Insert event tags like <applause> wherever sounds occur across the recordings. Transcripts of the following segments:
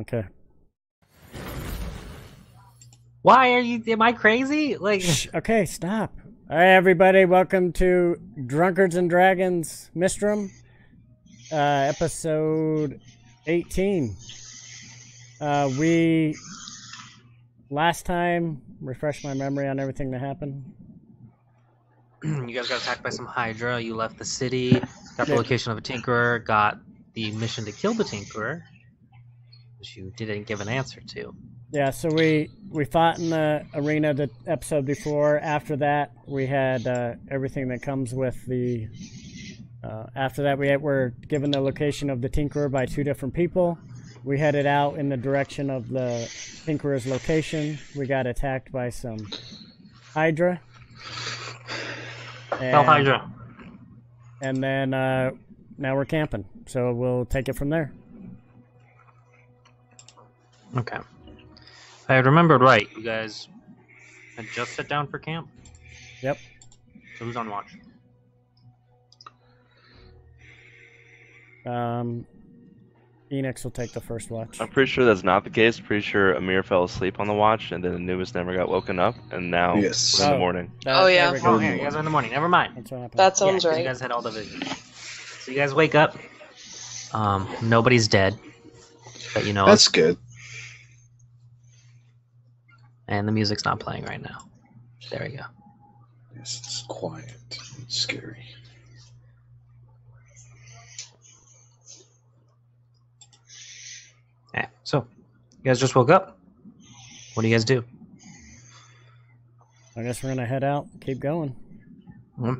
Okay. Why are you? Am I crazy? Like, Shh, okay, stop. All right, everybody, welcome to Drunkards and Dragons Misstream, uh, episode 18. Uh, we, last time, refresh my memory on everything that happened. you guys got attacked by some Hydra. You left the city, got the location of a Tinkerer, got the mission to kill the Tinkerer, which you didn't give an answer to. Yeah, so we we fought in the arena the episode before. After that, we had uh, everything that comes with the. Uh, after that, we had, were given the location of the Tinkerer by two different people. We headed out in the direction of the Tinkerer's location. We got attacked by some Hydra. And- Hydra. And then uh, now we're camping. So we'll take it from there. Okay. If I had remembered right, you guys had just sat down for camp. Yep. So who's on watch? Um, Enix will take the first watch. I'm pretty sure that's not the case. Pretty sure Amir fell asleep on the watch, and then Anubis never got woken up, and now Yes. we're in Oh. the morning. That- Oh, yeah. there we Oh, yeah, you guys are in the morning. Never mind. That's what happened. That sounds Yeah, 'cause right. You guys had all the vision. So you guys wake up. Um, nobody's dead. That you know of. That's good. And the music's not playing right now. There we go. Yes, it's quiet. It's scary. Yeah. So, you guys just woke up. What do you guys do? I guess we're gonna head out. Keep going. Hmm.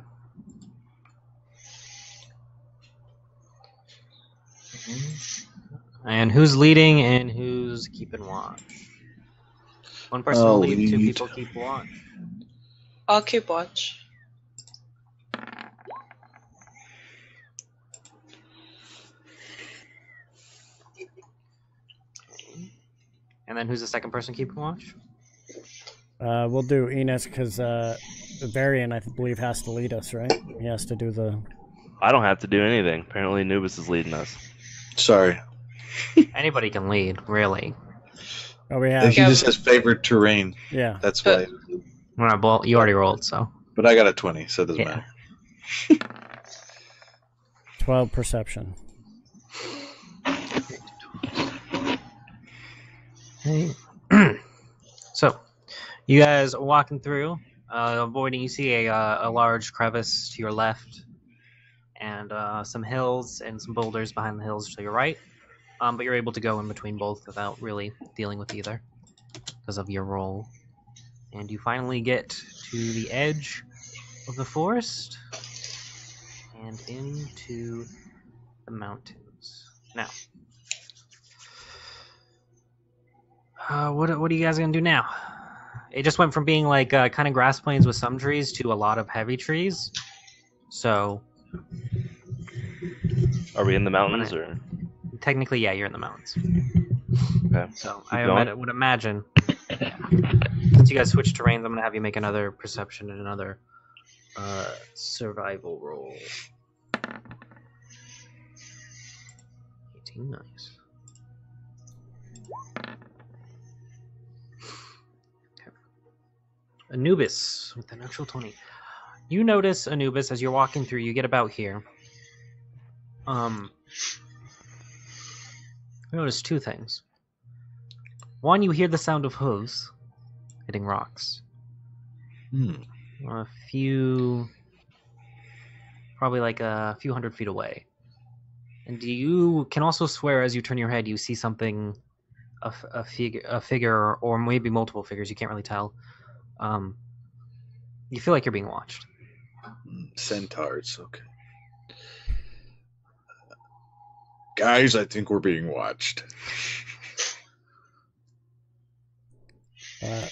And who's leading and who's keeping watch? One person will I'll two people keep watch. I'll keep watch. And then who's the second person keeping watch? Uh, we'll do Enos because uh, Varian, I believe, has to lead us, right? He has to do the. I don't have to do anything. Apparently, Anubis is leading us. Sorry. Anybody can lead, really. Oh, we He have. Yeah. just has favored terrain. Yeah. That's why. All right, well, you already rolled, so. But I got a 20, so it doesn't Yeah. matter. <laughs> 12 perception. Hey. <clears throat> so, you guys are walking through, uh, avoiding. You see a uh, a large crevice to your left, and uh, some hills and some boulders behind the hills to your right. Um, but you're able to go in between both without really dealing with either because of your roll. And you finally get to the edge of the forest and into the mountains. Now, Uh, what what are you guys gonna do now? It just went from being like uh, kind of grass plains with some trees to a lot of heavy trees. So Are we in the mountains or? Technically, yeah, you're in the mountains. Okay. So Keep I going. ima- would imagine <laughs> since you guys switched terrains, I'm gonna have you make another perception and another uh, survival roll. 18, nice. Okay. Anubis with an actual 20. You notice Anubis as you're walking through, you get about here. Um, notice two things. One, you hear the sound of hooves hitting rocks. Hmm. A few, probably like a few hundred feet away. And you can also swear as you turn your head, you see something, a, a figure, a figure, or maybe multiple figures. You can't really tell. Um, you feel like you're being watched. Centaurs, okay. Guys, I think we're being watched. Uh,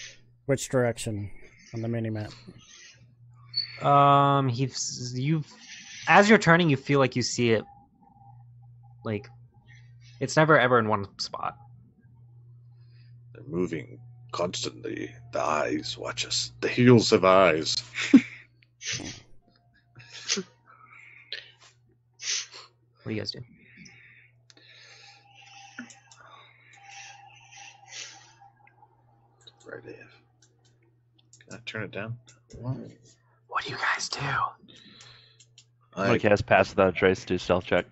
which direction on the mini map? Um, he's you, as you're turning, you feel like you see it. Like, it's never ever in one spot. They're moving constantly. The eyes watch us. The heels have eyes. <laughs> What do you guys do? Friday. Can I turn it down? What do you guys do? I'm gonna cast Pass Without a Trace. Do stealth check.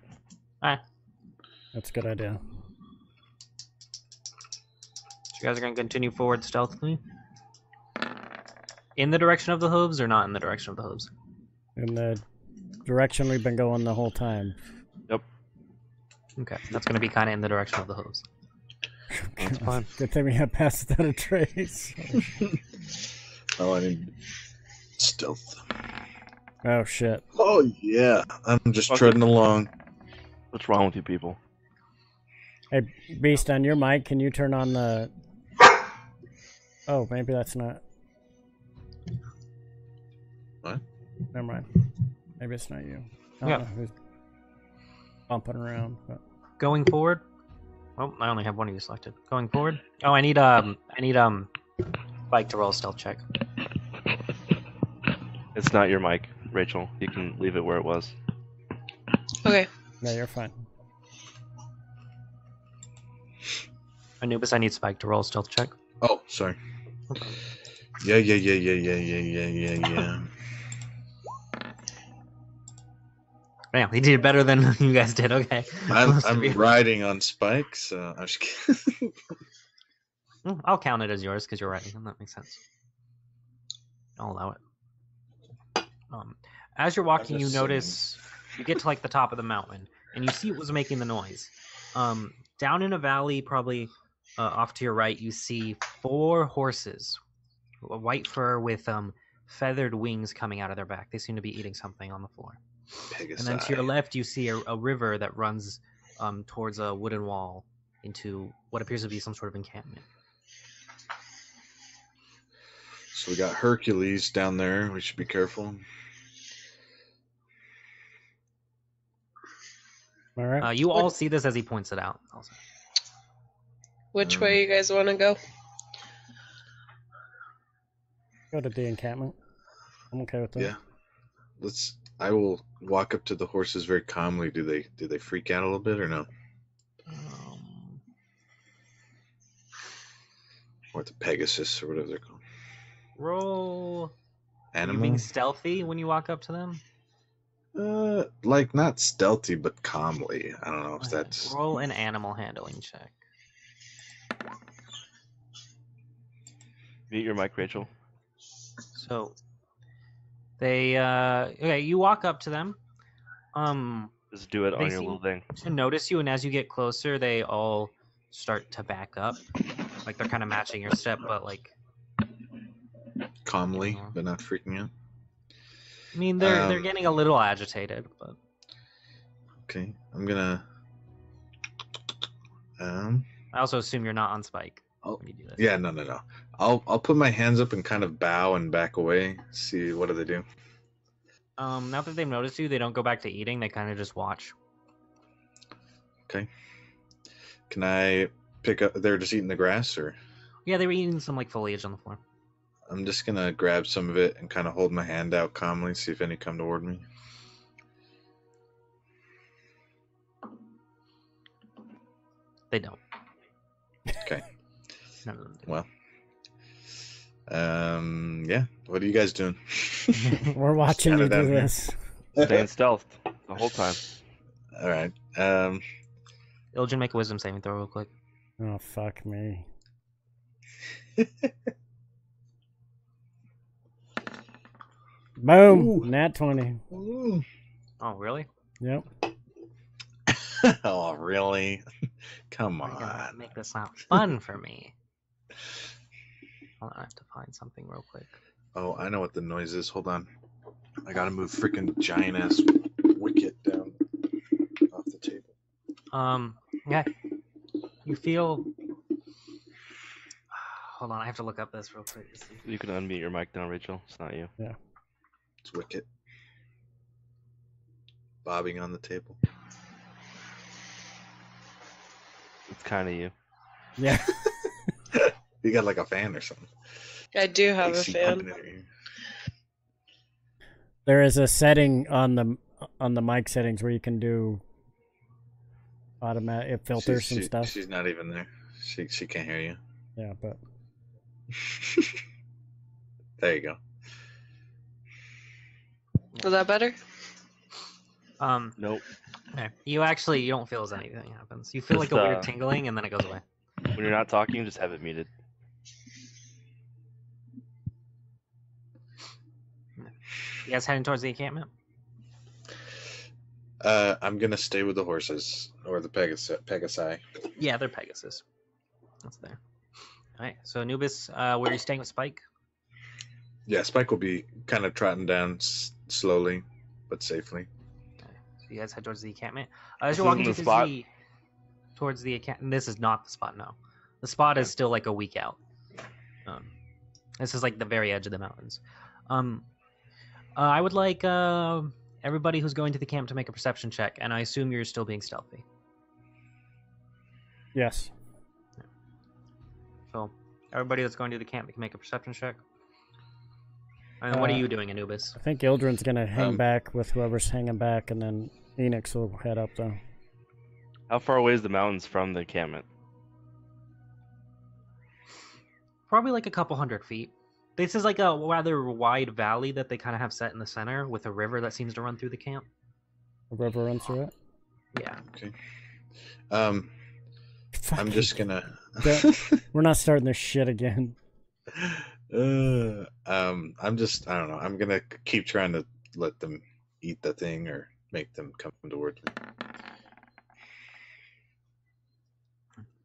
That's a good idea. So you guys are gonna continue forward stealthily. In the direction of the hooves, or not in the direction of the hooves? In the direction we've been going the whole time. Yep. Okay, that's gonna be kind of in the direction of the hooves. That's fine. Good thing we have passed without a trace. oh, I need stealth. oh shit. Oh yeah, I'm just Fuck it. treading along. What's wrong with you people? Hey, Beast, on your mic, can you turn on the? Oh, maybe that's not. What? Never mind. Maybe it's not you. I Yeah. don't know who's bumping around, but Going forward. Oh, I only have one of you selected. Going forward. Oh, I need um, I need um, Spike to roll a stealth check. It's not your mic, Rachel. You can leave it where it was. Okay. no, you're fine. Anubis, I need Spike to roll a stealth check. Oh, sorry. Yeah, yeah, yeah, yeah, yeah, yeah, yeah, yeah, yeah. Damn, he did better than <laughs> you guys did. Okay. I'm, <laughs> I'm riding on spikes. So I'm just kidding. <laughs> Mm, I'll count it as yours because you're riding him. That makes sense. I'll allow it. Um, as you're walking, you just notice you get to like the top of the mountain, and you see what was making the noise. Um, down in a valley, probably uh, off to your right, you see four horses, white fur with um feathered wings coming out of their back. They seem to be eating something on the floor. Pegasus. And then to your left, you see a, a river that runs um, towards a wooden wall into what appears to be some sort of encampment. So we got Hercules down there. We should be careful. All right. Uh, you all see this as he points it out. Also. Which Um, way you guys want to go? Go to the encampment. I'm okay with that. Yeah. Let's. I will walk up to the horses very calmly. Do they do they freak out a little bit or no? Um, Or the Pegasus or whatever they're called. roll. Are you Animal. being stealthy when you walk up to them? Uh, like not stealthy, but calmly. I don't know if that's. Roll an animal handling check. Mute your mic, Rachel. So they uh okay, you walk up to them. Um Just do it on They your little thing. to notice you and as you get closer they all start to back up. Like they're kind of matching your step, but like calmly, Uh-huh. but not freaking out. I mean they're they're Um, getting a little agitated, but Okay, I'm gonna. Um. I also assume you're not on spike Oh, when you do this. Yeah, no, no, no. I'll I'll put my hands up and kind of bow and back away. See what do they do? Um now that they've noticed you, they don't go back to eating, they kind of just watch. Okay. Can I pick up? They're just eating the grass, or Yeah, they were eating some like foliage on the floor. I'm just gonna grab some of it and kind of hold my hand out calmly, see if any come toward me. They don't. Okay. None of them do. Well. Um. Yeah. What are you guys doing? <laughs> We're watching you Scatter do down here. this. Staying stealth the whole time. All right. Um. Ilgen, make a wisdom saving throw real quick. Oh fuck me. <laughs> Boom! Ooh. Nat twenty. Ooh. Oh, really? Yep. <laughs> oh, really? Come on. make this not fun for me. Hold on, I have to find something real quick. Oh, I know what the noise is. Hold on. I gotta move freaking giant ass wicket down off the table. Um, yeah. You feel. Hold on, I have to look up this real quick. You can unmute your mic now, Rachel. It's not you. Yeah. It's wicket. Bobbing on the table. It's kind of you. Yeah. <laughs> You got like a fan or something. I do have a fan. pumping in your ear. There is a setting on the on the mic settings where you can do automatic filters She's- and she- stuff. She's not even there. She she can't hear you. Yeah, but <laughs> there you go. Was that better? Um, Nope. okay. You actually you don't feel as anything happens. You feel like Just, a weird uh, tingling, and then it goes away. When you're not talking, just have it muted. You guys heading towards the encampment? Uh, I'm gonna stay with the horses or the Pegas Pegasi. Yeah, they're Pegasus. That's there. All right. So Anubis, uh, where are you staying with Spike? Yeah, Spike will be kind of trotting down s- slowly but safely. So you guys head towards the encampment. Uh, as This you're walking the towards spot? the towards the encampment, this is not the spot. No, the spot is still like a week out. Um, this is like the very edge of the mountains. Um, uh, I would like uh, everybody who's going to the camp to make a perception check, and I assume you're still being stealthy. Yes. So everybody that's going to the camp can make a perception check. And what are Uh, you doing, Anubis? I think Ildren's gonna hang Um, back with whoever's hanging back, and then Enix will head up though. How far away is the mountains from the encampment? Probably like a couple hundred feet. This is like a rather wide valley that they kind of have set in the center with a river that seems to run through the camp. A river runs through it. Yeah. Okay. Um, I'm just gonna. <laughs> We're not starting this shit again. uh, um, I'm just. I don't know. I'm gonna keep trying to let them eat the thing or make them come towards me.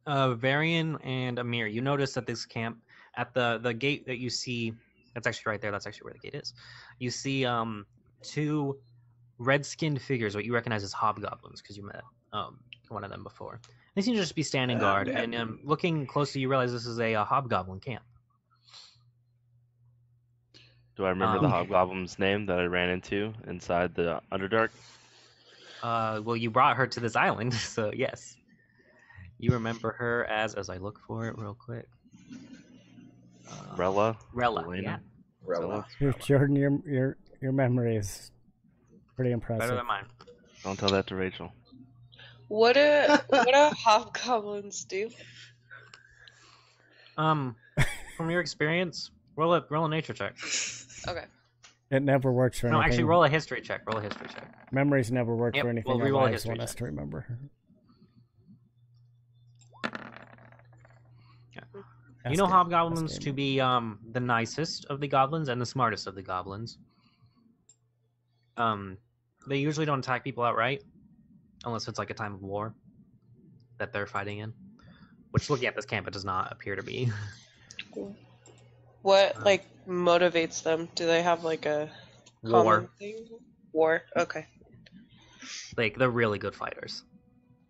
Uh, Varian and Amir, you notice that this camp at the the gate that you see, that's actually right there. That's actually where the gate is. You see um two red-skinned figures, what you recognize as hobgoblins, because you met um one of them before. They seem to just be standing Uh, guard, yeah. and um, looking closely, you realize this is a, uh hobgoblin camp. Do I remember the Um, hobgoblin's name that I ran into inside the Underdark? Uh, well, you brought her to this island, <laughs> so yes, you remember her as as I look for it real quick. Uh, Rella? Rella, Elena? yeah, Rella. Jordan, your your your memory is pretty impressive. better than mine. Don't tell that to Rachel. What do <laughs> what do hobgoblins do? Um, from your experience, roll a roll a nature check. Okay. It never works for No, anything. actually, roll a history check. Roll a history check. Memories never work Yep, for anything. we'll our re-roll a lives history want us check. to remember. You know Ask it. hobgoblins to be um the nicest of the goblins and the smartest of the goblins. Um, they usually don't attack people outright, unless it's like a time of war that they're fighting in. Which, looking at this camp, it does not appear to be. <laughs> What Uh, like motivates them? Do they have like a War. thing? War. Okay. Like they're really good fighters.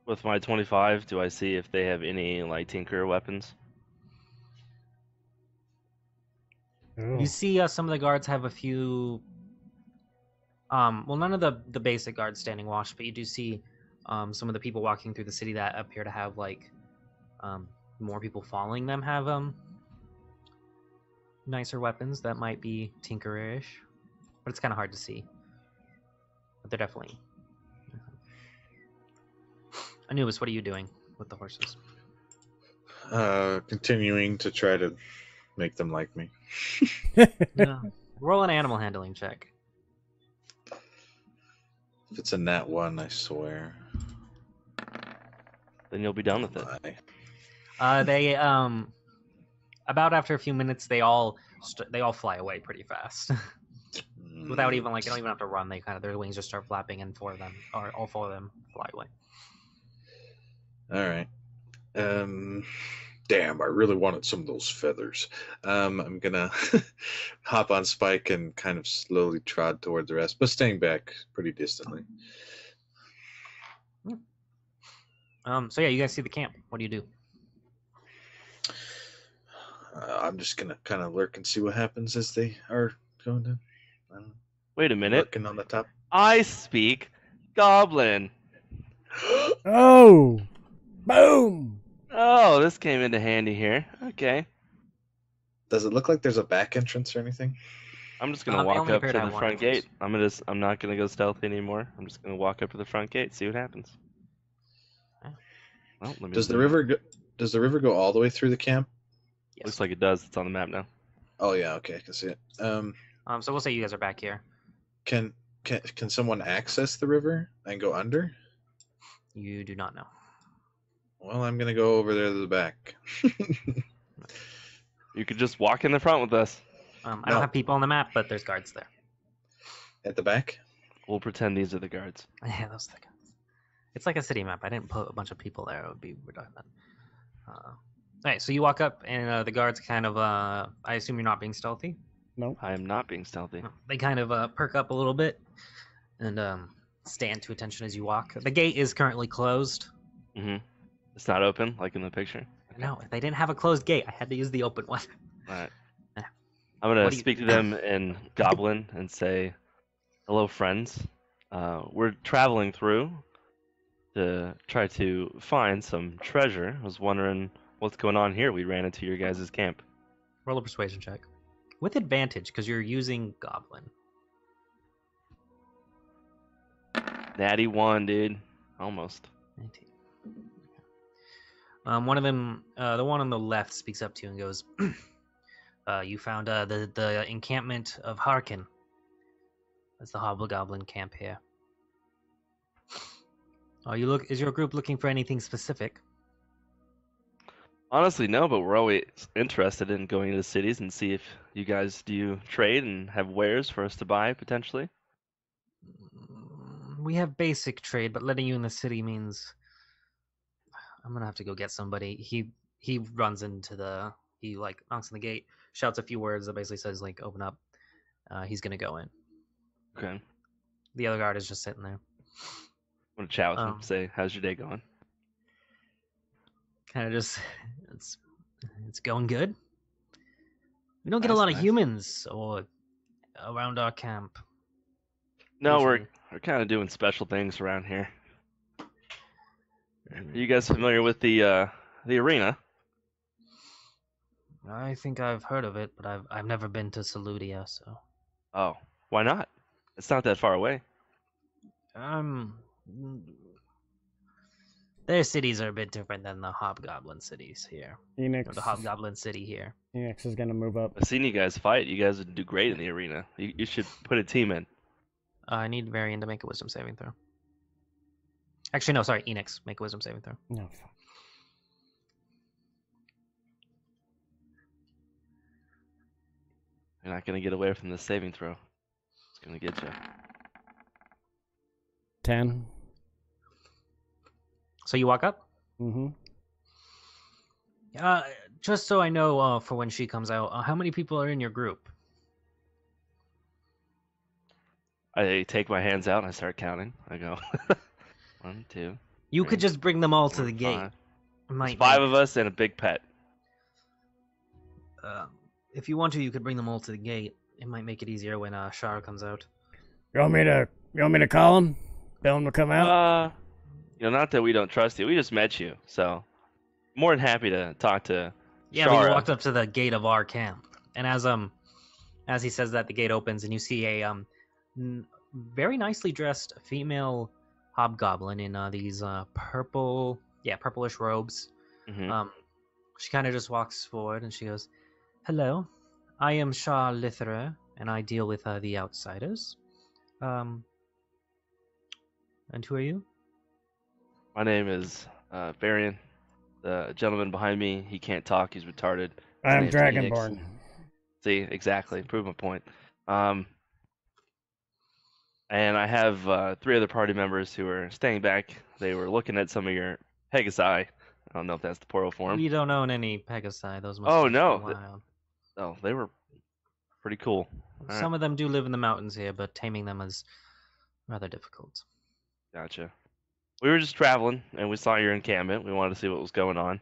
With my 25, do I see if they have any like tinker weapons? Ooh. You see, uh, some of the guards have a few. Um, well, none of the the basic guards standing watch, but you do see um, some of the people walking through the city that appear to have like um, more people following them have um nicer weapons that might be tinkerish, but it's kind of hard to see. But they're definitely. <laughs> Anubis, what are you doing with the horses? Uh, continuing to try to make them like me. <laughs> Yeah. Roll an animal handling check. If it's a nat one, I swear. Then you'll be done with it. Lie. Uh, they um, about after a few minutes, they all st- they all fly away pretty fast, <laughs> without even like they don't even have to run. They kind of their wings just start flapping, and four of them or all four of them fly away. All right. Um, damn, I really wanted some of those feathers. Um, I'm gonna <laughs> hop on Spike and kind of slowly trot toward the rest, but staying back pretty distantly. Um, so yeah, you guys see the camp. What do you do? Uh, I'm just gonna kind of lurk and see what happens as they are going down. Know, Wait a minute. lurking on the top. I speak Goblin. <gasps> Oh, boom! Oh, this came into handy here. Okay. Does it look like there's a back entrance or anything? I'm just gonna Uh, they walk only up appear to to the have front entrance. gate. I'm gonna. s- I'm not gonna go stealthy anymore. I'm just gonna walk up to the front gate, see what happens. Okay. Well, let me Does the zoom. river go, does the river go all the way through the camp? Yes. Looks like it does. It's on the map now. Oh yeah, okay, I can see it. Um, Um, so we'll say you guys are back here. can can can someone access the river and go under? You do not know. Well, I'm gonna go over there to the back. <laughs> You could just walk in the front with us. Um, I don't have people on the map, but there's guards there. At the back? We'll pretend these are the guards. <laughs> Yeah, those are the guards. It's like a city map. I didn't put a bunch of people there. It would be redundant. Uh, all right, so you walk up, and uh, the guards kind of. Uh, I assume you're not being stealthy. Nope. I am not being stealthy. They kind of uh, perk up a little bit, and um, stand to attention as you walk. The gate is currently closed. hmm It's not open like in the picture. No, if they didn't have a closed gate, I had to use the open one. All right. <laughs> I'm gonna do you- speak to <laughs> them in Goblin and say, "Hello, friends. Uh, we're traveling through to try to find some treasure. I was wondering what's going on here. We ran into your guys' camp. Roll a persuasion check with advantage because you're using goblin. Natty one, dude. Almost. 19. Um, one of them, uh, the one on the left, speaks up to you and goes, <clears throat> uh, "You found uh, the the encampment of Harkin. That's the Hobgoblin camp here. Are you look? Is your group looking for anything specific? Honestly, no, but we're always interested in going into cities and see if you guys do trade and have wares for us to buy potentially. We have basic trade, but letting you in the city means I'm gonna have to go get somebody. He he runs into the he like knocks on the gate, shouts a few words that basically says like open up. Uh, he's gonna go in. Okay. The other guard is just sitting there. I'm gonna chat with Um, him. Say, how's your day going? Kind of just <laughs> it's it's going good. We don't get a Nice, lot of humans or around our camp. No, we're we're kind of doing special things around here. Are you guys familiar with the uh the arena? I think I've heard of it, but I've I've never been to Saludia, so Oh, why not? It's not that far away. Um, their cities are a bit different than the Hobgoblin cities here. Or the Hobgoblin city here. Enix is gonna move up. I've seen you guys fight. You guys would do great in the arena. You, you should put a team in. Uh, I need Varian to make a Wisdom saving throw. Actually, no, sorry, Enix, make a Wisdom saving throw. No, fuck. You're not gonna get away from the saving throw. It's gonna get you. ten. So you walk up. Mm-hmm. Uh, just so I know, uh, for when she comes out, uh, how many people are in your group? I take my hands out and I start counting. I go, <laughs> one, two. You three, could just bring them all to the gate. five. Might five of us and a big pet. Um, if you want to, you could bring them all to the gate. It might make it easier when uh, Shar comes out. You want me to? You want me to call him? Tell him to come out. Uh, you know, not that we don't trust you. We just met you, so more than happy to talk to. Yeah, but you walked up to the gate of our camp, and as um, as he says that, the gate opens, and you see a um, n- very nicely dressed female hobgoblin in uh, these uh, purple, yeah, purplish robes. Mhm. Um, she kind of just walks forward, and she goes, "Hello, I am Shah Lithera, and I deal with uh, the outsiders. Um, and who are you? My name is uh, Varian. The gentleman behind me, he can't talk. He's retarded. I'm name's Enix. Dragonborn. See, exactly. Prove my point. Um, and I have uh, three other party members who are staying back. They were looking at some of your Pegasi. I don't know if that's the plural form. We don't own any Pegasi. Those must Oh, be no, wild. Oh, they were pretty cool. Alright. Some of them do live in the mountains here, but taming them is rather difficult. Gotcha. We were just traveling, and we saw your encampment. We wanted to see what was going on.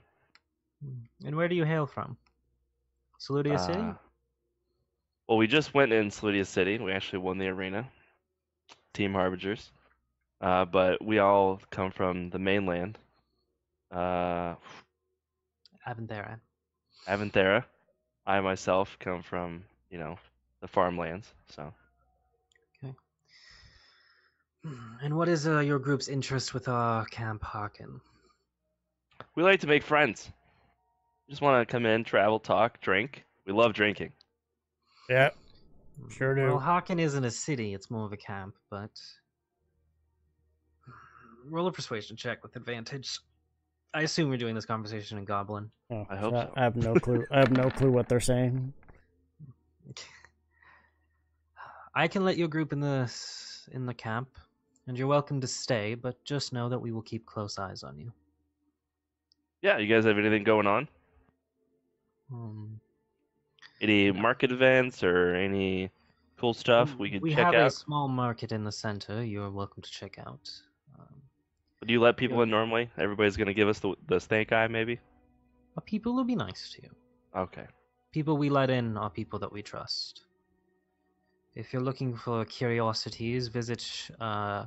Hmm. And where do you hail from? Saludia City? Uh, well, we just went in Saludia City. We actually won the arena. Team Harbingers. Uh, but we all come from the mainland. Uh, Aventhera. Avanthera. I myself come from, you know, the farmlands. So Okay. And what is uh, your group's interest with uh, Camp Harkin? we like to make friends. Just want to come in, travel, talk, drink. We love drinking. Yeah, sure do. Well, Hawken isn't a city; it's more of a camp. But roll a persuasion check with advantage. I assume you're doing this conversation in Goblin. Oh, I hope I, so. I have no clue. I have no clue what they're saying. <sighs> I can let your group in the in the camp, and you're welcome to stay. But just know that we will keep close eyes on you. Yeah, you guys have anything going on? Um, Any market events or any cool stuff we could we check out? We have a small market in the center. You're welcome to check out. Um, Do you let people in normally? Everybody's gonna give us the the snake eye, maybe? people will be nice to you. Okay. People we let in are people that we trust. If you're looking for curiosities, visit uh,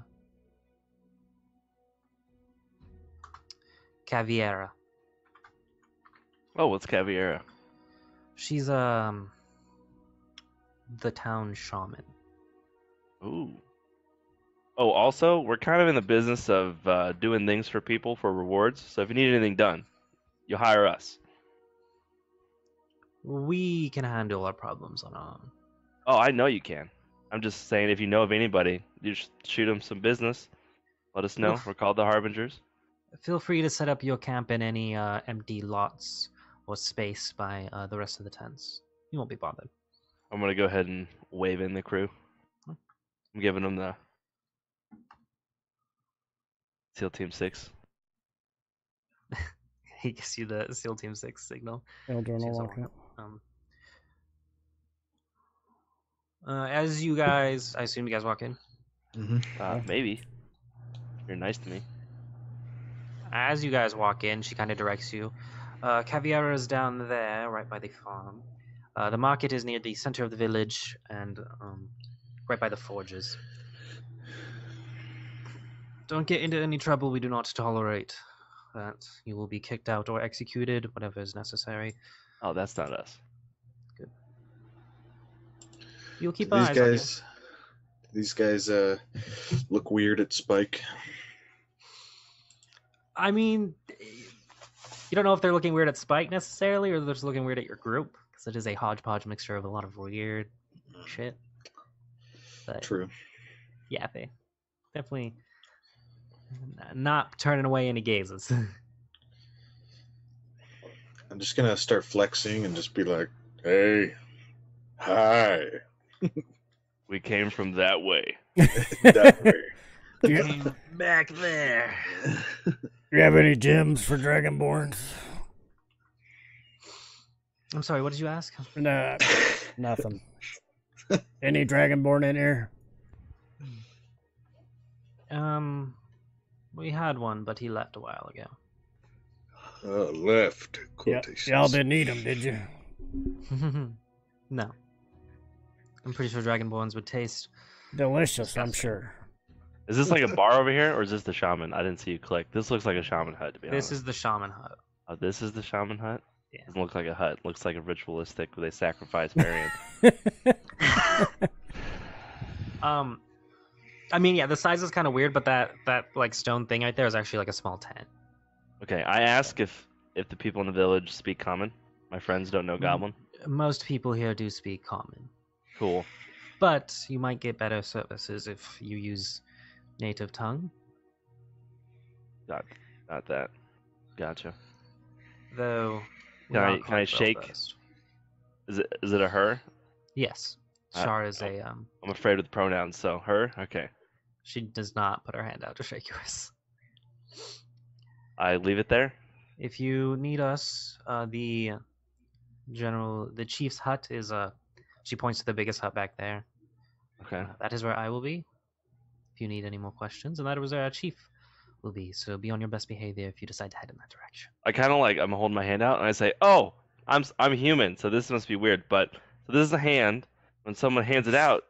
Caviera. Oh, what's Caviera? She's um the town shaman. Ooh. Oh, also, we're kind of in the business of uh, doing things for people for rewards. So if you need anything done, you hire us. We can handle our problems on our own. Oh, I know you can. I'm just saying, if you know of anybody, you just shoot them some business. Let us know. Oof. We're called the Harbingers. Feel free to set up your camp in any uh, empty lots or space by uh, the rest of the tents. You won't be bothered. I'm gonna go ahead and wave in the crew. I'm giving them the SEAL Team Six. <laughs> He gives you the SEAL Team Six signal. Eldrin Seems will to walk work. out. Um, uh, as you guys, I assume you guys walk in. hmm Uh, maybe. You're nice to me. As you guys walk in, she kind of directs you. Uh, Caviera is down there, right by the farm. Uh, the market is near the center of the village and um, right by the forges. Don't get into any trouble. We do not tolerate that. You will be kicked out or executed, whatever is necessary. Oh, that's not us. Good. You'll keep these eyes on you. guys, these guys uh, look weird at Spike. I mean, you don't know if they're looking weird at Spike necessarily, or they're just looking weird at your group, because it is a hodgepodge mixture of a lot of weird shit. But True. yeah, they definitely not turning away any gazes. <laughs> I'm just gonna start flexing and just be like, "Hey, hi." We came from that way. <laughs> That way. <laughs> Do you, Back there. Do you have any gems for Dragonborns? I'm sorry. What did you ask? Nah, <laughs> nothing. Any Dragonborn in here? Um, we had one, but he left a while ago. Uh, left Yeah, quotations. y'all didn't eat him, did you? <laughs> no. I'm pretty sure Dragonborns would taste. Delicious, I'm sure. Is this like a bar over here, or is this the shaman? I didn't see you click. This looks like a shaman hut, to be honest. This is the shaman hut. Oh, this is the shaman hut. Yeah. Doesn't look like a hut. Looks like a ritualistic where they sacrifice <laughs> Marion. <laughs> Um, I mean, yeah, the size is kind of weird, but that that like stone thing right there is actually like a small tent. okay, I ask if if the people in the village speak common. My friends don't know. Goblin. Most people here do speak common, Cool. but you might get better services if you use native tongue. Got got that. Gotcha. Though. Can I- can I shake? Belfast. Is it is it a her? Yes, I- Shar is oh. a um. I'm afraid of the pronouns, so her. Okay. She does not put her hand out to shake yours. I leave it there. If you need us, uh, the general, the chief's hut is Uh, she points to the biggest hut back there. Okay. Uh, that is where I will be. If you need any more questions, and that where our chief will be. So be on your best behavior if you decide to head in that direction. I kind of like I'm holding my hand out and I say, "Oh, I'm I'm human, so this must be weird." But so this is a hand. When someone hands it out,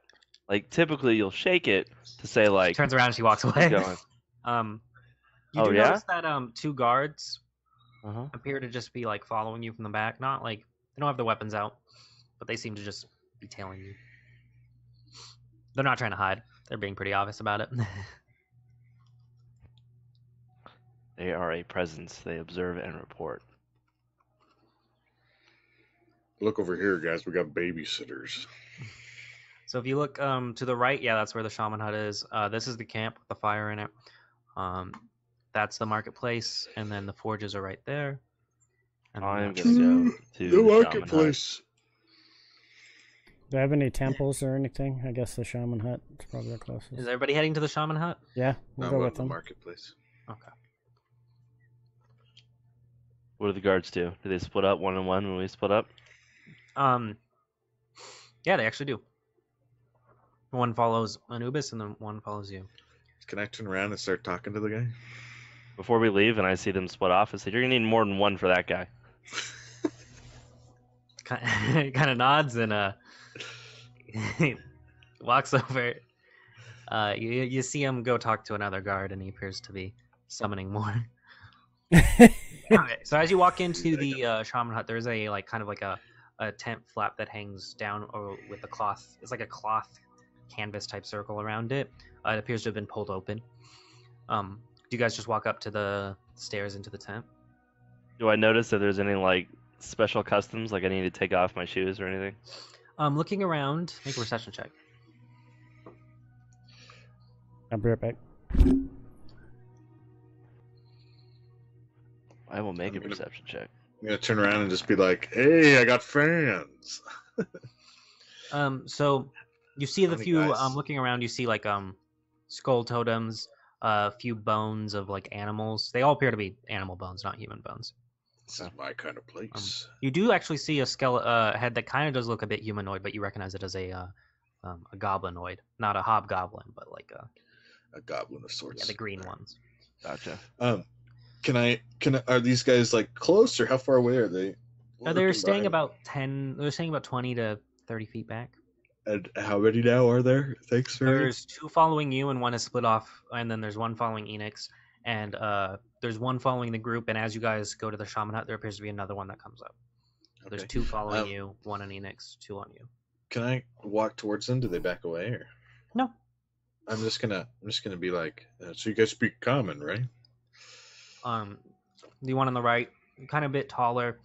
like typically you'll shake it to say like, Turns around, and she walks away. going." <laughs> Um, you Oh, do yeah? notice that um two guards Uh-huh. appear to just be like following you from the back. Not like they don't have their weapons out, but they seem to just be tailing you. They're not trying to hide. They're being pretty obvious about it. <laughs> They are a presence. They observe and report. Look over here, guys. We got babysitters. So if you look um, to the right, yeah, that's where the shaman hut is. Uh, this is the camp with the fire in it. Um, that's the marketplace, and then the forges are right there. And I'm that's- gonna go to The Shaman Hut. marketplace. Do I have any temples or anything? I guess the shaman hut is probably the closest. Is everybody heading to the shaman hut? Yeah, we'll I'm go going with to the them. marketplace. Okay. What do the guards do? Do they split up one on one when we split up? Um, yeah, they actually do. One follows Anubis, and then one follows you. Can I turn around and start talking to the guy? Before we leave, and I see them split off, I say, "You're gonna need more than one for that guy." Kind kind of nods and uh, <laughs> walks over. Uh, you you see him go talk to another guard, and he appears to be summoning more. <laughs> Okay, so as you walk into the uh, shaman hut, there's a like kind of like a, a tent flap that hangs down or with a cloth. It's like a cloth canvas type circle around it. Uh, it appears to have been pulled open. Um, do you guys just walk up to the stairs into the tent? Do I notice that there's any like special customs, like I need to take off my shoes or anything? Um, looking around, make a perception check. I'll be right back. I will make I'm a gonna- perception check. I'm gonna turn around and just be like, "Hey, I got fans." <laughs> Um, so you see the Funny few guys. um looking around, you see like um skull totems, a few bones of like animals. They all appear to be animal bones, not human bones. This is my kind of place. You do actually see a skeleton uh, head that kind of does look a bit humanoid, but you recognize it as a uh, um, a goblinoid, not a hobgoblin, but like uh, a goblin of sorts. yeah, the green ones. Gotcha. Um, can I? Can I, are these guys like close or how far away are they? Uh, they're staying about ten. They're staying about twenty to thirty feet back. And how many now are there? Thanks for. There's two following you, and one is split off, and then there's one following Enix, and uh, there's one following the group. And as you guys go to the shaman hut, there appears to be another one that comes up. So There's two following Um, you, one on Enix, two on you. Can I walk towards them? Do they back away or? No. I'm just gonna. I'm just gonna be like. Uh, so you guys speak common, right? Um, the one on the right, kind of a bit taller,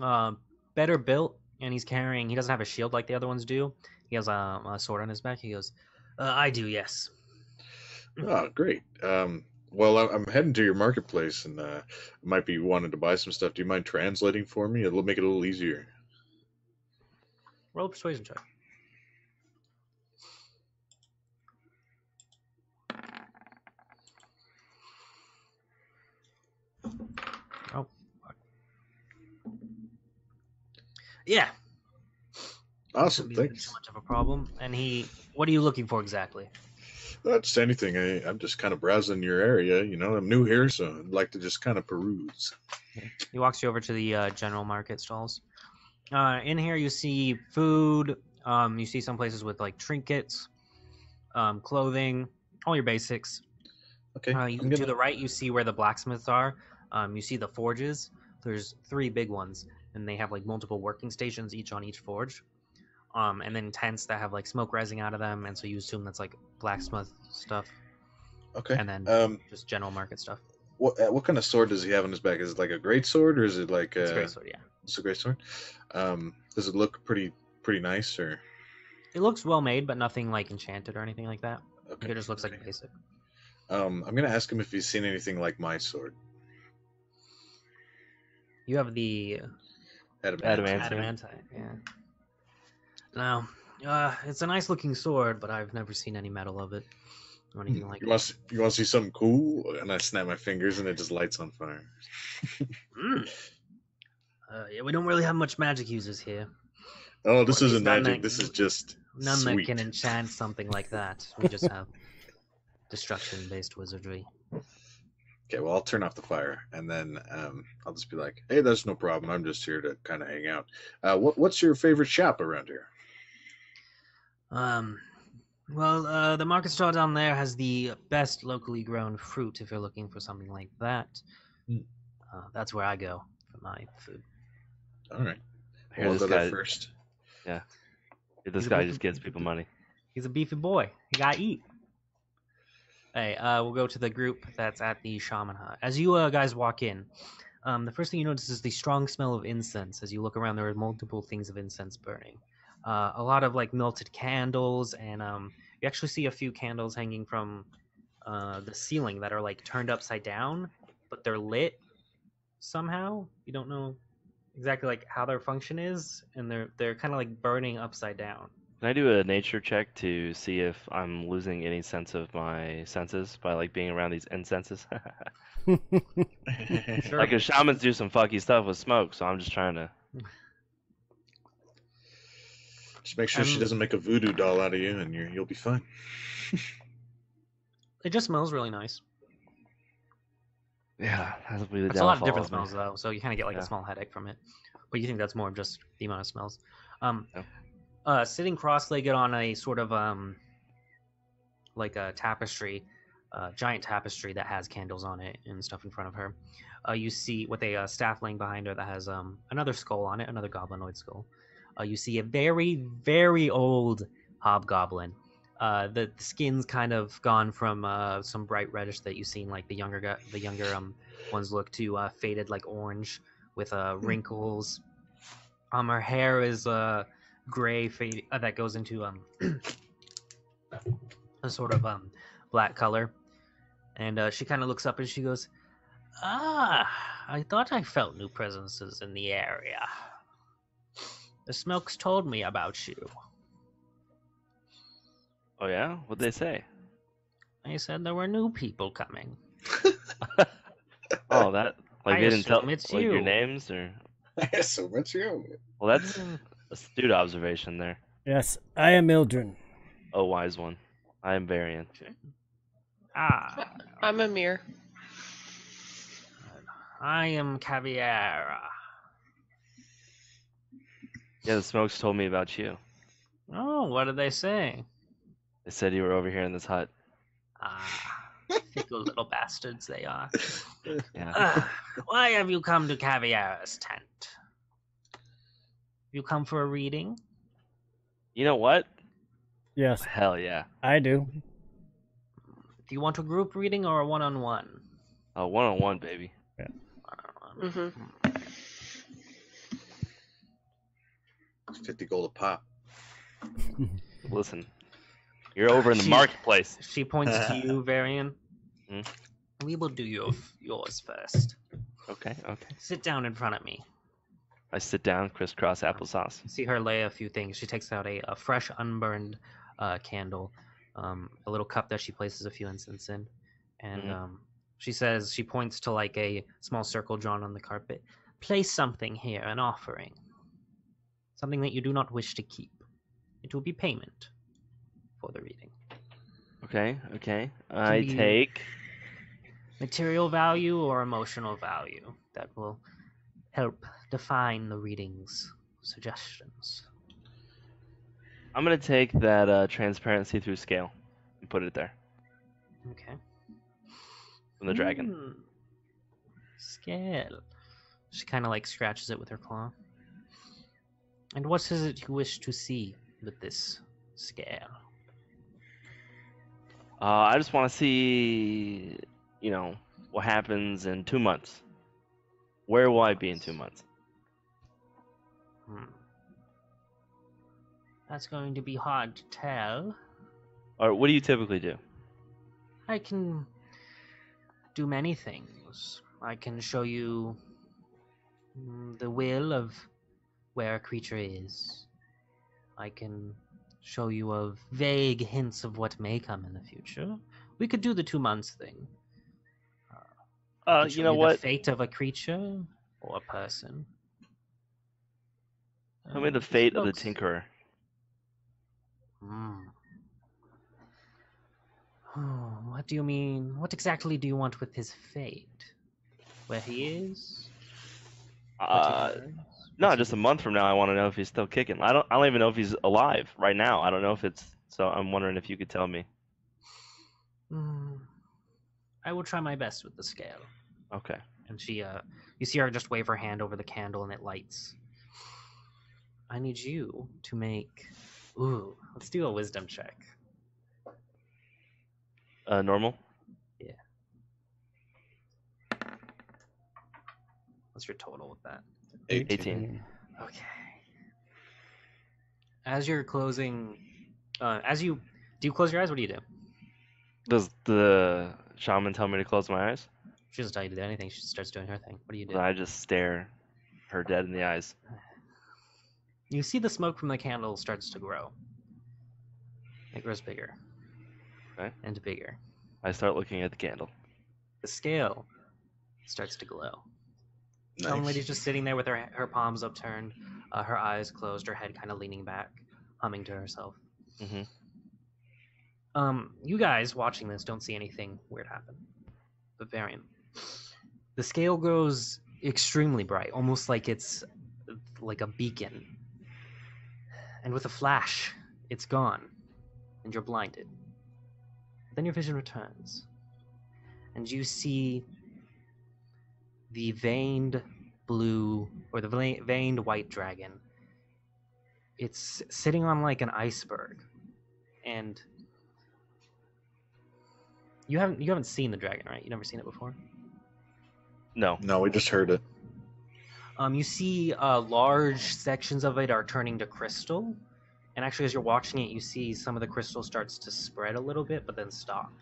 uh, better built, and he's carrying. He doesn't have a shield like the other ones do. He has a, a sword on his back. He goes, uh, "I do, yes." Oh, great. Um, well, I'm heading to your marketplace, and uh, might be wanting to buy some stuff. Do you mind translating for me? It'll make it a little easier. Roll a persuasion check. Oh. fuck. Yeah, Awesome. Thanks. much of a problem. And he, what are you looking for exactly? Not just anything. I, I'm just kind of browsing your area. You know, I'm new here, so I'd like to just kind of peruse. He walks you over to the uh, general market stalls. Uh, in here, you see food. Um, you see some places with like trinkets, um, clothing, all your basics. Okay. Uh, you, I'm To gonna- the right, you see where the blacksmiths are. Um, you see the forges. There's three big ones, and they have like multiple working stations, each on each forge. Um, and then tents that have like smoke rising out of them, and so you assume that's like blacksmith stuff, okay. and then Um, just general market stuff. what uh, what kind of sword does he have on his back? Is it like a great sword, or is it like It's uh, great sword, yeah. It's a great sword. Um, does it look pretty pretty nice, or It looks well made, but nothing like enchanted or anything like that. okay? It just looks like basic. Um, I'm gonna ask him if he's seen anything like my sword. You have the Adamant. Adamant. Adamantine. adamantine, yeah. Now, uh, it's a nice looking sword, but I've never seen any metal of it or anything like you that. want to, you want to see something cool? And I snap my fingers, and it just lights on fire. Mm. Uh, yeah, we don't really have much magic users here. Oh, this Or isn't magic. that- This is just None sweet. that can enchant something like that. We just have destruction based wizardry. Okay, well, I'll turn off the fire, and then um, I'll just be like, "Hey, that's no problem. I'm just here to kind of hang out. Uh, what, what's your favorite shop around here?" Um, well, uh, the market stall down there has the best locally grown fruit if you're looking for something like that. Hmm. Uh, that's where I go for my food. All right, Here, well, I'll this go there guy, first. this He's guy bit- just gives people money. He's a beefy boy. He got to eat. Hey, uh, we'll go to the group that's at the shaman hut. As you uh, guys walk in, Um, the first thing you notice is the strong smell of incense. As you look around, there are multiple things of incense burning. Uh, a lot of like melted candles, and um, you actually see a few candles hanging from uh, the ceiling that are like turned upside down, but they're lit somehow. You don't know exactly like how their function is, and they're they're kind of like burning upside down. Can I do a nature check to see if I'm losing any sense of my senses by like being around these incenses? <laughs> <laughs> Sure. Like, if shamans do some fucky stuff with smoke, so I'm just trying to. <laughs> Just make sure she Um, doesn't make a voodoo doll out of you, and you're, you'll be fine. <laughs> It just smells really nice. Yeah, that'll be the It's a lot of different me. smells though, so you kind of get like Yeah. a small headache from it. But you think that's more of just the amount of smells. Um, Yeah. uh, sitting cross-legged on a sort of um, like a tapestry, uh, giant tapestry that has candles on it and stuff in front of her. Uh, you see with a uh, staff laying behind her that has um another skull on it, another goblinoid skull. Uh, you see a very very old hobgoblin. Uh, the, the skin's kind of gone from uh, some bright reddish that you've seen like the younger the younger um ones look to uh, faded like orange with uh, wrinkles. Um, her hair is uh, gray fade uh, that goes into um <clears throat> a sort of um black color, and uh, she kind of looks up and she goes, "Ah, I thought I felt new presences in the area. The smokes told me about you. Oh yeah, what'd they say? They said there were new people coming. <laughs> Oh, that like I they didn't tell assume it's like your names or. <laughs> so much you. Well, that's astute observation there. yes, I am Mildred. Oh, wise one. I am Varian. Ah, I'm Amir. I am Caviera. Yeah, the smokes told me about you. Oh, what did they say? They said you were over here in this hut. Ah, <laughs> fickle little bastards they are. Yeah. Ah, why have you come to Caviera's tent? You come for a reading? You know what? Yes, Hell yeah. I do. Do you want a group reading or a one-on-one? A one on one, baby. One-on-one. hmm 50 gold a pop. <laughs> Listen, you're over in the She- marketplace. She points to you, <laughs> Varian. Hmm? We will do your, yours first. Okay, okay. Sit down in front of me. I sit down, crisscross applesauce. You see her lay a few things. She takes out a, a fresh, unburned uh, candle, um, a little cup that she places a few incense in, and Mhm. um, she says she points to like a small circle drawn on the carpet. Place something here, an offering, something that you do not wish to keep. It will be payment for the reading. Okay, okay. I take. Material value or emotional value that will help define the reading's suggestions. I'm gonna take that uh, transparent see-through scale and put it there Okay. from the dragon. Hmm. Scale. She kind of like scratches it with her claw. And what is it you wish to see with this scale? Uh, I just want to see, you know, what happens in two months. Where will I be in two months? Hmm. That's going to be hard to tell. Or what do you typically do? I can do many things. I can show you mm, the will of where a creature is. I can show you of vague hints of what may come in the future. We could do the two months thing. I Uh, you know the what? fate of a creature or a person. I me Uh, the fate of the tinkerer. Hmm. Oh, <sighs> what do you mean? What exactly do you want with his fate? Where he is? Uh? No, just a month from now, I want to know if he's still kicking. I don't. I don't even know if he's alive right now. I don't know if it's. So I'm wondering if you could tell me. Hmm. I will try my best with the scale. Okay. And she, uh, you see her just wave her hand over the candle and it lights. I need you to make. Ooh, let's do a wisdom check. Uh, normal. Yeah. What's your total with that? 18. Okay. As you're closing, uh, as you do, you close your eyes. What do you do? Does the shaman tell me to close my eyes? She doesn't tell you to do anything. She starts doing her thing. What do you do? I just stare her dead in the eyes. You see the smoke from the candle starts to grow. It grows bigger. Okay. And bigger. I start looking at the candle. The scale starts to glow. Nice. young lady's just sitting there with her her palms upturned, uh, her eyes closed, her head kind of leaning back, humming to herself. hmm Um, you guys watching this don't see anything weird happen. But Varian, the scale grows extremely bright, almost like it's like a beacon. And with a flash, it's gone, and you're blinded. Then your vision returns, and you see the veined blue or the veined white dragon. It's sitting on like an iceberg, and you haven't you haven't seen the dragon, right? You never seen it before. No. No, we just heard it. Um, you see uh, large sections of it are turning to crystal, and actually, as you're watching it, you see some of the crystal starts to spread a little bit, but then stop.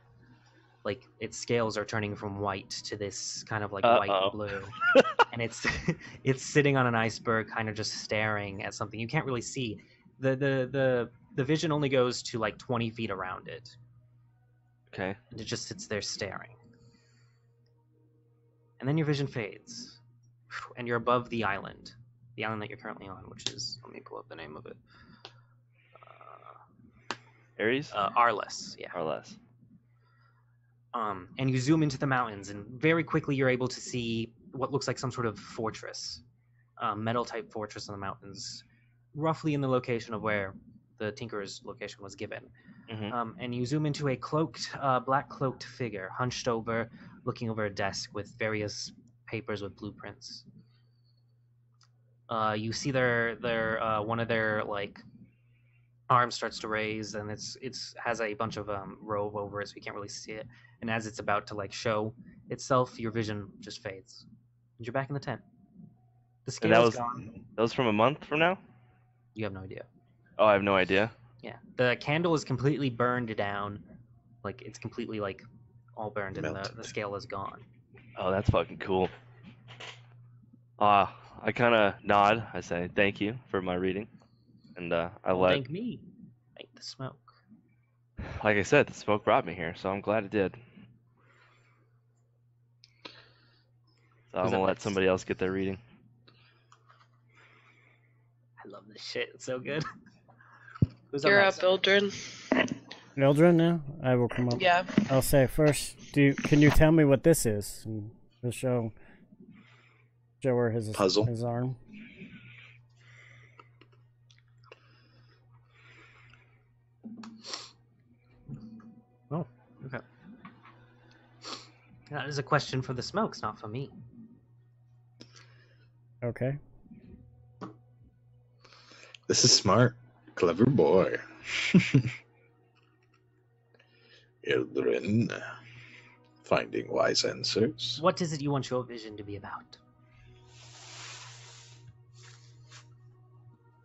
Like its scales are turning from white to this kind of like white Uh-oh. and blue, <laughs> and it's <laughs> it's sitting on an iceberg, kind of just staring at something. You can't really see. the the the The vision only goes to like 20 feet around it, Okay. and it just sits there staring. And then your vision fades, and you're above the island, the island that you're currently on, which is let me pull up the name of it. Uh, Aries? uh, Arles, yeah. or less. Um, and you zoom into the mountains, and very quickly you're able to see what looks like some sort of fortress, um, metal type fortress in the mountains, roughly in the location of where the Tinkerer's location was given. hmm Um, and you zoom into a cloaked, uh, black cloaked figure, hunched over, looking over a desk with various papers with blueprints. Uh, you see their their uh, one of their like arms starts to raise, and it's it's has a bunch of um, robe over it, so you can't really see it. And as it's about to like show itself, your vision just fades, and you're back in the tent. The And that was gone. that was from a month from now? You have no idea. Oh, I have no idea. Yeah, the candle is completely burned down, like it's completely like all burned, and the, the scale is gone. Oh, that's fucking cool. Uh, I kind of nod. I say thank you for my reading, and uh, I Well, let, Thank me. Thank the smoke. <sighs> like I said, the smoke brought me here, so I'm glad it did. So I'm gonna let next? somebody else get their reading. I love this shit. It's so good. <laughs> Who's You're next? up, Ildren. Eldrin now? I will come up. Yeah. I'll say first, do you, can you tell me what this is? And he'll show show her his Puzzle. his arm. Okay. That is a question for the smokes, not for me. Okay. This is smart. Clever boy. <laughs> Ildrin. Finding wise answers. What is it you want your vision to be about?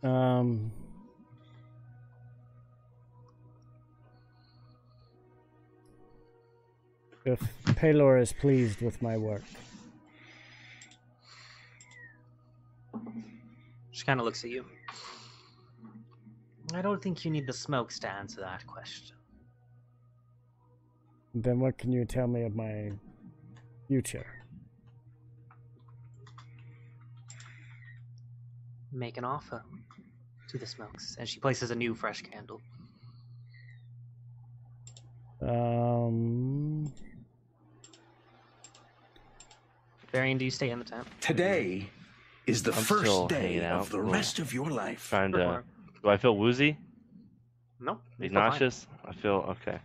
Um. If Palor is pleased with my work, She kind of looks at you. I don't think you need the smokes to answer that question. then what can you tell me of my future? Make an offer to the smokes. And she places a new, fresh candle. Um. Varian, do you stay in the tent? Today is the I'm still first day hanging out. of the Cool. rest of your life. Trying to. Do I feel woozy? No. Be you feel fine. nauseous? I feel okay.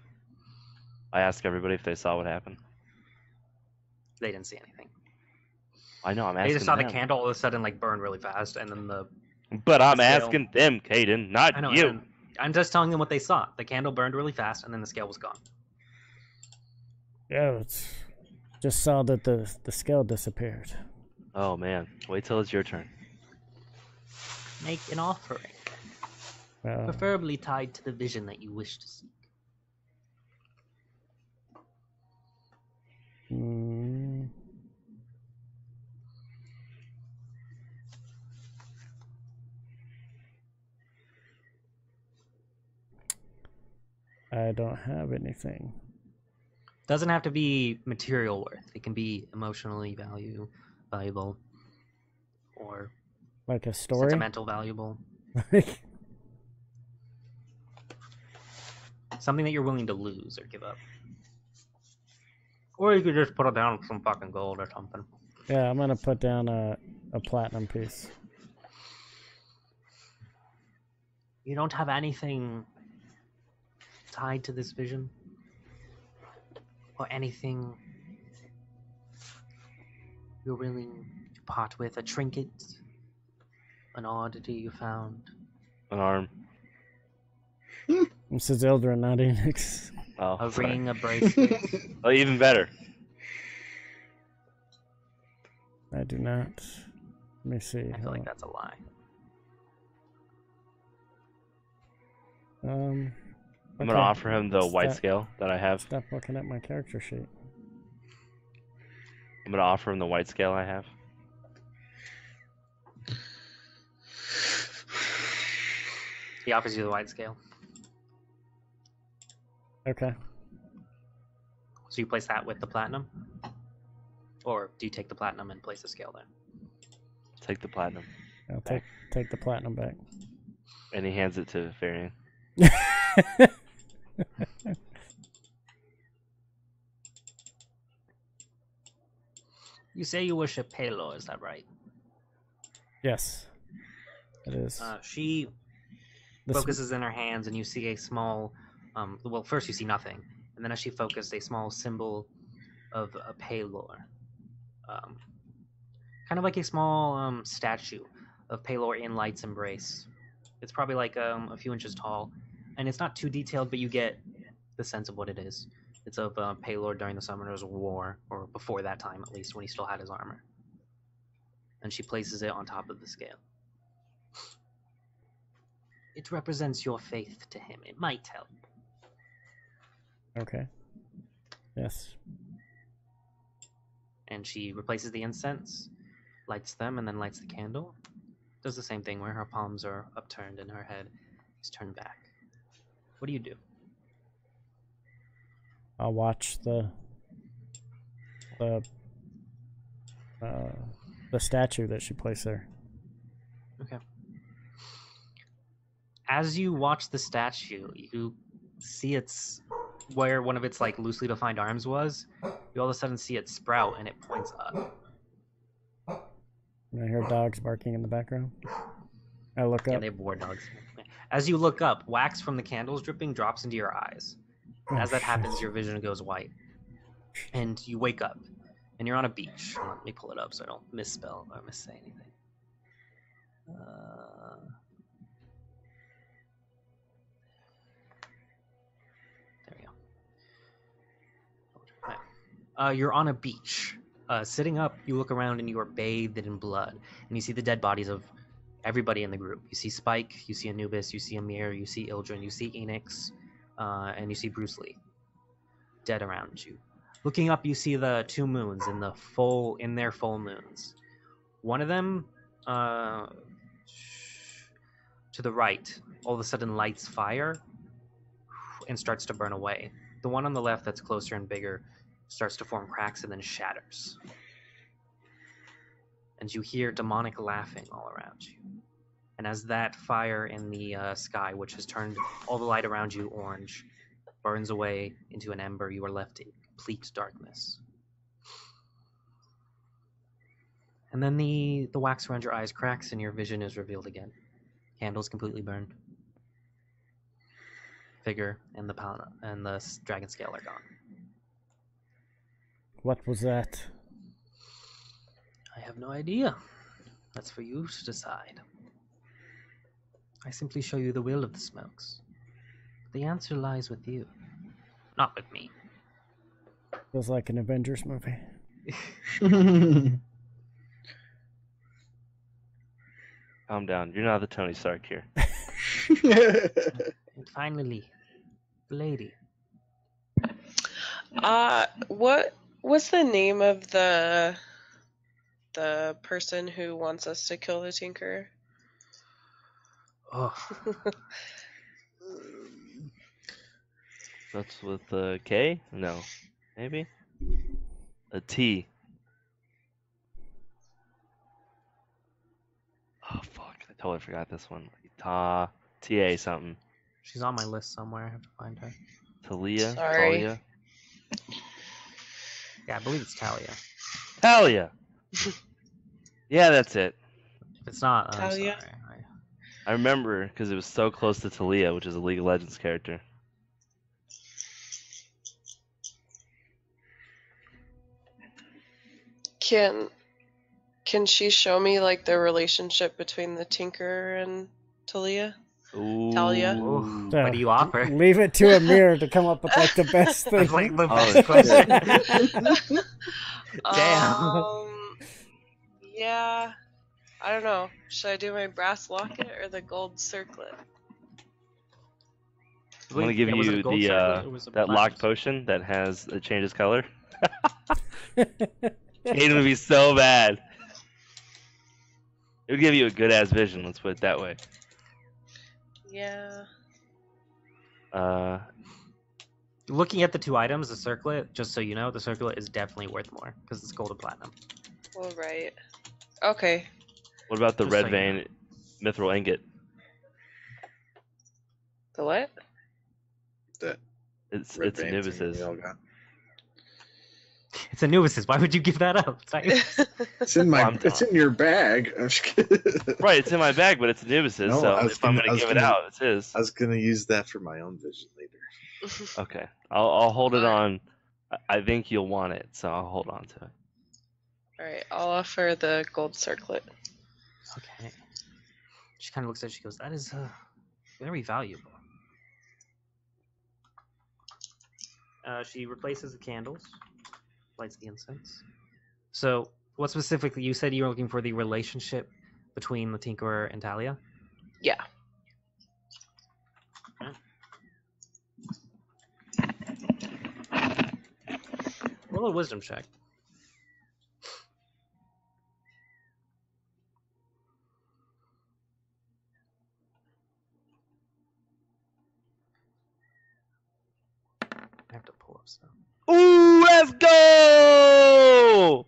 I ask everybody if they saw what happened. They didn't see anything. I know I'm asking. They just saw the them. candle all of a sudden like burn really fast, and then the But I'm the scale. asking them, Caden, not I know. you. and I'm just telling them what they saw. The candle burned really fast, and then the scale was gone. Yeah, it's just saw that the the scale disappeared. Oh man, wait till it's your turn. Make an offering, Uh, preferably tied to the vision that you wish to seek. mm, I don't have anything. Doesn't have to be material worth. It can be emotionally value valuable or Like a story? sentimental valuable. <laughs> Something that you're willing to lose or give up. Or you could just put it down some fucking gold or something. yeah, I'm gonna put down a, a platinum piece. You don't have anything tied to this vision? Or anything you're willing to part with? A trinket? An oddity you found? An arm. This is Ildren, not Enix. Oh, A sorry. ring, a <laughs> bracelet? Oh, even better. I do not. Let me see. I feel like that's a lie. Um, I'm gonna offer him the let's white scale that I have. Stop looking at my character sheet. I'm gonna offer him the white scale I have. He offers you the white scale. Okay. So you place that with the platinum? Or do you take the platinum and place the scale there? Take the platinum, I'll take take the platinum back. and he hands it to Varian. <laughs> <laughs> You say you worship Palor, is that right? yes, it is. Uh, she The focuses in her hands, and you see a small. Um, well, first you see nothing, and then as she focused, a small symbol of a Palor, um, kind of like a small um, statue of Palor in Light's embrace. It's probably like um, a few inches tall, and it's not too detailed, but you get the sense of what it is. It's of uh, Palor during the Summoners' War, or before that time at least, when he still had his armor. And she places it on top of the scale. It represents your faith to him. It might help. okay. Yes. And she replaces the incense, lights them, and then lights the candle. Does the same thing where her palms are upturned and her head is turned back. What do you do? I'll watch the the uh, the statue that she placed there. Okay. As you watch the statue, you see its where one of its like loosely defined arms was. You all of a sudden see it sprout and it points up. And I hear dogs barking in the background. I look Yeah, up. they have war dogs. As you look up, wax from the candles dripping drops into your eyes. Oh, As that happens, your vision goes white, and you wake up, and you're on a beach. Let me pull it up so I don't misspell or missay anything. Uh, there we go. Right. Uh, you're on a beach. Uh, sitting up, you look around and you are bathed in blood, and you see the dead bodies of everybody in the group. You see Spike, you see Anubis, you see Amir, you see Ildren, you see Enix, uh, and you see Bruce Lee dead around you. Looking up, you see the two moons in the full in their full moons. One of them, uh, to the right, all of a sudden lights fire and starts to burn away. The one on the left, that's closer and bigger, starts to form cracks and then shatters. And you hear demonic laughing all around you. And as that fire in the uh, sky, which has turned all the light around you orange, burns away into an ember, you are left in complete darkness. And then the, the wax around your eyes cracks and your vision is revealed again. Candles completely burned. Figure and the pal- and the dragon scale are gone. What was that? I have no idea. That's for you to decide. I simply show you the will of the smokes. The answer lies with you, not with me. Feels like an Avengers movie. <laughs> calm down. You're not the Tony Stark here. <laughs> And finally, the lady. Uh, what what's the name of the the person who wants us to kill the Tinker? Oh, That's with a K? No. Maybe? A T. Oh fuck, I totally forgot this one. Ta T A something. she's on my list somewhere. I have to find her. Talia? Sorry. Talia? Yeah, I believe it's Talia. Talia! <laughs> yeah, that's it. If it's not, I'm Talia? sorry. I- I remember because it was so close to Talia, which is a League of Legends character. Can can she show me like the relationship between the Tinker and Talia? Ooh. Talia? Ooh, Yeah. what do you offer? <laughs> Leave it to Amir to come up with like the best thing. <laughs> That's like the Oh, question. Damn. Um, yeah. I don't know. Should I do my brass locket or the gold circlet? I'm gonna give it you the circlet uh, or was it that platinum lock potion that has that changes color. <laughs> <laughs> It would be so bad. It would give you a good ass vision. Let's put it that way. Yeah. Uh, Looking at the two items, the circlet, just so you know, the circlet is definitely worth more because it's gold and platinum. All right. Okay. what about the Just red so you vein mithril ingot? The what? that It's red it's vein thing Anubis's. we all got. It's Anubis's. Why would you give that up? It's not your- It's in my. Well, I'm it's in your bag. I'm just kidding. Right, it's in my bag, but it's Anubis's. No, so I was if I'm gonna- I gonna was give it gonna- out, it's his. I was gonna use that for my own vision later. Okay, I'll I'll hold it on. I- I think you'll want it, so I'll hold on to it. All right. I'll offer the gold circlet. okay. She kind of looks at it. She goes, "That is uh, very valuable." Uh, she replaces the candles, lights the incense. So, what specifically? You said you were looking for the relationship between the Tinkerer and Talia. Yeah. Roll a wisdom check. Let's go!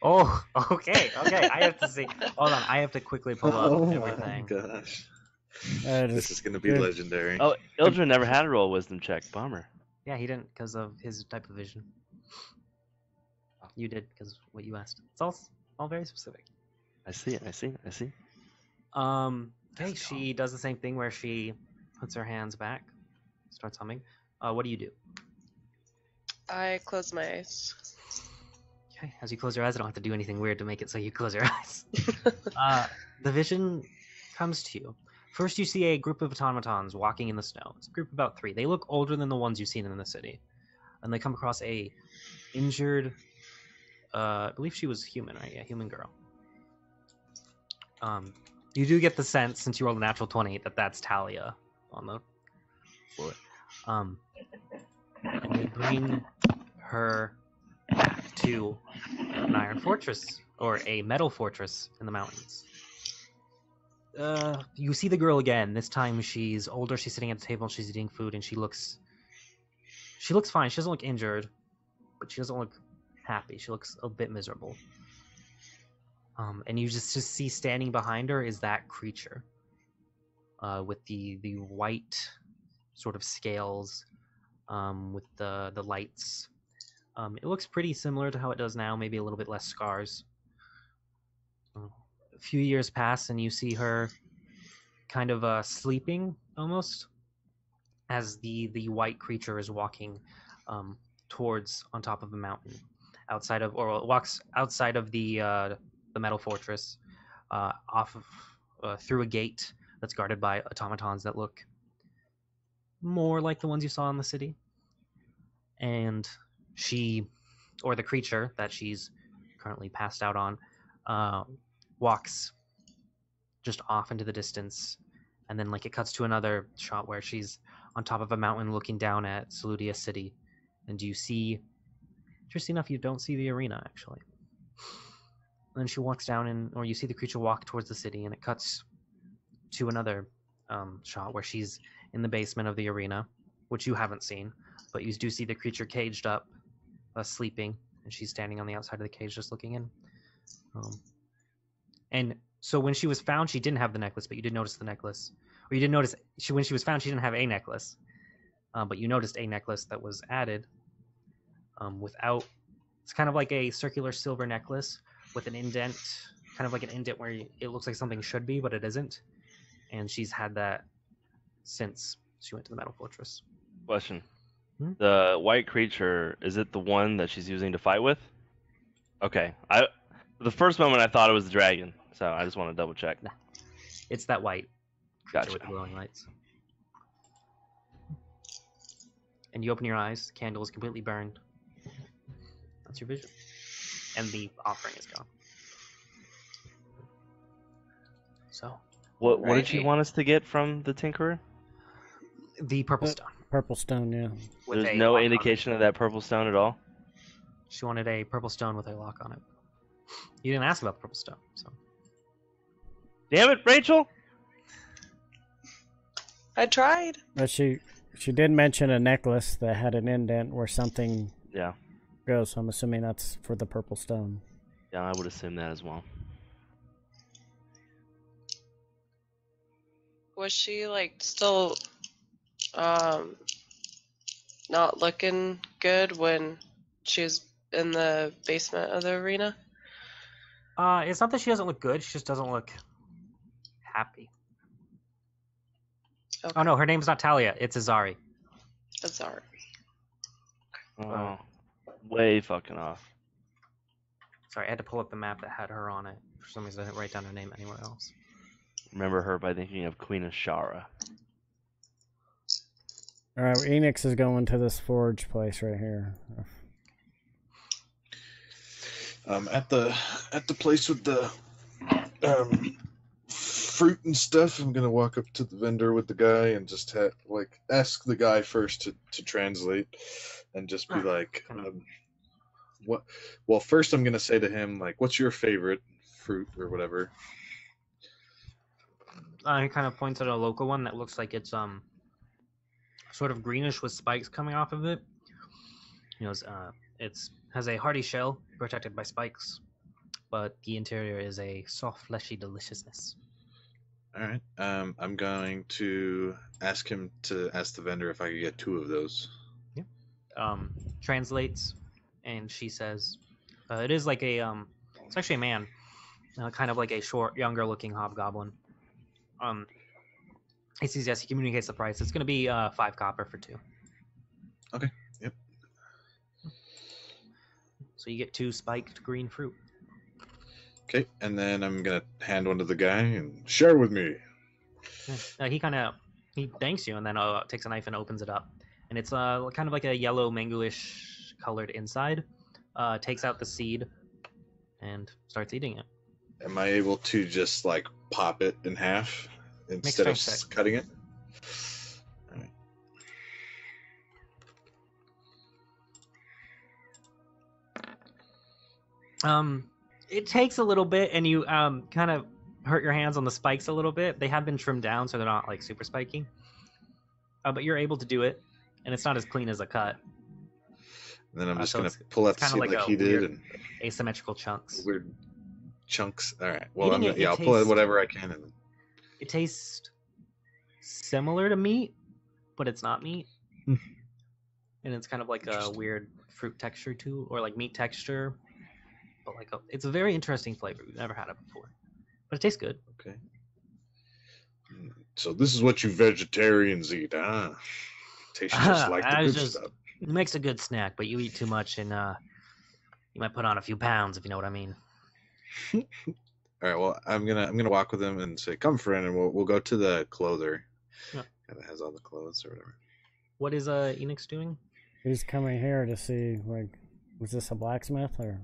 Oh, okay, <laughs> okay. I have to see. Hold on, I have to quickly pull up oh my everything. gosh, That this is is gonna be good. legendary. Oh, Ildra never had a roll wisdom check. Bummer. Yeah, he didn't because of his type of vision. You did because what you asked. It's all all very specific. I see. I see. I see. Um, okay, Let's she does the same thing where she puts her hands back, starts humming. Uh, what do you do? I close my eyes. Okay, as you close your eyes, I don't have to do anything weird to make it so you close your <laughs> eyes. <laughs> uh, the vision comes to you. First, you see a group of automatons walking in the snow. It's a group of about three. They look older than the ones you've seen in the city, and they come across a injured. Uh, I believe she was human, right? Yeah, human girl. Um, you do get the sense, since you rolled a natural twenty, that that's Talia on the floor. Um, and they bring her to an iron fortress or a metal fortress in the mountains. Uh, you see the girl again. This time she's older. She's sitting at the table. She's eating food, and she looks. She looks fine. She doesn't look injured, but she doesn't look happy. She looks a bit miserable. Um, and you just just see standing behind her is that creature, uh, with the the white sort of scales, um, with the the lights um, it looks pretty similar to how it does now, maybe a little bit less scars. Uh, A few years pass, and you see her kind of uh, sleeping almost as the the white creature is walking um, towards on top of a mountain outside of or walks outside of the uh, the metal fortress uh, off of uh, through a gate that's guarded by automatons that look more like the ones you saw in the city and she or the creature that she's currently passed out on uh, walks just off into the distance, and then like it cuts to another shot where she's on top of a mountain looking down at Saludia City, and you see, interesting enough, you don't see the arena actually. And then she walks down, and or you see the creature walk towards the city, and it cuts to another um, shot where she's in the basement of the arena, which you haven't seen, but you do see the creature caged up, uh, sleeping, and she's standing on the outside of the cage just looking in. Um, and so when she was found, she didn't have the necklace, but you did notice the necklace, or you didn't notice she when she was found, she didn't have a necklace, uh, but you noticed a necklace that was added um, without. It's kind of like a circular silver necklace with an indent, kind of like an indent where it looks like something should be, but it isn't. And she's had that since she went to the Metal Fortress. Question. Hmm? The white creature, is it the one that she's using to fight with? Okay. I the first moment I thought it was the dragon, so I just want to double check. Nah. It's that white creature Gotcha. with glowing lights. And you open your eyes, the candle is completely burned. That's your vision. And the offering is gone. So, What what did she want us to get from the Tinkerer? the purple stone. Purple stone, yeah. with There's no lock on it. indication of that purple stone at all. She wanted a purple stone with a lock on it. You didn't ask about the purple stone, so. Damn it, Rachel! I tried. But she she did mention a necklace that had an indent where something Yeah, goes. So I'm assuming that's for the purple stone. yeah, I would assume that as well. Was she like still um not looking good when she was in the basement of the arena? Uh, it's not that she doesn't look good, she just doesn't look happy. Okay. Oh no, her name's not Talia, it's Azari. Sorry. Oh, way fucking off. Sorry, I had to pull up the map that had her on it. For some reason, I didn't write down her name anywhere else. Remember her by thinking of Queen Ashara. All right, Enix is going to this forge place right here. Um, at the at the place with the um, fruit and stuff, I'm gonna walk up to the vendor with the guy and just ha- like ask the guy first to, to translate, and just be like, um, what? Well, first I'm gonna say to him like, "What's your favorite fruit or whatever?" Uh, he kind of points at a local one that looks like it's um sort of greenish with spikes coming off of it. You know, it's, uh, it's has a hardy shell protected by spikes, but the interior is a soft, fleshy deliciousness. All right. Um, I'm going to ask him to ask the vendor if I could get two of those. Yeah. Um, translates, and she says, uh, "It is like a um, it's actually a man, uh, kind of like a short, younger-looking hobgoblin." Um, he says yes. He communicates the price. It's going to be uh, five copper for two. Okay, yep. So you get two spiked green fruit. Okay, and then I'm gonna hand one to the guy and share with me. Uh, he kind of he thanks you and then uh, takes a knife and opens it up, and it's uh kind of like a yellow mangoish colored inside. Uh, takes out the seed and starts eating it. Am I able to just like pop it in half instead of strength cutting it? Um, it takes a little bit, and you um kind of hurt your hands on the spikes a little bit. They have been trimmed down, so they're not like super spiky. Uh, but you're able to do it, and it's not as clean as a cut. And then I'm Uh, just so gonna pull out it's the kinda like like, he did and Asymmetrical chunks. weird chunks. All right. Well, I'm Eating gonna, it, it yeah, I'll pull out whatever I can. And, It tastes similar to meat, but it's not meat. <laughs> And it's kind of like a weird fruit texture too, or like meat texture. But like a, it's a very interesting flavor. We've never had it before, but it tastes good. okay. Mm, So this is what you vegetarians eat, huh? Tastes <laughs> just like the good just- stuff. It makes a good snack, but you eat too much and uh, you might put on a few pounds if you know what I mean. <laughs> All right. Well, I'm gonna I'm gonna walk with him and say, "Come, friend," and we'll we'll go to the clother. Yeah. That has all the clothes or whatever. What is uh Enix doing? He's coming here to see like, was this a blacksmith or?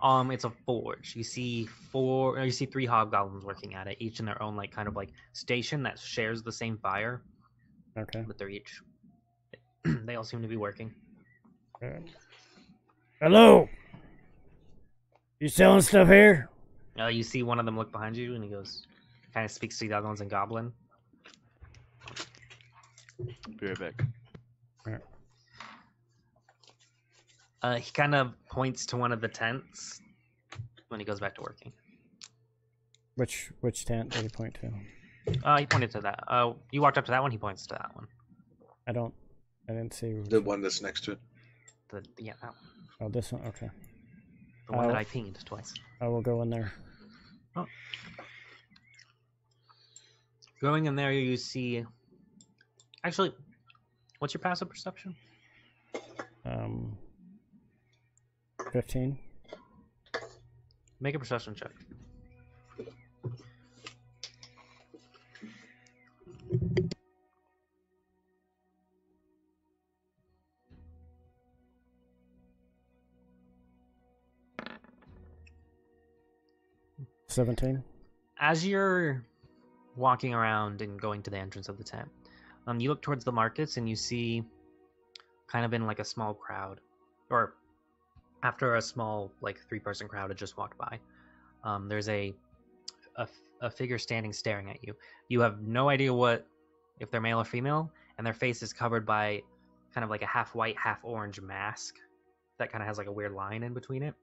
Um, it's a forge. You see four, or you see three hobgoblins working at it, each in their own like kind of like station that shares the same fire, Okay. but they're each. <clears throat> they all seem to be working. Hello. You selling stuff here? Uh, you see one of them look behind you, and he goes, kind of speaks to the other ones in Goblin. Be right back. Uh, he kind of points to one of the tents when he goes back to working. Which which tent did he point to? Uh, he pointed to that. Uh, you walked up to that one. He points to that one. I don't. I didn't see. The one that's next to it. The yeah, that one. Oh, this one. Okay. the one that Oh. I pinged twice. I will go in there. Going in there, you see. Actually, what's your passive perception? Um. Fifteen. Make a perception check. Seventeen. As you're walking around and going to the entrance of the tent, um, you look towards the markets and you see, kind of in like a small crowd, or after a small like three-person crowd had just walked by, um, there's a, a, a figure standing staring at you. You have no idea what if they're male or female, and their face is covered by kind of like a half white, half orange mask that kind of has like a weird line in between it.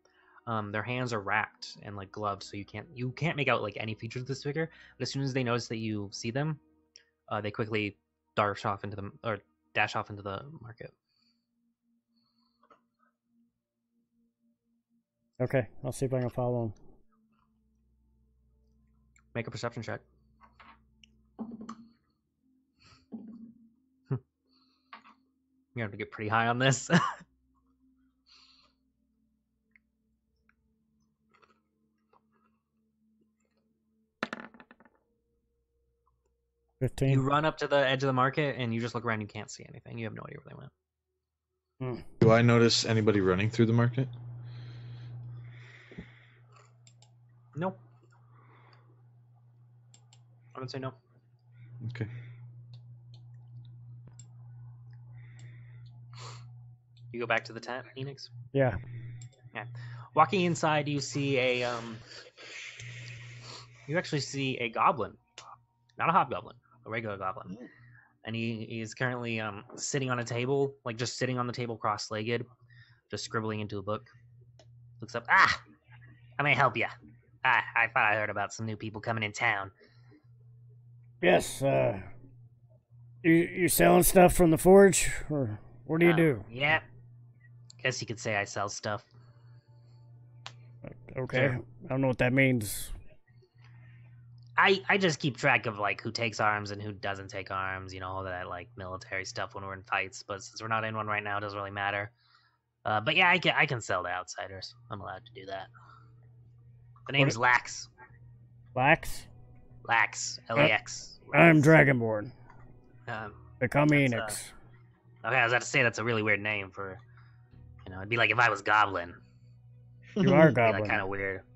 Um, their hands are wrapped and like gloved, so you can't you can't make out like any features of this figure. But as soon as they notice that you see them, uh, they quickly dash off into the or dash off into the market. Okay, I'll see if I can follow him. Make a perception check. <laughs> Hmm. you have to get pretty high on this. <laughs> Fifteen. you run up to the edge of the market and you just look around. You can't see anything. You have no idea where they went. Do I notice anybody running through the market? Nope. I would say no. Okay. You go back to the tent, Phoenix. Yeah. Walking inside, you see a um. You actually see a goblin, not a hobgoblin, a regular goblin, and he, he is currently um sitting on a table, like just sitting on the table cross-legged, just scribbling into a book. Looks up. Ah, how may I help you? Ah, I thought I heard about some new people coming in town. Yes. Uh. You you selling stuff from the forge, or what do you Uh, do? Yeah. Guess you could say I sell stuff. Okay. sure. I don't know what that means. I I just keep track of like who takes arms and who doesn't take arms. You know all that like military stuff when we're in fights. But since we're not in one right now, it doesn't really matter. Uh, but yeah, I can I can sell to outsiders. I'm allowed to do that. The name's Lax. Lax. Lax. L A X. I'm Dragonborn. Um, Become That's, uh, Enix. okay, I was about to say that's a really weird name for. You know, it'd be like if I was Goblin. you are <laughs> be like Goblin. kind of weird. <laughs>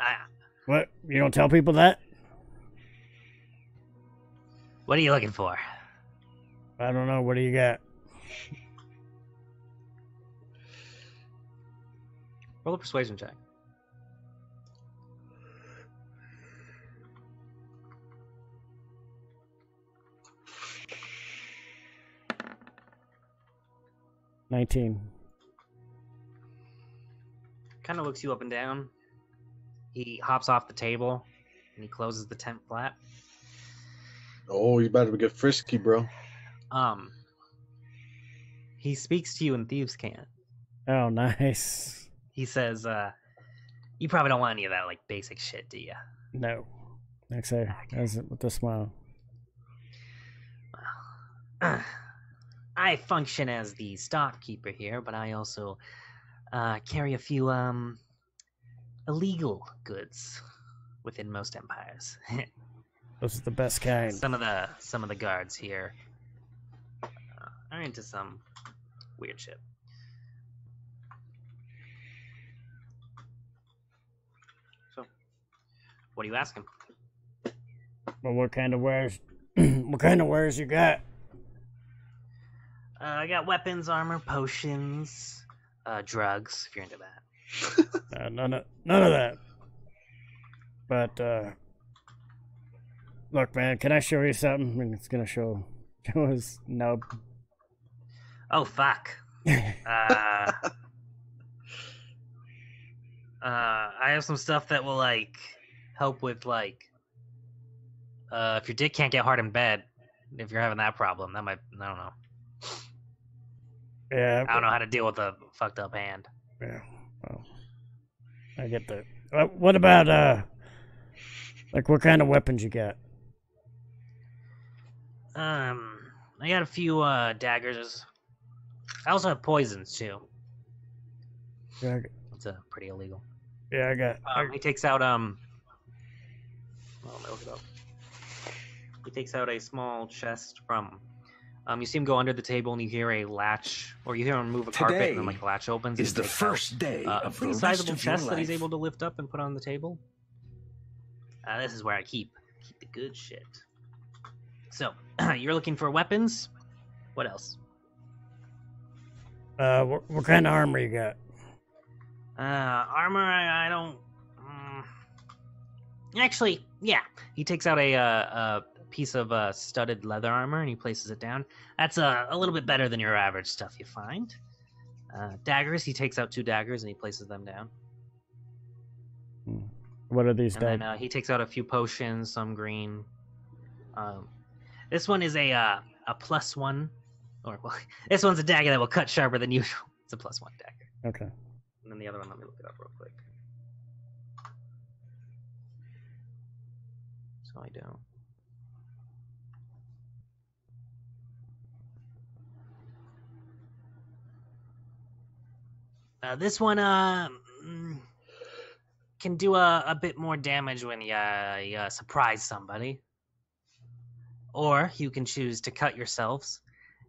Ah, What? You don't tell people that? what are you looking for? I don't know. What do you got? Roll a persuasion check. Nineteen. kind of looks you up and down. He hops off the table and he closes the tent flap. Oh, you better get frisky, bro. Um, he speaks to you in thieves' cant. Oh, nice. He says, "Uh, you probably don't want any of that like basic shit, do you?" No. Next say as with a smile. <sighs> I function as the stockkeeper here, but I also uh, carry a few um illegal goods within most empires. <laughs> Those are the best kind. Some of the some of the guards here uh, are into some weird shit. So, what are you asking? Well, what kind of wares? <clears throat> what kind of wares you got? Uh, I got weapons, armor, potions, uh, drugs. If you're into that. <laughs> Uh, none of none of that. But uh, look, man, can I show you something? I mean, it's gonna show <laughs> show his nub. Oh fuck. <laughs> Uh, uh, I have some stuff that will like help with like uh, if your dick can't get hard in bed. If you're having that problem, that might I don't know. yeah, I don't know how to deal with a fucked up hand. Yeah, well, I get that. Uh, what about uh, like what kind of weapons you got? Um, I got a few uh daggers. I also have poisons too. Yeah, I, It's uh, pretty illegal. yeah, I got. Um, he takes out um. Well, look it up. He takes out a small chest from. Um, you see him go under the table, and you hear a latch, or you hear him move a carpet, and then Today like a latch opens. and Is the takes out, first day uh, a of the pretty rest sizable of your chest that he's able to lift up and put on the table. Uh, this is where I keep keep the good shit. So <clears throat> you're looking for weapons. What else? Uh, what, what kind of armor you got? Uh, armor, I, I don't. Mm, actually, yeah. He takes out a, uh, a piece of uh, studded leather armor and he places it down. That's uh, a little bit better than your average stuff you find. Uh, daggers, he takes out two daggers and he places them down. What are these And then daggers? uh, he takes out a few potions, some green. Um, this one is a uh, a plus one, or well, <laughs> this one's a dagger that will cut sharper than usual. <laughs> It's a plus one dagger. okay. And then the other one, let me look it up real quick. So I don't. Uh, this one uh, mm, can do a, a bit more damage when you, uh, you uh, surprise somebody. Or you can choose to cut yourselves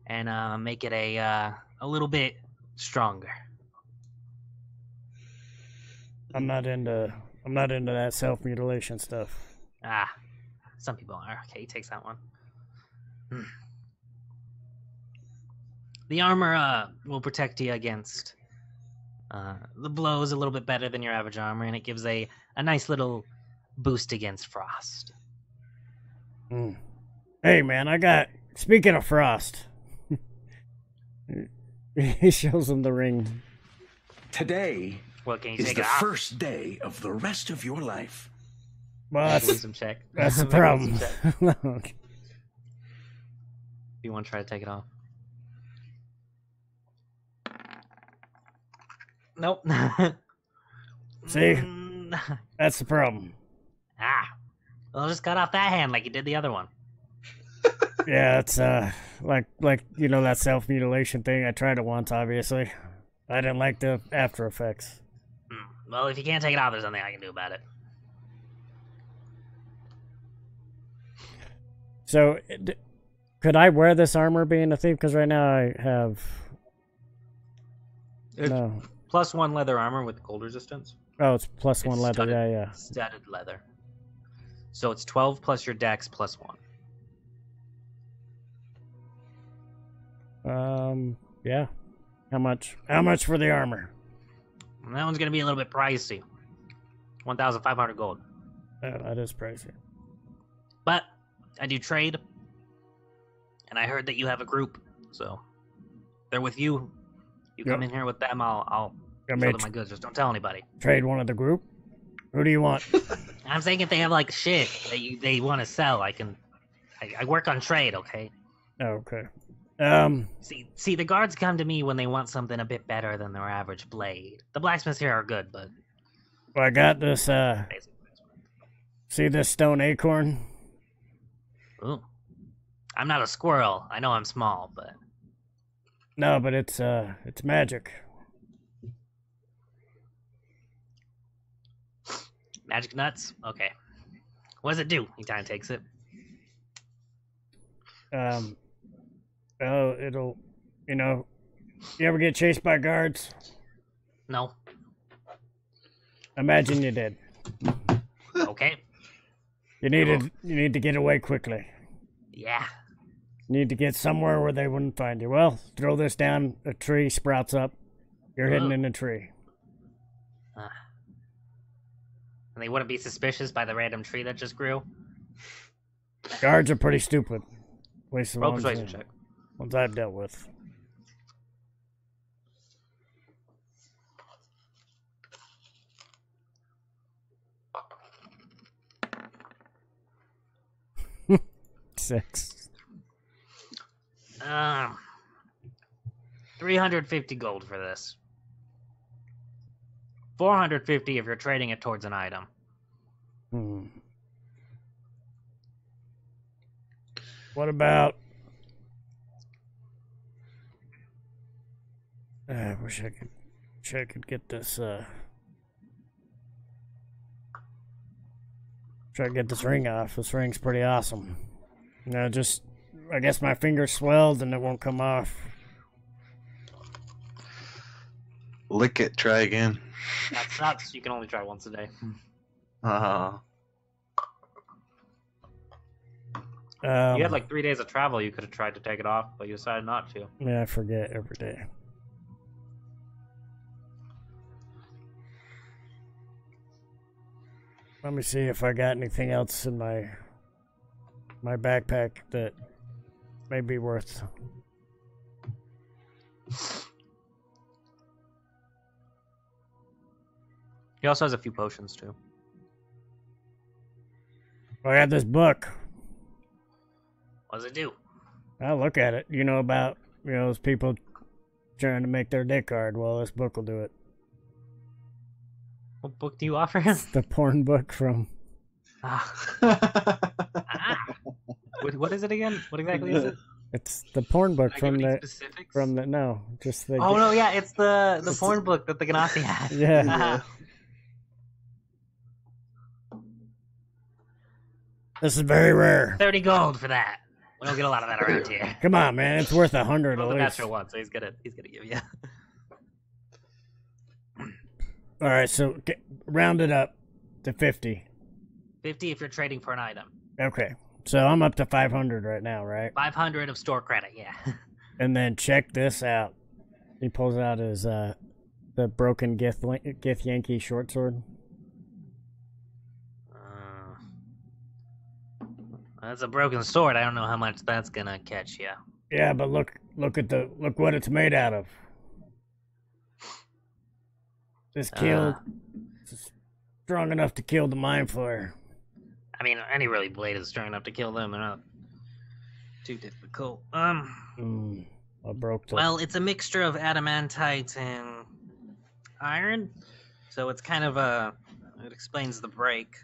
and uh, make it a uh, a little bit stronger. I'm not into. I'm not into that self mutilation stuff. Ah, some people are. Okay, he takes that one. Hmm. The armor uh, will protect you against uh, the blow is a little bit better than your average armor, and it gives a, a nice little boost against frost. Hmm. Hey, man, I got. Speaking of frost, <laughs> he shows him the ring. Today What can you is take the off? first day of the rest of your life. Well, Make that's wisdom check. that's <laughs> the Make a problem. wisdom check. <laughs> You want to try to take it off? Nope. <laughs> See? Mm, <laughs> that's the problem. Ah. Well, just cut off that hand like you did the other one. <laughs> Yeah, it's uh like like you know that self mutilation thing. I tried it once, obviously. I didn't like the after effects. Hmm. Well, if you can't take it off, there's nothing I can do about it. So, d- could I wear this armor being a thief? Because right now I have It's no. Plus one leather armor with cold resistance. Oh, it's plus one It's leather. studded. Yeah, yeah. Studded leather. So it's 12 plus your dex plus one. Um, yeah. How much? How much for the armor? And that one's going to be a little bit pricey 1,500 gold. Oh, that is pricey. But I do trade. And I heard that you have a group. So they're with you. You come in here with them, I'll, I'll I show may them my goods. Just don't tell anybody. trade one of the group. Who do you want? <laughs> I'm saying if they have like shit that you, they want to sell, I can. I, I work on trade, okay? oh, okay. Um, See, see, the guards come to me when they want something a bit better than their average blade. The blacksmiths here are good, but well, I got this. Uh, see this stone acorn? ooh, I'm not a squirrel. I know I'm small, but No, but it's uh, it's magic. magic nuts. Okay, what does it do? He kind of takes it. Um, oh, it'll, you know, you ever get chased by guards? No, Imagine you did. okay. You need to you need to get away quickly. Yeah. Need to get somewhere where they wouldn't find you. Well, throw this down. A tree sprouts up. You're hidden Oh. in a tree. Ah. And they wouldn't be suspicious by the random tree that just grew. Guards are pretty stupid. At least the Roll ones, persuasion check. ones I've dealt with. <laughs> Six. Um, 350 gold for this. 450 if you're trading it towards an item. Hmm. What about? Uh, I wish I could. I could get this. Uh, try to get this ring off. This ring's pretty awesome. No, just I guess my finger swelled and it won't come off. Lick it. Try again. That sucks. You can only try once a day. Uh, Um, you had like three days of travel. You could have tried to take it off, but you decided not to. Yeah, I forget every day. Let me see if I got anything else in my my backpack that may be worth. He also has a few potions too. I got this book. What does it do? I'll look at it. You know about you know those people trying to make their dick hard. Well, this book will do it. What book do you offer him? The porn book from Ah. <laughs> <laughs> What, what is it again? What exactly is it? <laughs> it's the porn book from the specifics? from the no just the Oh no, yeah, it's the <laughs> the porn book that the Ganassi had. <laughs> Yeah. Ah. This is very rare. Thirty gold for that. We don't get a lot of that around here. Come on, man, it's worth a hundred Well, the natural one, so he's gonna he's gonna give you. All right, so get, round it up to fifty. Fifty if you're trading for an item. Okay, so I'm up to five hundred right now, right? Five hundred of store credit. Yeah. <laughs> And then check this out. He pulls out his uh, the broken Gith Githyanki short sword. Uh, that's a broken sword. I don't know how much that's gonna catch you. Yeah, but look, look at the look what it's made out of. This killed Uh. strong enough to kill the mind flayer. I mean, any really blade is strong enough to kill them. They're not too difficult. Um. Mm, I broke the. Well, it's a mixture of adamantite and iron, so it's kind of a. It explains the break.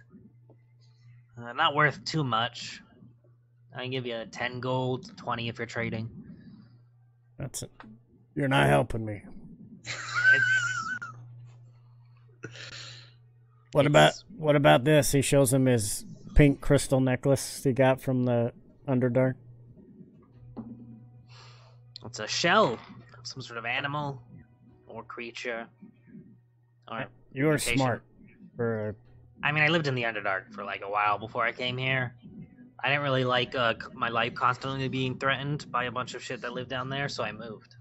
Uh, not worth too much. I can give you ten gold, twenty if you're trading. that's it. You're not helping me. <laughs> It's What about what about this? He shows him his pink crystal necklace he got from the Underdark. it's a shell, of some sort of animal or creature. Or You are Mutation. smart for a I mean, I lived in the Underdark for like a while before I came here. I didn't really like uh, my life constantly being threatened by a bunch of shit that lived down there, so I moved.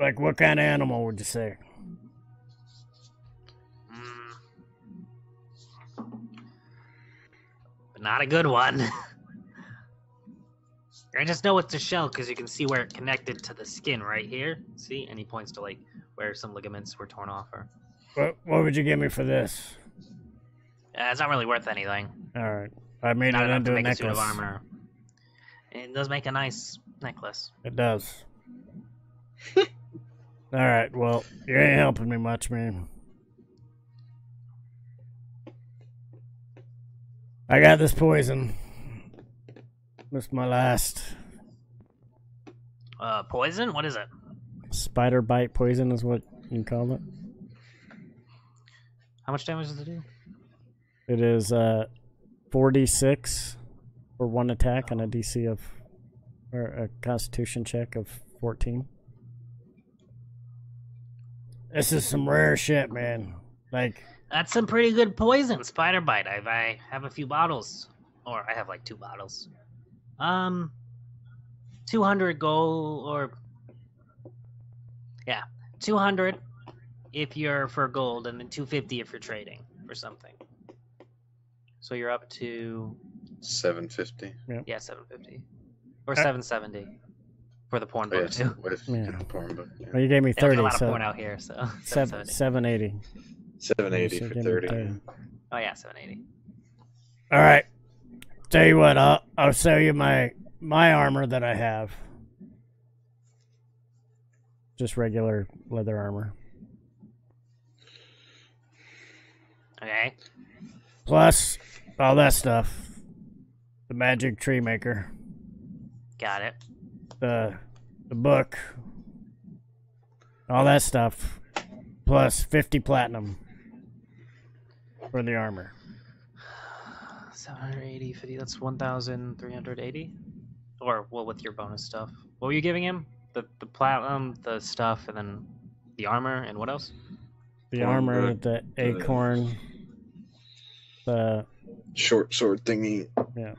like what kind of animal would you say? Not a good one. <laughs> I just know it's a shell because you can see where it connected to the skin right here. See? And he points to like where some ligaments were torn off. Or What what would you give me for this? uh, it's not really worth anything. All right, I made not it enough into to a make a suit of necklace. armor. It does make a nice necklace. It does. <laughs> All right, well, you ain't helping me much, man. I got this poison. This is my last Uh, poison? What is it? spider bite poison, is what you call it. How much damage does it do? It is uh, 46 for one attack and a DC of, or a Constitution check of 14. This is some rare shit, man. Like, That's some pretty good poison, spider bite. I've, I have a few bottles, or I have like two bottles. Um, two hundred gold, or yeah, two hundred if you're for gold, and then two fifty if you're trading for something. So you're up to Seven fifty. yeah seven fifty or Uh, seven seventy for the porn Oh, book yeah, too. with Yeah. the porn book. yeah. Well, you gave me They don't thirty, a lot of so porn out here, so <laughs> seven seven eighty. Seven eighty for thirty. 30. Oh yeah, seven eighty. All right. Tell you what, I'll I'll sell you my my armor that I have. Just regular leather armor. Okay. Plus all that stuff. The magic tree maker. Got it. The the book. All that stuff. Plus fifty platinum for the armor. 780, 50, that's 1,380? Or, well, with your bonus stuff. What were you giving him? The the platinum, the stuff, and then the armor, and what else? The Corn armor, book, the the- acorn, the Short sword thingy. yeah.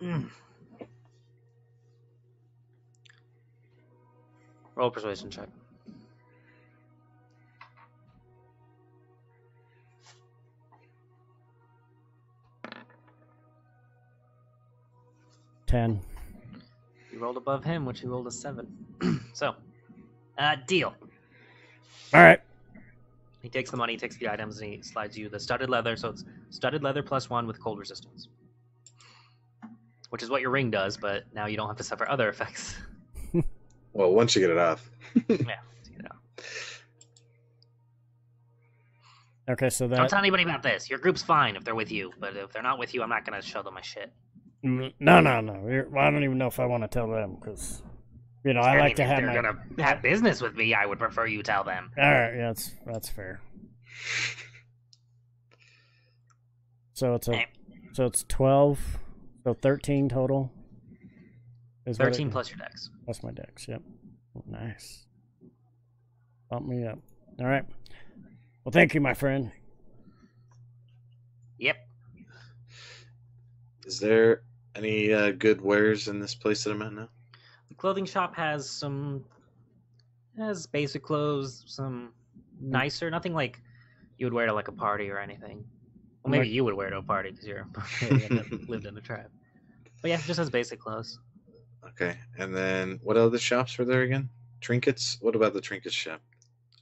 Mm. Roll persuasion check. Ten. You rolled above him, which he rolled a 7. <clears throat> so, uh, deal. All right. He takes the money, he takes the items, and he slides you the studded leather. So it's studded leather plus one with cold resistance, which is what your ring does. But now you don't have to suffer other effects. <laughs> Well, once you get it off. <laughs> yeah. You know. Okay, so Don't tell anybody about this. Your group's fine if they're with you, but if they're not with you, I'm not gonna show them my shit. Mm, no, no, no. You're- Well, I don't even know if I want to tell them because, you know, I, mean, like to have. if they're my. gonna have business with me. I would prefer you tell them. All right, yeah, that's that's fair. So it's a, so it's twelve, so thirteen total. Is what it- Thirteen plus your dex. That's my dex. Yep. Nice. Bump me up. All right. Well, thank you, my friend. Yep. Is there any uh, good wares in this place that I'm at now? The clothing shop has some has basic clothes, some nicer, nothing like you would wear to like a party or anything. Well, maybe you would wear to a party because you're <laughs> you <laughs> lived in a tribe. But yeah, it just has basic clothes. Okay, and then what other shops were there again? Trinkets. What about the trinkets shop?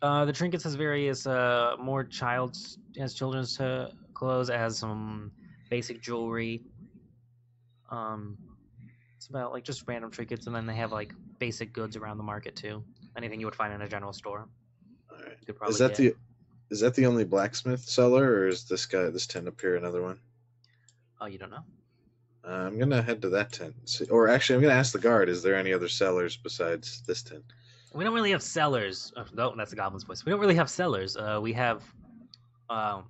Uh, the trinkets has various uh more child's has children's uh, clothes, it has some basic jewelry. Um, it's about like just random trinkets, and then they have like basic goods around the market too. Anything you would find in a general store. All right. You could probably Is that get. the is that the only blacksmith seller, or is this guy this tent up here another one? Oh, you don't know? Uh, I'm gonna head to that tent. See, or actually, I'm gonna ask the guard. Is there any other sellers besides this tent? We don't really have sellers. Oh, no, that's the goblin's voice. We don't really have sellers. Uh, we have, um,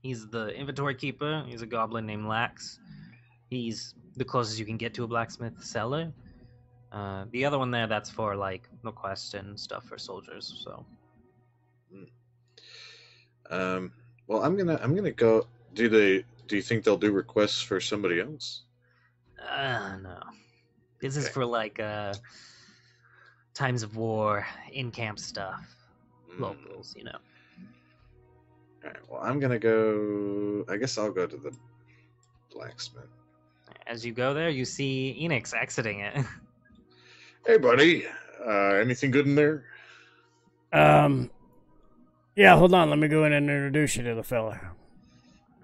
he's the inventory keeper. He's a goblin named Lax. He's the closest you can get to a blacksmith seller. Uh, the other one there, that's for like the quest and stuff for soldiers. So Um, well, I'm gonna I'm gonna go. Do they? Do you think they'll do requests for somebody else? Uh, no. This is for like uh times of war, in camp stuff, Mm, locals, you know. All right. Well, I'm gonna go. I guess I'll go to the blacksmith. As you go there, you see Enix exiting it. <laughs> Hey, buddy. Uh, anything good in there? Um, yeah, hold on. Let me go in and introduce you to the fella.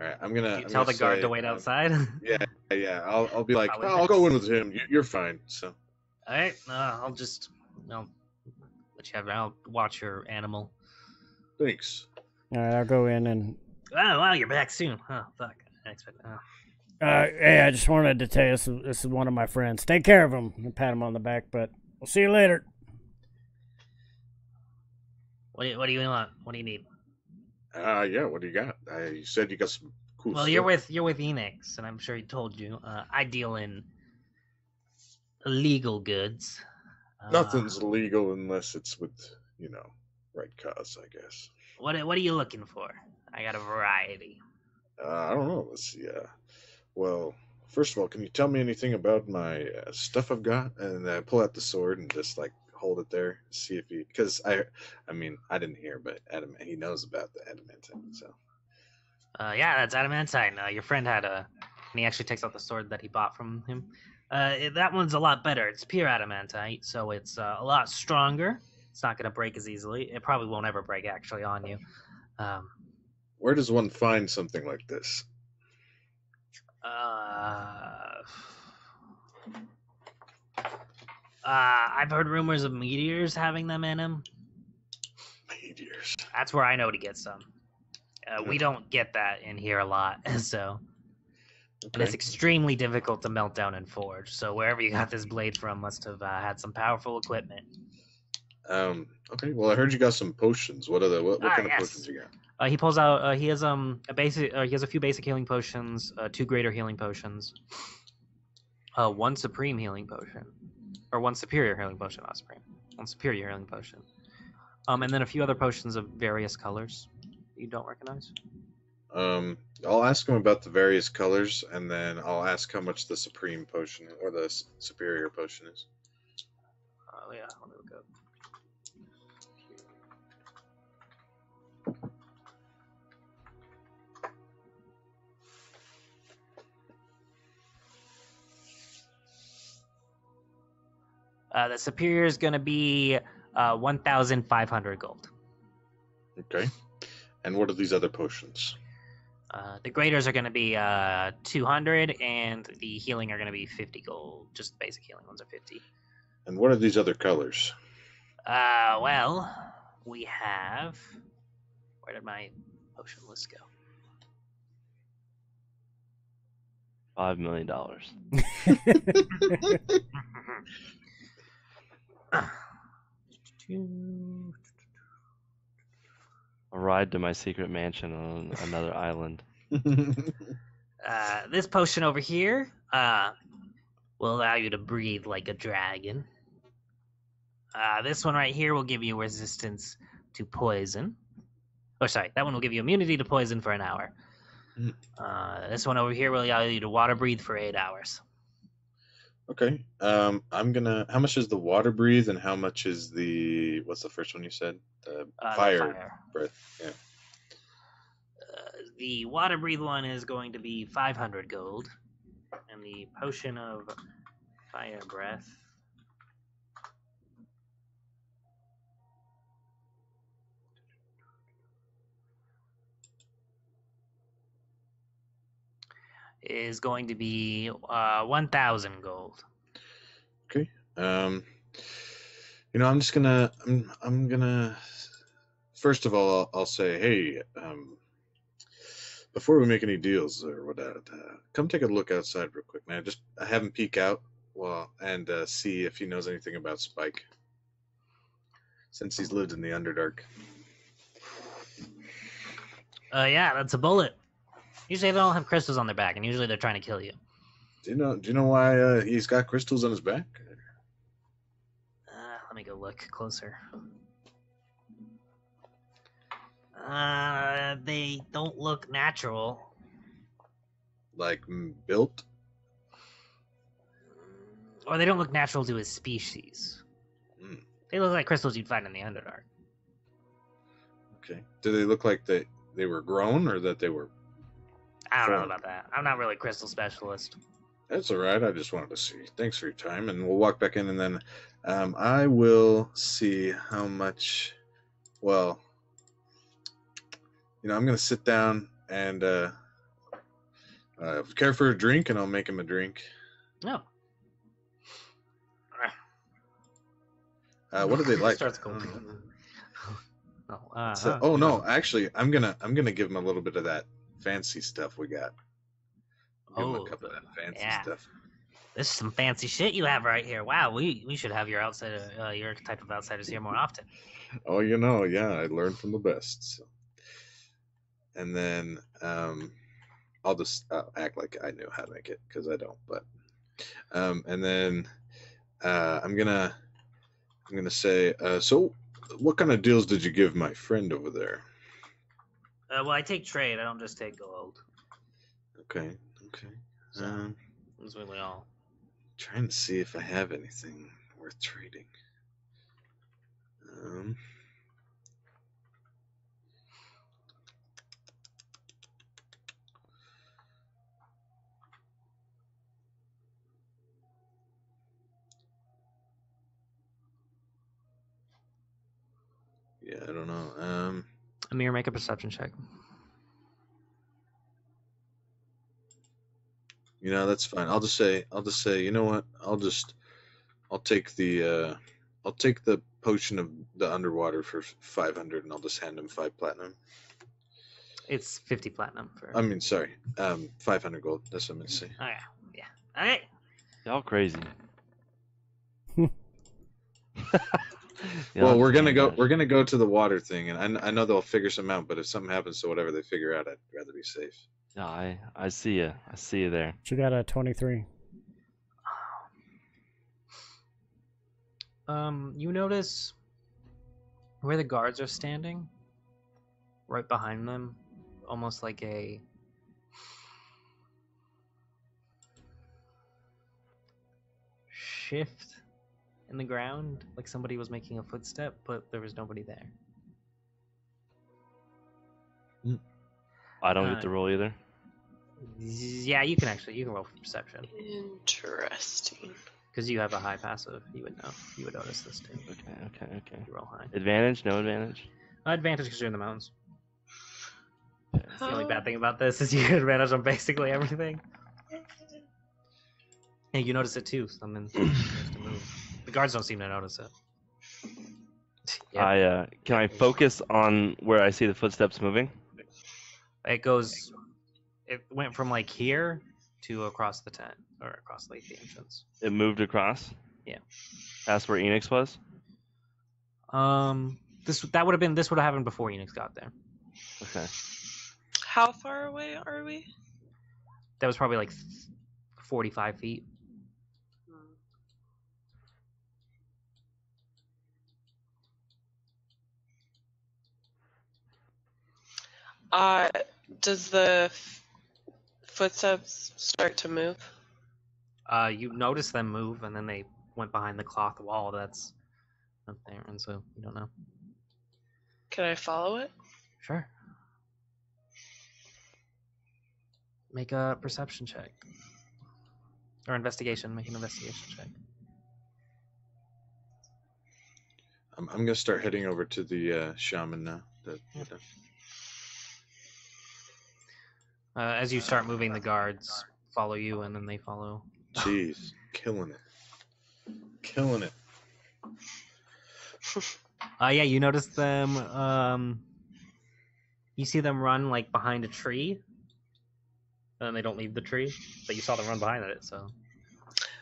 All right. I'm gonna. you I'm tell gonna the guard say, to wait uh, outside. <laughs> Yeah, yeah. I'll I'll be like, oh, I'll go in with him. You, you're fine. So. All right, uh, I'll just I'll let you have. I'll watch your animal. Thanks. All right, I'll go in and. Oh wow, you're back soon. Oh fuck, I expect. Oh. Uh, hey, I just wanted to tell you this is, this is one of my friends. Take care of him and pat him on the back. But we'll see you later. What do you, What do you want? What do you need? Uh, yeah. What do you got? Uh, you said you got some cool. Well, stuff. you're with you're with Enix, and I'm sure he told you. Uh, I deal in illegal goods. Uh, Nothing's legal unless it's with you know right cause, I guess. What What are you looking for? I got a variety. Uh, I don't know. Let's see. Uh, well, first of all, can you tell me anything about my uh, stuff I've got? And I pull out the sword and just like hold it there, see if he. Because I, I mean, I didn't hear, but Adam, he knows about the adamantine. So Uh, yeah, that's adamantine. Uh, your friend had a, and he actually takes out the sword that he bought from him. Uh, it- that one's a lot better. It's pure adamantite, so it's uh, a lot stronger. It's not going to break as easily. It probably won't ever break actually on you. Um, where does one find something like this? Uh, uh, I've heard rumors of meteors having them in them. Meteors. That's where I know to get some. Uh, we don't get that in here a lot, <laughs> so and it's extremely difficult to melt down and forge. So wherever you got this blade from must have uh, had some powerful equipment. Um. Okay. Well, I heard you got some potions. What are the what, what Ah, kind yes. of potions you got? Uh, he pulls out. Uh, he has um a basic. Uh, he has a few basic healing potions, uh, two greater healing potions, uh, one supreme healing potion, or one superior healing potion, not supreme. One superior healing potion, um, and then a few other potions of various colors you don't recognize. Um. I'll ask him about the various colors, and then I'll ask how much the supreme potion or the superior potion is. Oh yeah, let me Uh, the superior is going to be uh, 1,500 gold. Okay. And what are these other potions? Uh, the graders are going to be uh, 200, and the healing are going to be 50 gold. Just the basic healing ones are 50. And what are these other colors? Uh, well, we have. Where did my potion list go? Five million dollars. <laughs> <laughs> <laughs> A ride to my secret mansion on another <laughs> island. Uh, this potion over here uh, will allow you to breathe like a dragon. Uh, this one right here will give you resistance to poison. Oh, sorry, that one will give you immunity to poison for an hour. Hmm. Uh, this one over here will allow you to water breathe for eight hours. Okay. Um. I'm gonna. How much is the water breathe, and how much is the what's the first one you said? The Uh, the fire, breath. Yeah. Uh, the water breathe one is going to be 500 gold, and the potion of fire breath. Is going to be uh, 1,000 gold. Okay. Um. You know, I'm just gonna. I'm. I'm gonna. First of all, I'll, I'll say, hey. Um. Before we make any deals or whatever, uh, come take a look outside real quick, man. Just have him peek out, well, and uh, see if he knows anything about Spike. Since he's lived in the Underdark. Uh, yeah, that's a bulette. Usually they don't have crystals on their back, and usually they're trying to kill you. Do you know? Do you know why uh, he's got crystals on his back? Uh, let me go look closer. Uh, they don't look natural. Like mm, built? Or they don't look natural to his species. Hmm. They look like crystals you'd find in the Underdark. Okay. Do they look like they they were grown or that they were? I don't know about that. I'm not really a crystal specialist. That's all right. I just wanted to see. Thanks for your time, and we'll walk back in, and then um, I will see how much. Well, you know, I'm gonna sit down and uh, uh, care for a drink, and I'll make him a drink. No. Uh, <laughs> what do they like? Starts going. <laughs> Oh, uh, So- oh no, actually, I'm gonna I'm gonna give him a little bit of that fancy stuff we got. Give Oh, a cup of that fancy yeah. stuff. This is some fancy shit you have right here. Wow, we we should have your outside uh, your type of outsiders here more often. Oh, you know, yeah, I learned from the best. So. And then um, I'll just uh, act like I knew how to make it because I don't. But um, and then uh, I'm gonna I'm gonna say, uh, so what kind of deals did you give my friend over there? Uh, well, I take trade. I don't just take gold. Okay, okay. So- Um, That's really all. trying to see if I have anything worth trading. Um, yeah, I don't know. Um, Amir, make a perception check. You know, that's fine. I'll just say, I'll just say, you know what? I'll just, I'll take the, uh, I'll take the potion of the underwater for five hundred, and I'll just hand him five platinum. It's 50 platinum for. I mean, sorry, um, five hundred gold. That's what I meant to say. oh, yeah. Yeah. All right. Y'all crazy. <laughs> <laughs> <laughs> well, we're gonna go, dash. we're gonna go to the water thing, and I, I know they'll figure some out. But if something happens to whatever they figure out, I'd rather be safe. No, I I see you. I see you there. She got a 23. Um, you notice where the guards are standing, right behind them, almost like a shift in the ground, like somebody was making a footstep, but there was nobody there. I don't Uh, get the roll either. Yeah, you can actually you can roll for perception Interesting. because you have a high passive. You would know. You would notice this too. Okay, okay, okay. You roll high. Advantage? No advantage? Advantage because you're in the mountains. Okay. That's the only bad thing about this is you get advantage on basically everything. <laughs> Yeah, you notice it too. Something <coughs> starts to move. The guards don't seem to notice it. <laughs> Yeah, I uh, can I focus on where I see the footsteps moving? it goes. It went from like here to across the tent or across like the entrance. It moved across. Yeah. That's where Enix was. Um, this that would have been this would have happened before Enix got there. Okay. How far away are we? That was probably like forty-five feet. Uh, does the f- footsteps start to move? Uh, you notice them move, and then they went behind the cloth wall that's up there, and so you don't know. Can I follow it? Sure. Make a perception check. Or investigation. Make an investigation check. I'm, I'm gonna start heading over to the uh, shaman now. The, the- Uh, as you start moving, the guards follow you, and then they follow. Jeez, killing it, killing it. Uh, yeah, you notice them. Um, you see them run like behind a tree, and then they don't leave the tree, but you saw them run behind it. So,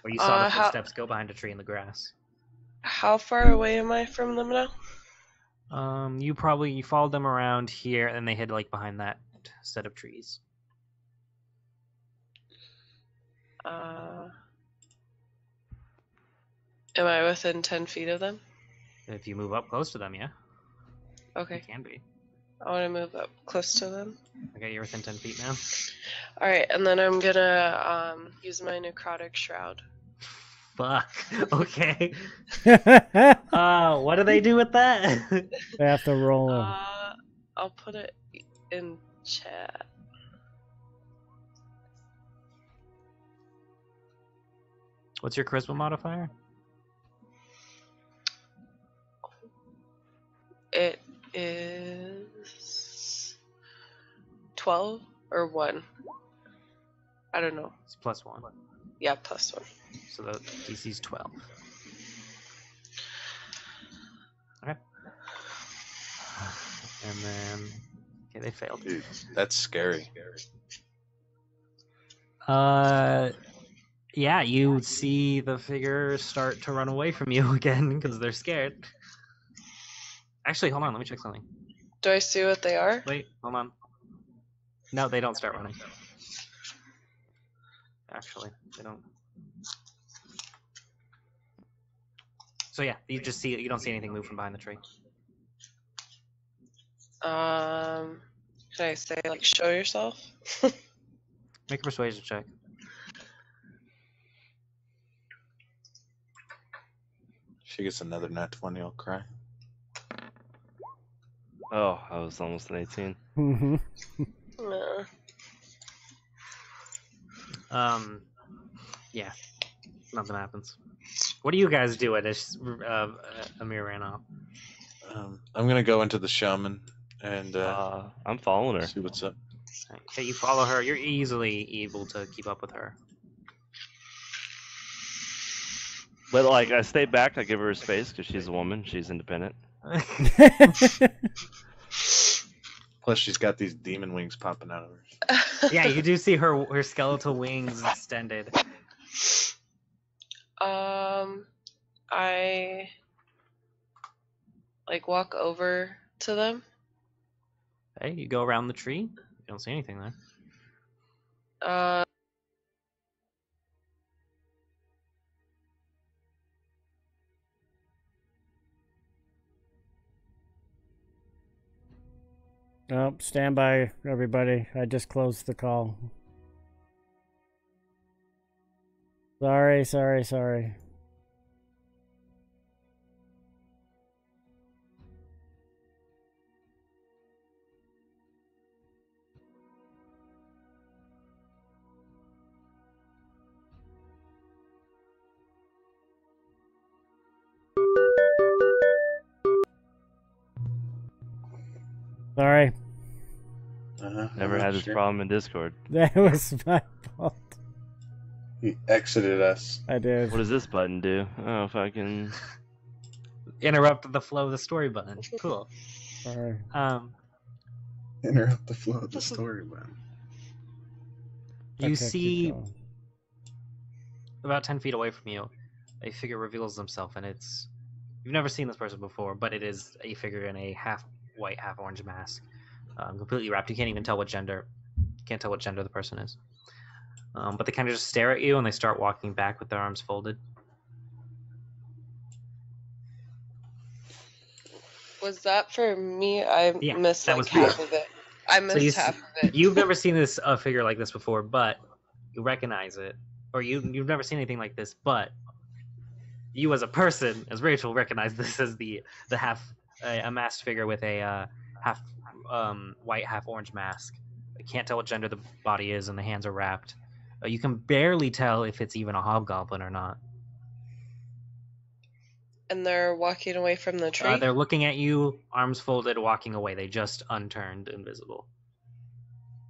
or you saw Uh, the how- footsteps go behind a tree in the grass. How far away am I from them now? Um, you probably you followed them around here, and they hid like behind that set of trees. Uh, am I within 10 feet of them? If you move up close to them, yeah, you Okay, can be. I want to move up close to them. Okay, you're within ten feet now. Alright, and then I'm gonna um, use my necrotic shroud. Fuck. <laughs> Okay. <laughs> Uh, what do they do with that? They have to roll. Uh, I'll put it in chat. What's your charisma modifier? It is 12 or 1. I don't know. It's plus one, Yeah, plus 1. so the DC's twelve. Okay. And then, okay, they failed. Dude, that's scary. Uh, yeah, you see the figure start to run away from you <laughs> again because they're scared. Actually, hold on, let me check something. Do I see what they are? Wait, hold on. No, they don't start running. Actually, they don't. So yeah, you just see you don't see anything move from behind the tree. Um, can I say like show yourself? <laughs> Make a persuasion check. She gets another nat 20, I'll cry. Oh, I was almost an 18. Mhm. Uh, Um, yeah, nothing happens. What are you guys doing as uh, Amir ran off? Um, I'm gonna go into the shaman and uh, Uh, I'm following her. see what's up. Okay, you follow her. You're easily able to keep up with her. But like, I stay back. I give her space because she's a woman. She's independent. <laughs> Plus, she's got these demon wings popping out of her. <laughs> yeah, you do see her her skeletal wings extended. um, I like walk over to them. Hey, you go around the tree. You don't see anything there. Uh, oh, stand by, everybody. I just closed the call. Sorry, sorry, sorry. Sorry, Uh-huh. Never had this sure. problem in Discord. <laughs> that was my fault. He exited us. I did. What does this button do? Oh, fucking. I. <laughs> Interrupt the flow of the story button. Cool. Sorry. Um, Interrupt the flow of the story, man. you Okay, see about 10 feet away from you, a figure reveals himself, and it's. You've never seen this person before, but it is a figure in a half white, half orange mask. Um, completely wrapped. You can't even tell what gender. You can't tell what gender the person is. Um, but they kind of just stare at you and they start walking back with their arms folded. was that for me? I Yeah, missed that like you. half of it. I missed you s- half of it. You've never <laughs> seen this a figure like this before, but you recognize it, or you you've never seen anything like this, but you as a person, as Rachel, recognize <laughs> this as the the half a, a masked figure with a uh, half um, white, half orange mask. I can't tell what gender the body is, and the hands are wrapped. Uh, you can barely tell if it's even a hobgoblin or not. and they're walking away from the tree. Uh, they're looking at you, arms folded, walking away. They just unturned, invisible.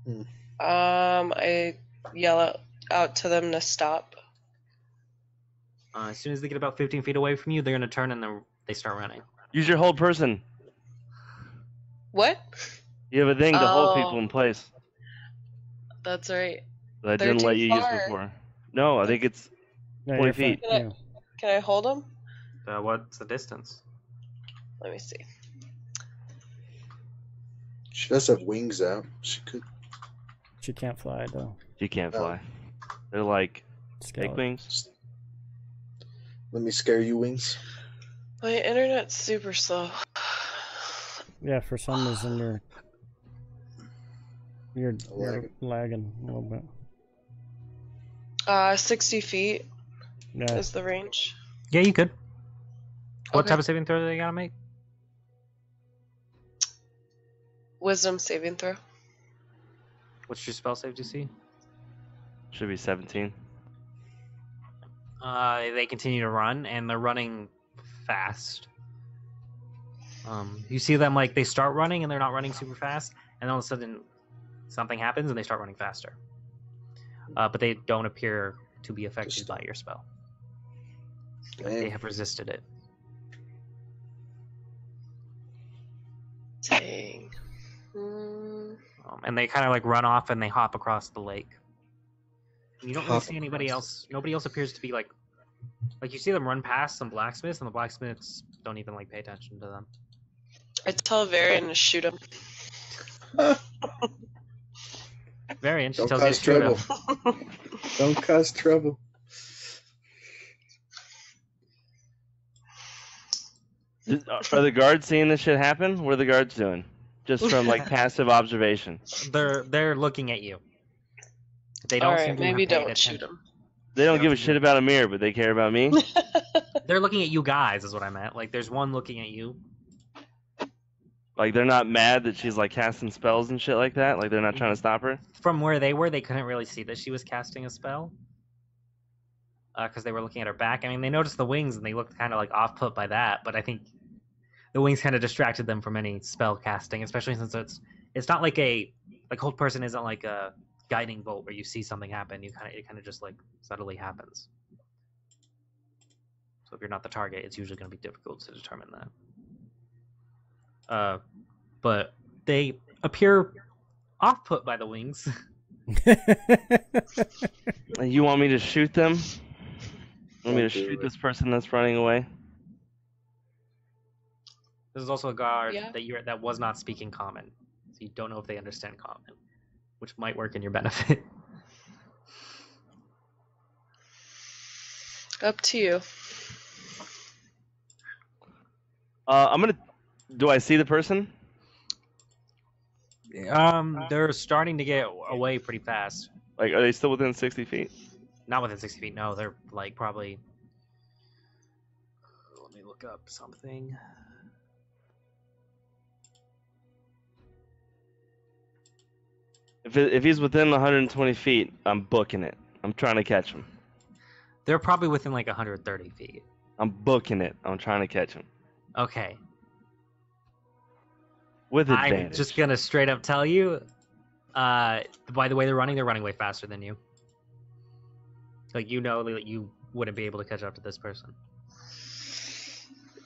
Um, I yell out, out to them to stop. Uh, as soon as they get about 15 feet away from you, they're gonna turn and then they start running. Use your whole person. What? You have a thing to hold Oh. people in place. That's right. That I They're didn't let you use before. No, I think it's No, 20 you're fine. feet. Yeah. Can I hold them? Uh, what's the distance? Let me see. She does have wings out. She could. She can't fly though. She can't Oh. fly. They're like Skeleton. fake wings. Let me scare you, wings. My internet's super slow. Yeah, for some reason you're you're, you're Lagging. lagging a little bit. Uh, 60 feet Yeah, is the range. Yeah, you could. What Okay. type of saving throw do they gotta make? Wisdom saving throw. What's your spell save DC? Should be 17. Uh, they continue to run, and they're running fast. Um, you see them like they start running, and they're not running super fast, and all of a sudden something happens, and they start running faster. Uh, but they don't appear to be affected Just- by your spell. They have resisted it. Dang. Mm, Um, and they kind of like run off and they hop across the lake. And you don't really Hop see anybody across. else. Nobody else appears to be like, like you see them run past some blacksmiths, and the blacksmiths don't even like pay attention to them. I tell Varian to shoot him. Very interesting. Don't Tells you to cause shoot 'em. trouble. Don't cause trouble. Is- uh, Are the guards seeing this shit happen? What are the guards doing? just from like <laughs> passive observation. They're they're looking at you. They don't All seem right, to have maybe paid don't shoot attention. him. They don't give a shit about Amir, but they care about me. <laughs> They're looking at you guys, is what I meant. Like, there's one looking at you. Like they're not mad that she's like casting spells and shit like that. Like they're not trying to mm-hmm. stop her. From where they were, they couldn't really see that she was casting a spell. Uh, because they were looking at her back. I mean, they noticed the wings and they looked kind of like off put by that. But I think the wings kind of distracted them from any spell casting, especially since it's it's not like a like hold person isn't like a guiding bolt where you see something happen. You kind of it kind of just like subtly happens. So if you're not the target, it's usually going to be difficult to determine that. Uh, but they appear off put by the wings. <laughs> You want me to shoot them? Want me to shoot this person that's running away? This is also a guard Yeah. that you that was not speaking common, so you don't know if they understand common, which might work in your <laughs> benefit. Up to you. Uh, I'm gonna. Do I see the person? um, they're starting to get away pretty fast. Like, are they still within 60 feet? Not within sixty feet. No, they're like probably. Let me look up something. If it, if he's within 120 feet, I'm booking it. I'm trying to catch him. They're probably within like 130 feet. I'm booking it. I'm trying to catch him Okay, with I'm just gonna straight up tell you. Uh, by the way they're running, they're running way faster than you. Like you know that you wouldn't be able to catch up to this person.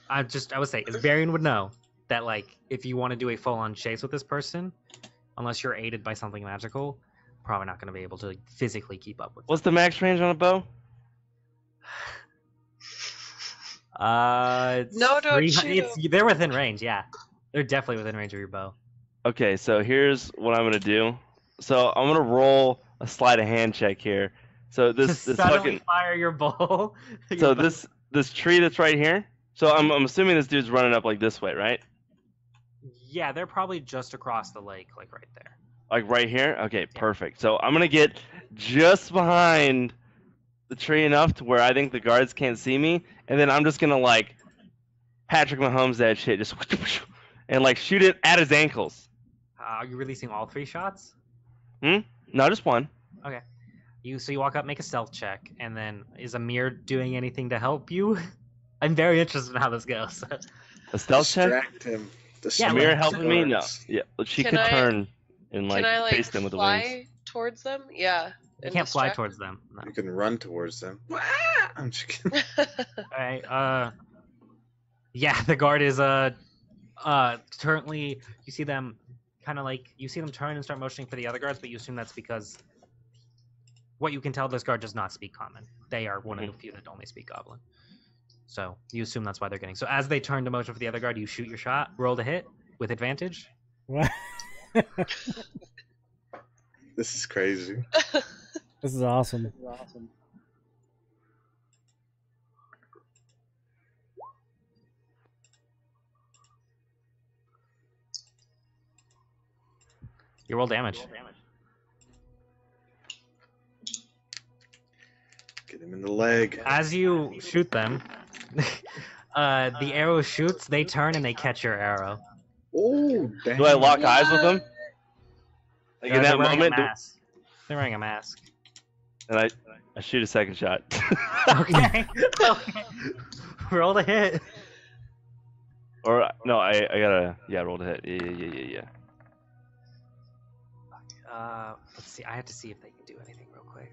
I just I would say, as Varian would know that like if you want to do a full on chase with this person, unless you're aided by something magical, probably not going to be able to physically keep up with. What's the max range on a bow? <sighs> Uh, it's No, don't shoot it's, They're within range. Yeah, they're definitely within range of your bow. Okay, so here's what I'm gonna do. So I'm gonna roll a sleight of hand check here. So this <laughs> this fucking fire your bow. <laughs> So this this tree that's right here. So I'm I'm assuming this dude's running up like this way, right? Yeah, they're probably just across the lake, like right there. Like right here? Okay, perfect. So I'm gonna get just behind the tree enough to where I think the guards can't see me, and then I'm just gonna like Patrick Mahomes that shit, just <laughs> and like shoot it at his ankles. Uh, are you releasing all three shots? Hmm. No, just one. Okay. You so you walk up, make a stealth check, and then is Amir doing anything to help you? <laughs> I'm very interested in how this goes. <laughs> A stealth check. Distract him. Yeah, Amir like- helping me? No. Yeah, she Can could I- turn and like, Can I like face them with the fly wings. towards them? Yeah. you can't fly distract towards them. No. You can run towards them. <laughs> I'm just kidding. All right. Uh, yeah, the guard is uh, uh, currently you see them kind of like you see them turn and start motioning for the other guards, but you assume that's because what you can tell this guard does not speak common. They are one of the few that only speak goblin. So you assume that's why they're getting. So as they turn to motion for the other guard, you shoot your shot, roll to hit with advantage. What? <laughs> This is crazy. <laughs> This is awesome. You roll damage. Get him in the leg. As you shoot them, <laughs> uh, the arrow shoots. They turn and they catch your arrow. Oh, damn. Do I lock eyes with them? Like Uh, in they're that wearing moment, a do- mask. They're wearing a mask. and I, I shoot a second shot. <laughs> Okay. <laughs> okay. Roll the hit. or no, I, I gotta, yeah, roll to hit. Yeah, yeah, yeah, yeah, yeah. Uh, let's see. I have to see if they can do anything real quick.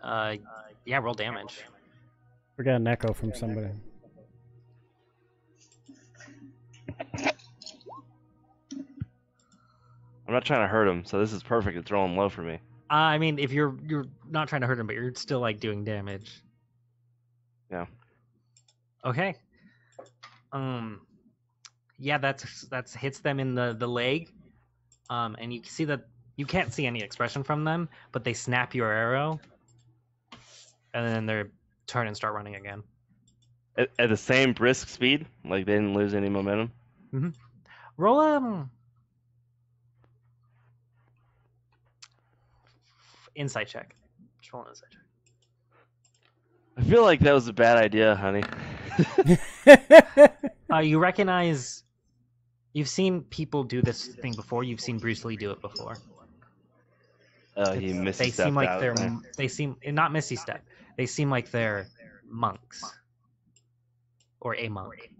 Uh, yeah, roll damage. We got an echo from somebody. I'm not trying to hurt him, so this is perfect. It's rolling low for me. Uh, I mean, if you're you're not trying to hurt him, but you're still like doing damage. Yeah. Okay. Um. Yeah, that's that's hits them in the the leg. Um, and you can see that you can't see any expression from them, but they snap your arrow, and then they turn and start running again. at, at the same brisk speed. Like they didn't lose any momentum. Roll um insight check. Just roll an insight check. I feel like that was a bad idea, honey. <laughs> Uh, you recognize you've seen people do this thing before. You've seen Bruce Lee do it before. Oh, he It's- missed. they seem like out they're there. they seem not Misty Step. They seem like they're monks or a monk.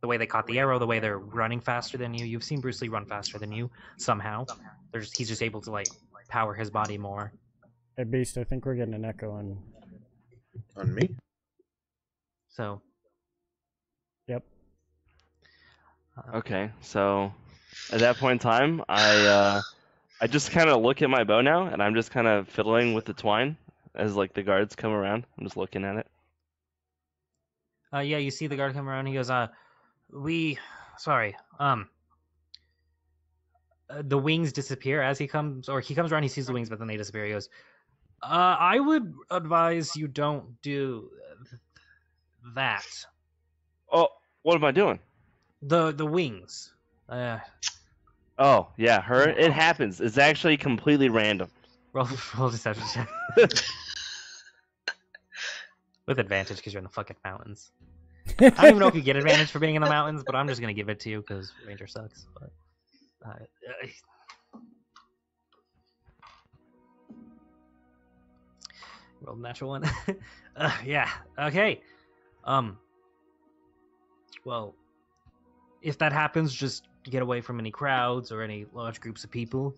The way they caught the arrow, the way they're running faster than you. You've seen Bruce Lee run faster than you somehow. They're just, he's just able to like power his body more. Hey, Beast, I think we're getting an echo on. On me? So Yep. Okay, so at that point in time, I uh, I just kind of look at my bow now, and I'm just kind of fiddling with the twine as like the guards come around. I'm just looking at it. Uh, yeah, you see the guard come around. He goes, "Uh, we, sorry, um, uh, the wings disappear as he comes, or he comes around. He sees the wings, but then they disappear. He goes, uh, I would advise you don't do th- that. Oh, what am I doing? The the wings. Uh, Oh, yeah, her. It happens. It's actually completely random. roll roll deception check <laughs> with advantage because you're in the fucking mountains. <laughs> I don't even know if you get advantage for being in the mountains, but I'm just gonna give it to you because Ranger sucks. But uh, uh, rolled a natural one. <laughs> uh, yeah. Okay. Um. Well, if that happens, just get away from any crowds or any large groups of people.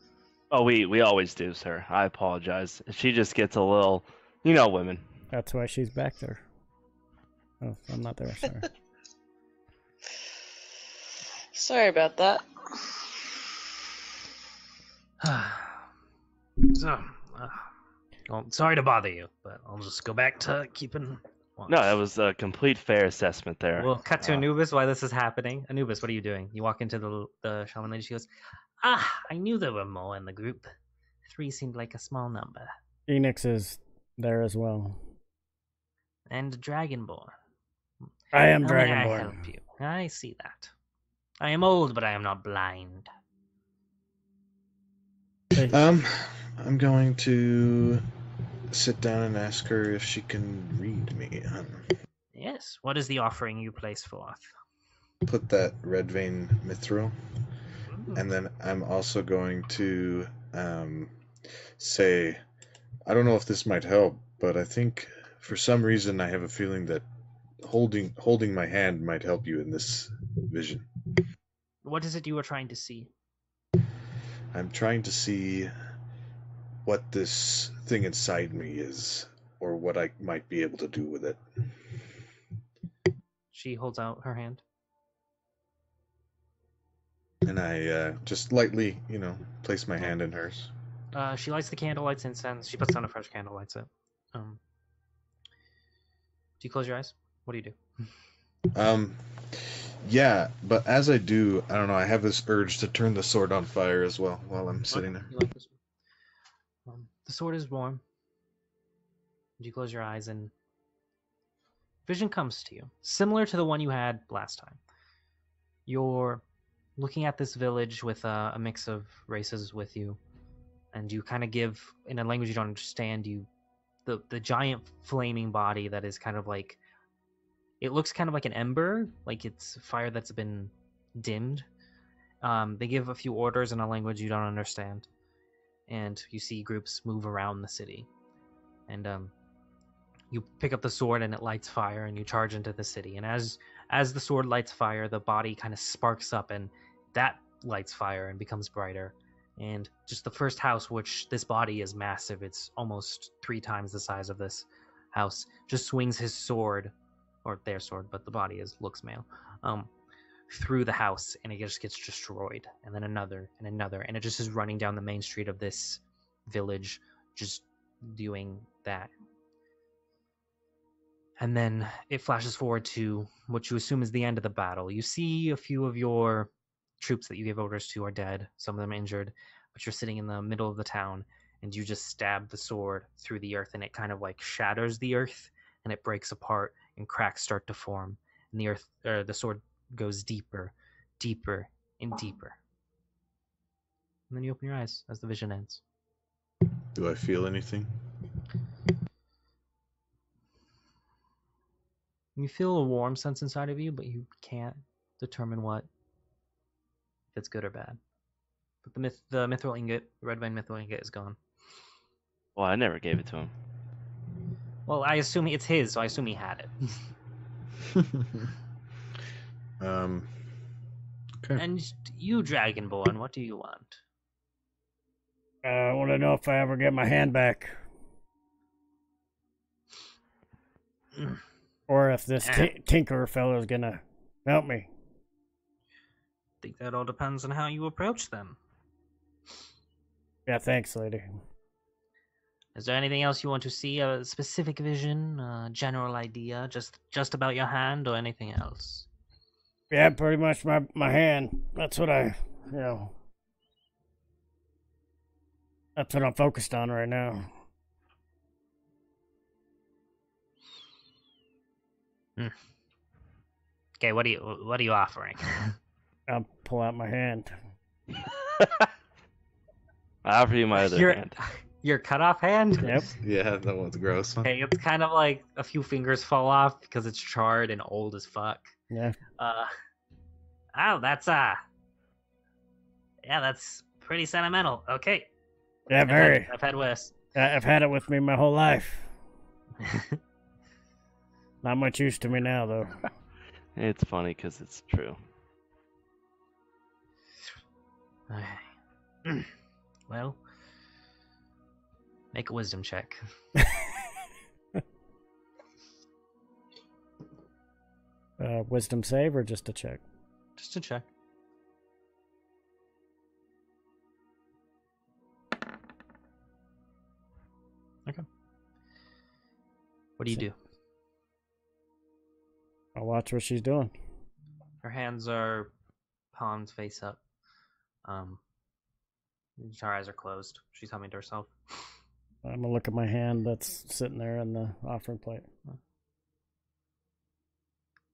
Oh, we we always do, sir. I apologize. She just gets a little, you know, women. That's why she's back there. Oh, I'm not there. Sorry. <laughs> Sorry about that. <sighs> so, uh, well, sorry to bother you, but I'll just go back to keeping. Watch. No, that was a complete fair assessment there. We'll cut to Uh, Anubis while this is happening. Anubis, what are you doing? You walk into the the shaman lady. She goes, "Ah, I knew there were more in the group. Three seemed like a small number." Enix is there as well. And Dragonborn. I am How may I help you? I see that. I am old, but I am not blind. Um, I'm going to sit down and ask her if she can read me. Yes. What is the offering you place forth? put that red vein mithril, Mm. and then I'm also going to um, say, I don't know if this might help, but I think for some reason I have a feeling that holding holding my hand might help you in this vision. What is it you are trying to see? I'm trying to see what this thing inside me is, or what I might be able to do with it. She holds out her hand. And I uh, just lightly, you know, place my hand in hers. Uh, she lights the candle, lights incense. She puts down a fresh candle, lights it. Um, do you close your eyes? What do you do? <laughs> Um, yeah, but as I do, I don't know. I have this urge to turn the sword on fire as well while I'm sitting there. you like this one? The sword is warm. You close your eyes and vision comes to you, similar to the one you had last time. You're looking at this village with a, a mix of races with you, and you kind of give, in a language you don't understand, you the the giant flaming body that is kind of like it looks kind of like an ember, like it's fire that's been dimmed. Um, they give a few orders in a language you don't understand, and you see groups move around the city. And um, you pick up the sword and it lights fire, and you charge into the city. And as as the sword lights fire, the body kind of sparks up, and that lights fire and becomes brighter. And just the first house, which this body is massive, it's almost three times the size of this house, just swings his sword, or their sword, but the body is looks male, um, through the house, and it just gets destroyed. And then another and another, and it just is running down the main street of this village, just doing that. And then it flashes forward to what you assume is the end of the battle. You see a few of your troops that you gave orders to are dead, some of them injured, but you're sitting in the middle of the town and you just stab the sword through the earth and it kind of like shatters the earth and it breaks apart and cracks start to form, and the earth or the sword goes deeper, deeper, and deeper. And then you open your eyes as the vision ends. Do I feel anything? You feel a warm sense inside of you, but you can't determine what if it's good or bad. But the myth, the mithril ingot, the red vine mithril ingot, is gone. Well, I never gave it to him. Well, I assume it's his, so I assume he had it. <laughs> <laughs> um. Okay. and you, Dragonborn, what do you want? Uh, I want to know if I ever get my hand back. or if this t- Tinker is gonna help me. I think that all depends on how you approach them. Yeah, thanks, lady. Is there anything else you want to see? A specific vision, a general idea, just just about your hand, or anything else? Yeah, pretty much my my hand. That's what I, you know. That's what I'm focused on right now. Hmm. Okay, what are you what are you offering? <laughs> I'll pull out my hand. <laughs> I offer you my other your hand. <laughs> your cut off hand? Yep. Yeah, that one's gross. Okay, it's kind of like a few fingers fall off because it's charred and old as fuck. Yeah. Uh, oh, that's uh, yeah, that's pretty sentimental. Okay, Yeah, I've had- very. I've had worse. I- I've had it with me my whole life. <laughs> Not much use to me now, though. <laughs> It's funny because it's true. Okay. <sighs> well, make a wisdom check. <laughs> Uh, wisdom save or just a check? Just to check. Okay. What do you do? I'll watch what she's doing. Her hands are palms face up. Um, her eyes are closed. She's humming to herself. I'm gonna look at my hand that's sitting there in the offering plate.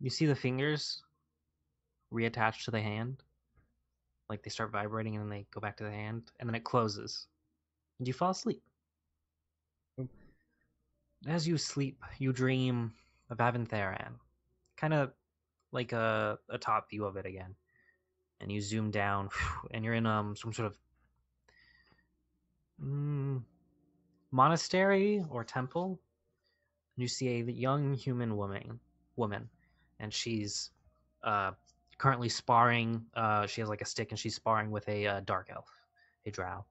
You see the fingers reattached to the hand. Like they start vibrating and then they go back to the hand, and then it closes. And you fall asleep. As you sleep, you dream of Avantheran. Kind of like a, a top view of it again. And you zoom down, <sighs> and you're in um some sort of mm, monastery or temple. And you see a young human woman, woman, and she's uh, currently sparring. Uh, she has like a stick, and she's sparring with a uh, dark elf, a drow.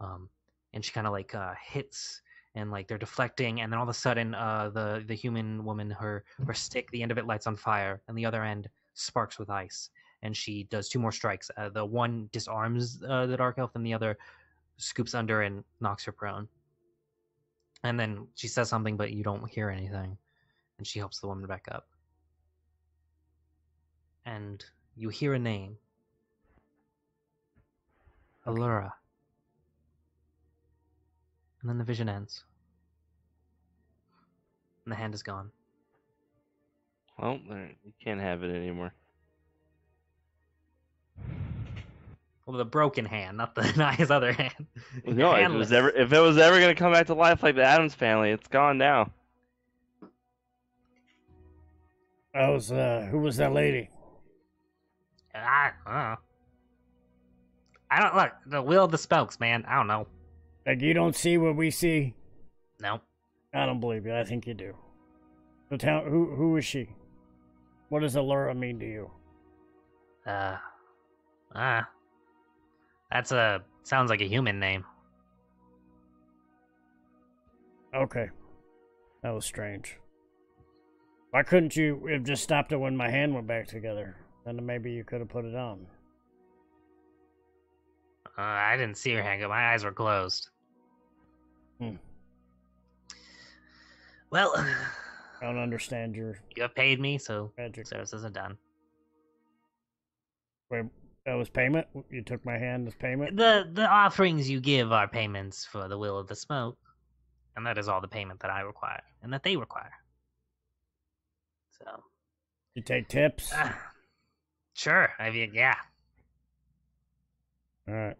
Um, and she kind of like uh, hits, and like they're deflecting, and then all of a sudden, uh, the the human woman, her her stick, the end of it lights on fire, and the other end sparks with ice. And she does two more strikes. Uh, the one disarms uh, the dark elf, and the other scoops under and knocks her prone. And then she says something, but you don't hear anything. And she helps the woman back up and you hear a name Allura. And then the vision ends. And the hand is gone. Well, there, you can't have it anymore. Well, the broken hand, not the <laughs> not his other hand. No, if it was ever if it was ever gonna come back to life like the Addams family, it's gone now. That was uh, who was that lady? I, uh, I don't look the will of the spokes, man. I don't know. Like you don't see what we see. No, I don't believe you. I think you do. So tell who who is she? What does Allura mean to you? uh, uh, that's a sounds like a human name. Okay, that was strange. Why couldn't you have just stopped it when my hand went back together? Then maybe you could have put it on. Uh, I didn't see her hand go. My eyes were closed. Hmm. Well, <sighs> I don't understand your you have paid me, so magic. service isn't done. Wait, that was payment. You took my hand as payment. The the offerings you give are payments for the will of the smoke, and that is all the payment that I require, and that they require. So, You take tips. ah, sure. I mean, yeah. All right.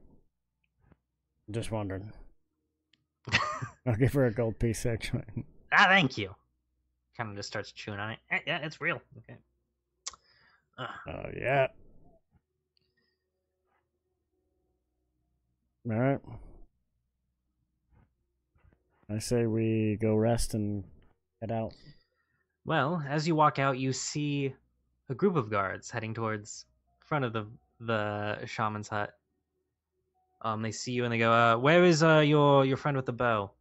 Just wondering. <laughs> I'll give her a gold piece actually. Ah, thank you. Kind of just starts chewing on it. Eh, Yeah, it's real. Okay. Ah, Oh yeah. All right. I say we go rest and head out. Well, as you walk out, you see a group of guards heading towards front of the the shaman's hut. Um, they see you and they go, uh, "Where is uh your your friend with the bow?"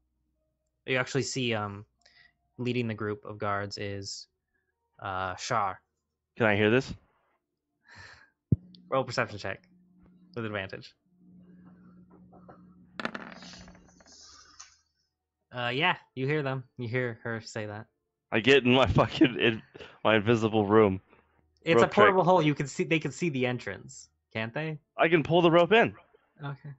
You actually see um, leading the group of guards is uh Shar. Can I hear this? Roll perception check with advantage. Uh, yeah, you hear them. You hear her say that. I get in my <laughs> fucking in my invisible room. It's a Rope trick. portable hole. You can see. They can see the entrance, can't they? I can pull the rope in. Okay.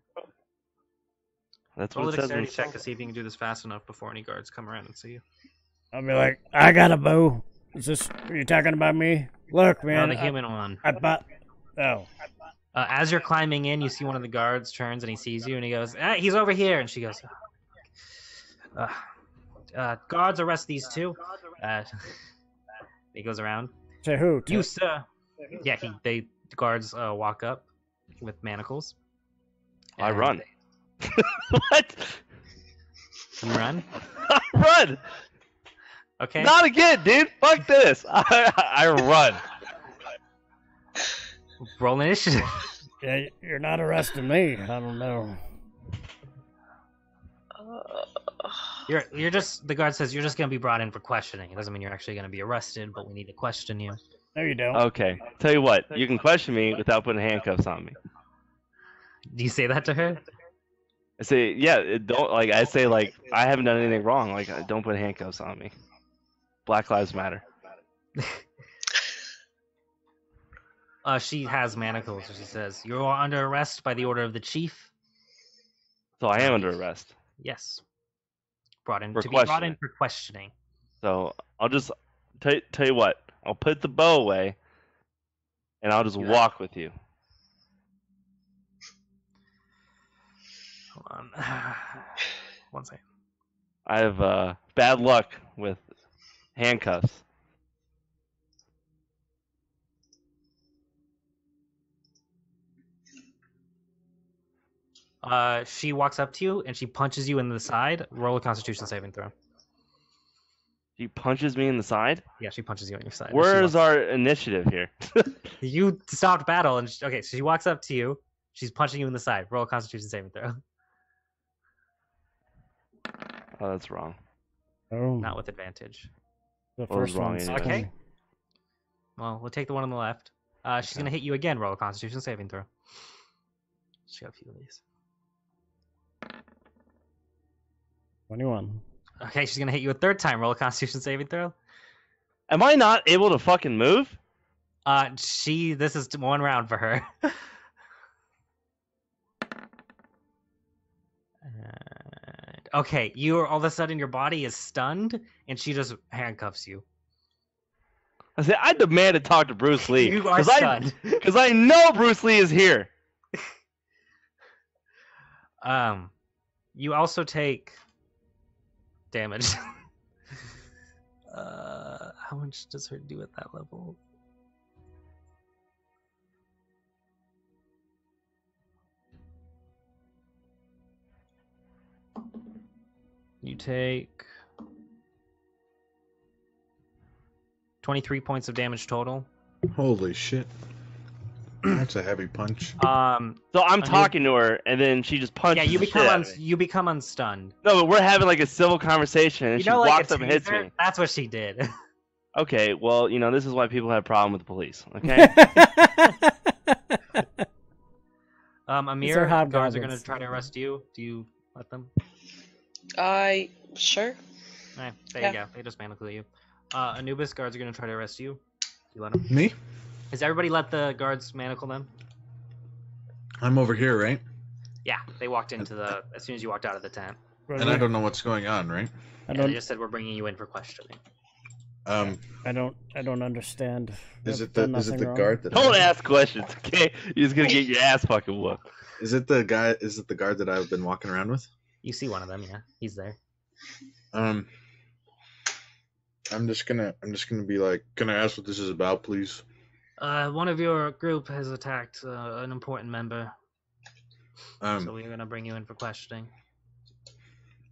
That's Roll what a it says. in check to see if you can do this fast enough before any guards come around and see you. I'll be like, I got a bow. Is this? Are you talking about me? Look, No, man. the I- human one. I, bought. Oh, Uh, as you're climbing in, you see one of the guards turns and he sees you and he goes, ah, "He's over here." And she goes, uh, uh, "Guards, arrest these two." Uh, <laughs> he goes around. To who? To- You, sir. Yeah, he. They guards uh, walk up with manacles. I and run. <laughs> what? You run. <laughs> run! Okay. Not again, dude. Fuck this. <laughs> I, I run. Roll initiative. Yeah, you're not arresting me. I don't know. Uh, You're you're just the guard says you're just gonna be brought in for questioning. It doesn't mean you're actually gonna be arrested, but we need to question you. There you don't. Okay. Tell you what, you can question me without putting handcuffs on me. Do you say that to her? I say, yeah, don't like I say like I haven't done anything wrong. Like don't put handcuffs on me. Black Lives Matter. <laughs> Uh, she has manacles. She says you are under arrest by the order of the chief. So I am under arrest. Yes. Brought in For to be brought in questioning. for questioning. So I'll just tell tell you what. I'll put the bow away, and I'll just walk with you. Hold on. <sighs> One second. I have uh, bad luck with handcuffs. Uh, she walks up to you and she punches you in the side. Roll a Constitution saving throw. She punches me in the side. Yeah, she punches you in your side. Where's our initiative here? <laughs> You stopped battle and sh okay, so she walks up to you. She's punching you in the side. Roll a Constitution saving throw. Oh, that's wrong. Oh, Not with advantage. the first wrong one's anyway? Okay. Well, we'll take the one on the left. Uh, she's Okay. gonna hit you again. Roll a Constitution saving throw. She got a few of these. 21. Okay, she's gonna hit you a third time. Roll a Constitution <laughs> saving throw. Am I not able to fucking move? Uh, she. This is one round for her. And- <laughs> okay, you are all of a sudden your body is stunned, and she just handcuffs you. I said I demand to talk to Bruce Lee <laughs> You are because I stunned. because I know Bruce Lee is here. Um, you also take damage. <laughs> uh, how much does her do at that level? You take 23 points of damage total. Holy shit. <clears throat> That's a heavy punch. Um, So I'm new- talking to her, and then she just punches. yeah, you the become shit out un- of me. you become unstunned. No, but we're having like a civil conversation, and You she know, like walks a up and hits taser? me. That's what she did. <laughs> Okay, well, you know, this is why people have a problem with the police. Okay, <laughs> Um, Amir, are guards are gonna hobgoblins. try to arrest you. Do you let them? I sure. Alright, there Yeah. you go. They just manacle you. Uh, Anubis, guards are gonna try to arrest you. You let them? Me? Has everybody let the guards manacle them? I'm over here, right? Yeah, they walked into the as soon as you walked out of the tent. And I don't know what's going on, right? I Yeah, they don't. just said we're bringing you in for questioning. Um, I don't. I don't understand. is I've it the is it the wrong. guard that? Don't I, ask questions, okay? You're just gonna get your ass fucking whooped. is it the guy? Is it the guard that I've been walking around with? You see one of them, yeah. He's there. Um, I'm just gonna I'm just gonna be like, can I ask what this is about, please? Uh, one of your group has attacked uh, an important member, Um, so we're gonna bring you in for questioning.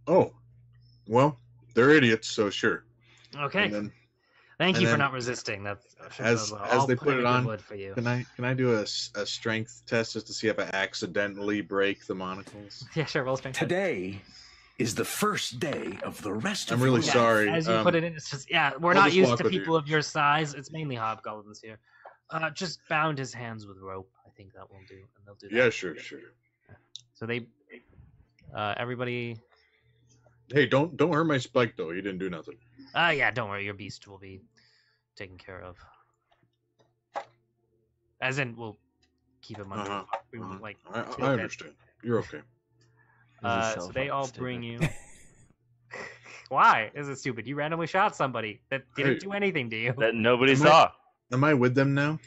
oh, well, they're idiots, so sure. Okay. Then Thank and you for not resisting. That's as- I'll as they put put it on, word for you. can I can I do a, s- a strength test just to see if I accidentally break the monocles? <laughs> Yeah, sure. Roll strength. check. Today is the first day of the rest I'm of really your life. sorry. As you um, put it in, it's just yeah. We're I'll not used to with you. people of your size. It's mainly hobgoblins here. Uh, just bound his hands with rope. I think that will do, and they'll do that. Yeah, sure, sure. So they, uh, everybody. Hey, don't don't hurt my spike though. You didn't do nothing. Ah, yeah. Don't worry. Your beast will be taken care of. As in, we'll keep him under. Uh-huh, we won't, uh-huh. like. I, I understand. You're okay. Uh, so so they all stupid. bring you. <laughs> Why is it stupid? You randomly shot somebody that didn't Hey. do anything to you. That nobody Am I- saw. Am I with them now?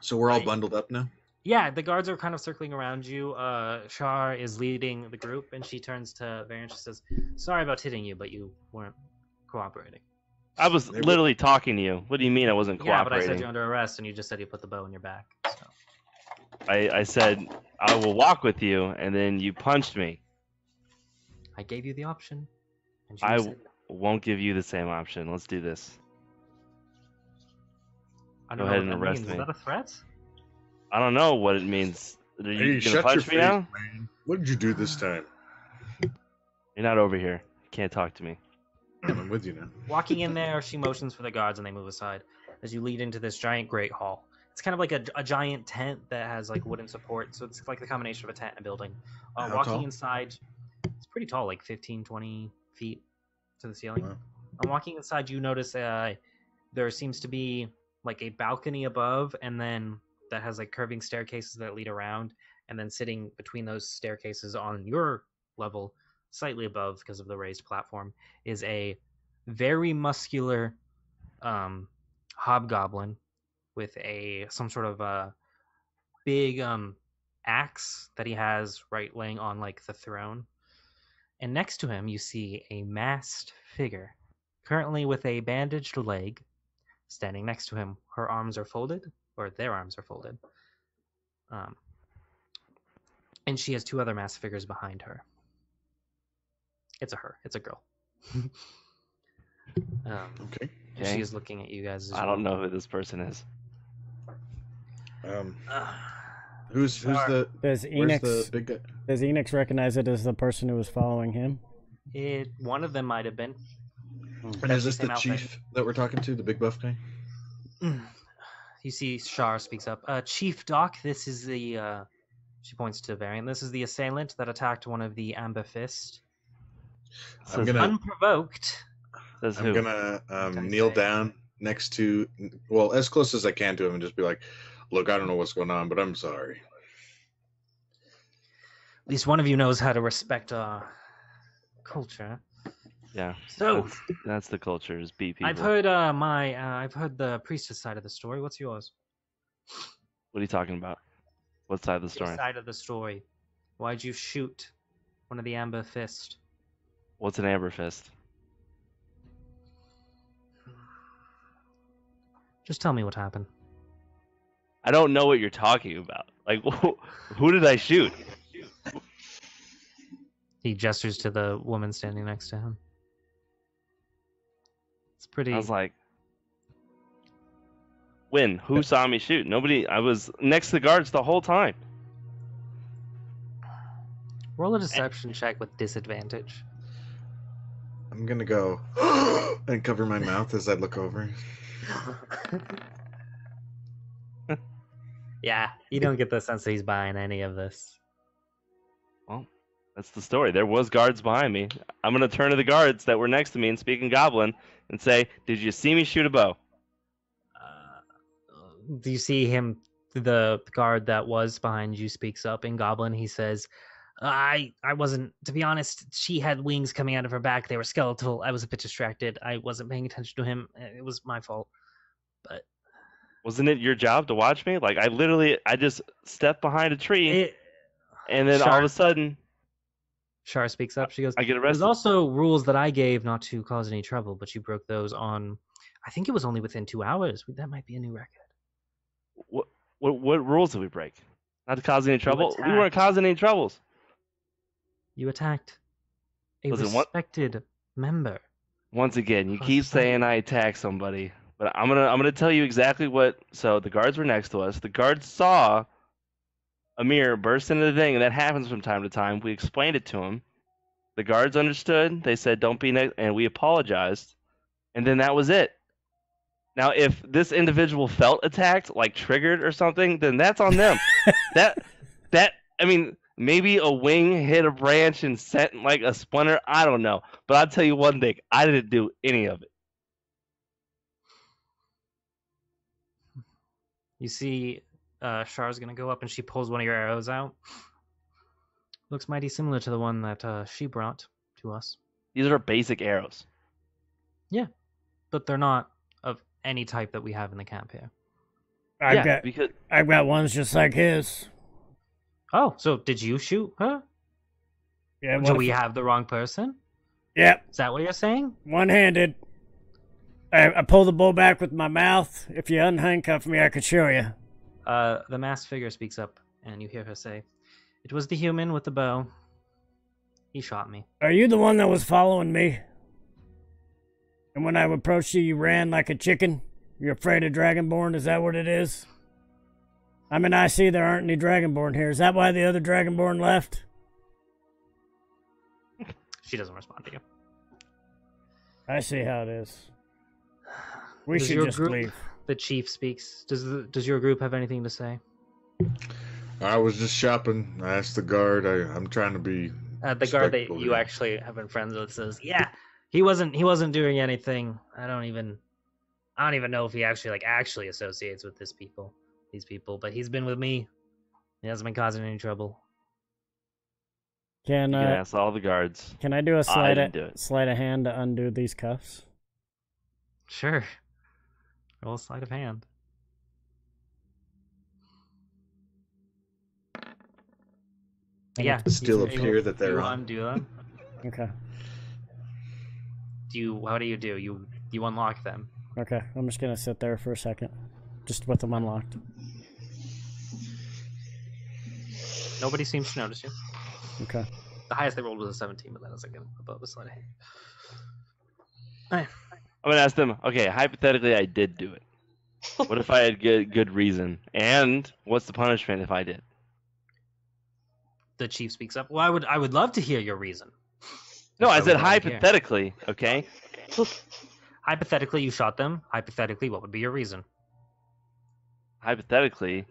So we're all Right. bundled up now. Yeah, the guards are kind of circling around you. Uh, Shar is leading the group, and she turns to Varian. She says, "Sorry about hitting you, but you weren't cooperating." I was They were- literally talking to you. What do you mean I wasn't cooperating? Yeah, but I said you're under arrest, and you just said you put the bow in your back. So. I, I said I will walk with you, and then you punched me. I gave you the option. And you I said no. Won't give you the same option. Let's do this. I go don't ahead know and what arrest means. me. Is that a threat? I don't know what it means. Are you Hey, gonna shut your punch face, now? man. What did you do this time? You're not over here. You can't talk to me. I'm with you now. Walking in there, she motions for the guards, and they move aside as you lead into this giant great hall. It's kind of like a, a giant tent that has like wooden support, so it's like the combination of a tent and a building. Uh, walking tall? inside, it's pretty tall, like 15, 20 feet to the ceiling. Wow. And walking inside, you notice uh, there seems to be like a balcony above, and then that has like curving staircases that lead around, and then sitting between those staircases on your level, slightly above because of the raised platform, is a very muscular um, hobgoblin with a some sort of a big um, axe that he has right laying on like the throne. And next to him, you see a masked figure, currently with a bandaged leg, standing next to him. Her arms are folded, or their arms are folded. Um, and she has two other masked figures behind her. It's a her. It's a girl. <laughs> um, Okay. and she is looking at you guys. As I don't know who this person is. Um, well. Who's who's the Does where's Enix the big guy? does Enix recognize it as the person who was following him? It one of them might have been. And is this the outfit. chief that we're talking to, the big buff guy? You see, Shar speaks up. Uh, chief Doc, this is the. Uh, she points to Varian. This is the assailant that attacked one of the Amber Fist. So I'm gonna Unprovoked. says I'm who? gonna um, kneel say- down next to well, as close as I can to him, and just be like, "Look, I don't know what's going on, but I'm sorry." At least one of you knows how to respect our culture. Yeah. So That's, that's the culture. Is beat people. I've heard uh, my. Uh, I've heard the priestess side of the story. What's yours? What are you talking about? What side of the Your story? side of the story. Why'd you shoot one of the Amber Fist? What's an amber fist? Just tell me what happened. I don't know what you're talking about. Like, <laughs> who did I shoot? He gestures to the woman standing next to him. It's pretty. I was like, when? Who saw me shoot? Nobody. I was next to the guards the whole time. Roll a deception check with disadvantage. I'm gonna go <gasps> and cover my mouth as I look over. <laughs> Yeah, you don't get the sense that he's buying any of this. Well, that's the story. There was guards behind me. I'm gonna turn to the guards that were next to me and speak in Goblin and say, "Did you see me shoot a bow?" Uh, do you see him? The guard that was behind you speaks up in Goblin. He says, I I wasn't to be honest. She had wings coming out of her back. They were skeletal. I was a bit distracted. I wasn't paying attention to him. It was my fault. But Wasn't it your job to watch me? Like I literally, I just stepped behind a tree, it, and then all of a sudden, Shar speaks up. She goes, I get arrested." There's also rules that I gave not to cause any trouble, but you broke those on. I think it was only within two hours. That might be a new record. What, what what rules did we break? Not to cause any trouble. We weren't causing any troubles. You attacked a Listen, respected member. Once again, you keep saying I attacked somebody, but I'm gonna I'm gonna tell you exactly what. So the guards were next to us. The guards saw Amir burst into the thing, and that happens from time to time. We explained it to him. The guards understood. They said, "Don't be," ne-, and we apologized, and then that was it. Now, if this individual felt attacked, like triggered or something, then that's on them. <laughs> that that I mean, maybe a wing hit a branch and sent like a splinter. I don't know, but I'll tell you one thing: I didn't do any of it. You see, uh, Shar's gonna go up and she pulls one of your arrows out. Looks mighty similar to the one that uh, she brought to us, These are basic arrows. Yeah, but they're not of any type that we have in the camp here. I've yeah, got because I've got ones just like his. Oh, so did you shoot her? Yeah, Do one, we have the wrong person? yep, Is that what you're saying? one-handed. I, I pull the bow back with my mouth. If you unhandcuff me, I could show you. Uh, the masked figure speaks up, and you hear her say, "It was the human with the bow. He shot me." Are you the one that was following me? And when I approached you, you ran like a chicken? You're afraid of Dragonborn? Is that what it is? I mean, I see there aren't any Dragonborn here. Is that why the other Dragonborn left? She doesn't respond to you. I see how it is. We Does should your just group- leave. The chief speaks. Does the, does your group have anything to say? I was just shopping. I asked the guard. I, I'm trying to be. Uh, the guard that you actually have been friends with says, "Yeah, he wasn't. He wasn't doing anything. I don't even. I don't even know if he actually like actually associates with this people, these people. But he's been with me. He hasn't been causing any trouble. Can you can uh, ask all the guards. can I do a sleight of, do sleight of hand to undo these cuffs? Sure. Roll sleight of hand. And yeah. it's still appear you- that they're you on. undo them. <laughs> Okay. Do you? What do you do? You you unlock them. Okay. I'm just gonna sit there for a second, just with them unlocked. Nobody seems to notice you. Okay. The highest they rolled was a 17, but that is again above the sleight of hand. Alright. I'm gonna ask them. Okay, hypothetically, I did do it. What if I had good good reason? And what's the punishment if I did? The chief speaks up. Well, I would I would love to hear your reason. No, I said we wanna hear. hypothetically. Okay. <laughs> Hypothetically, you shot them. Hypothetically, what would be your reason? Hypothetically,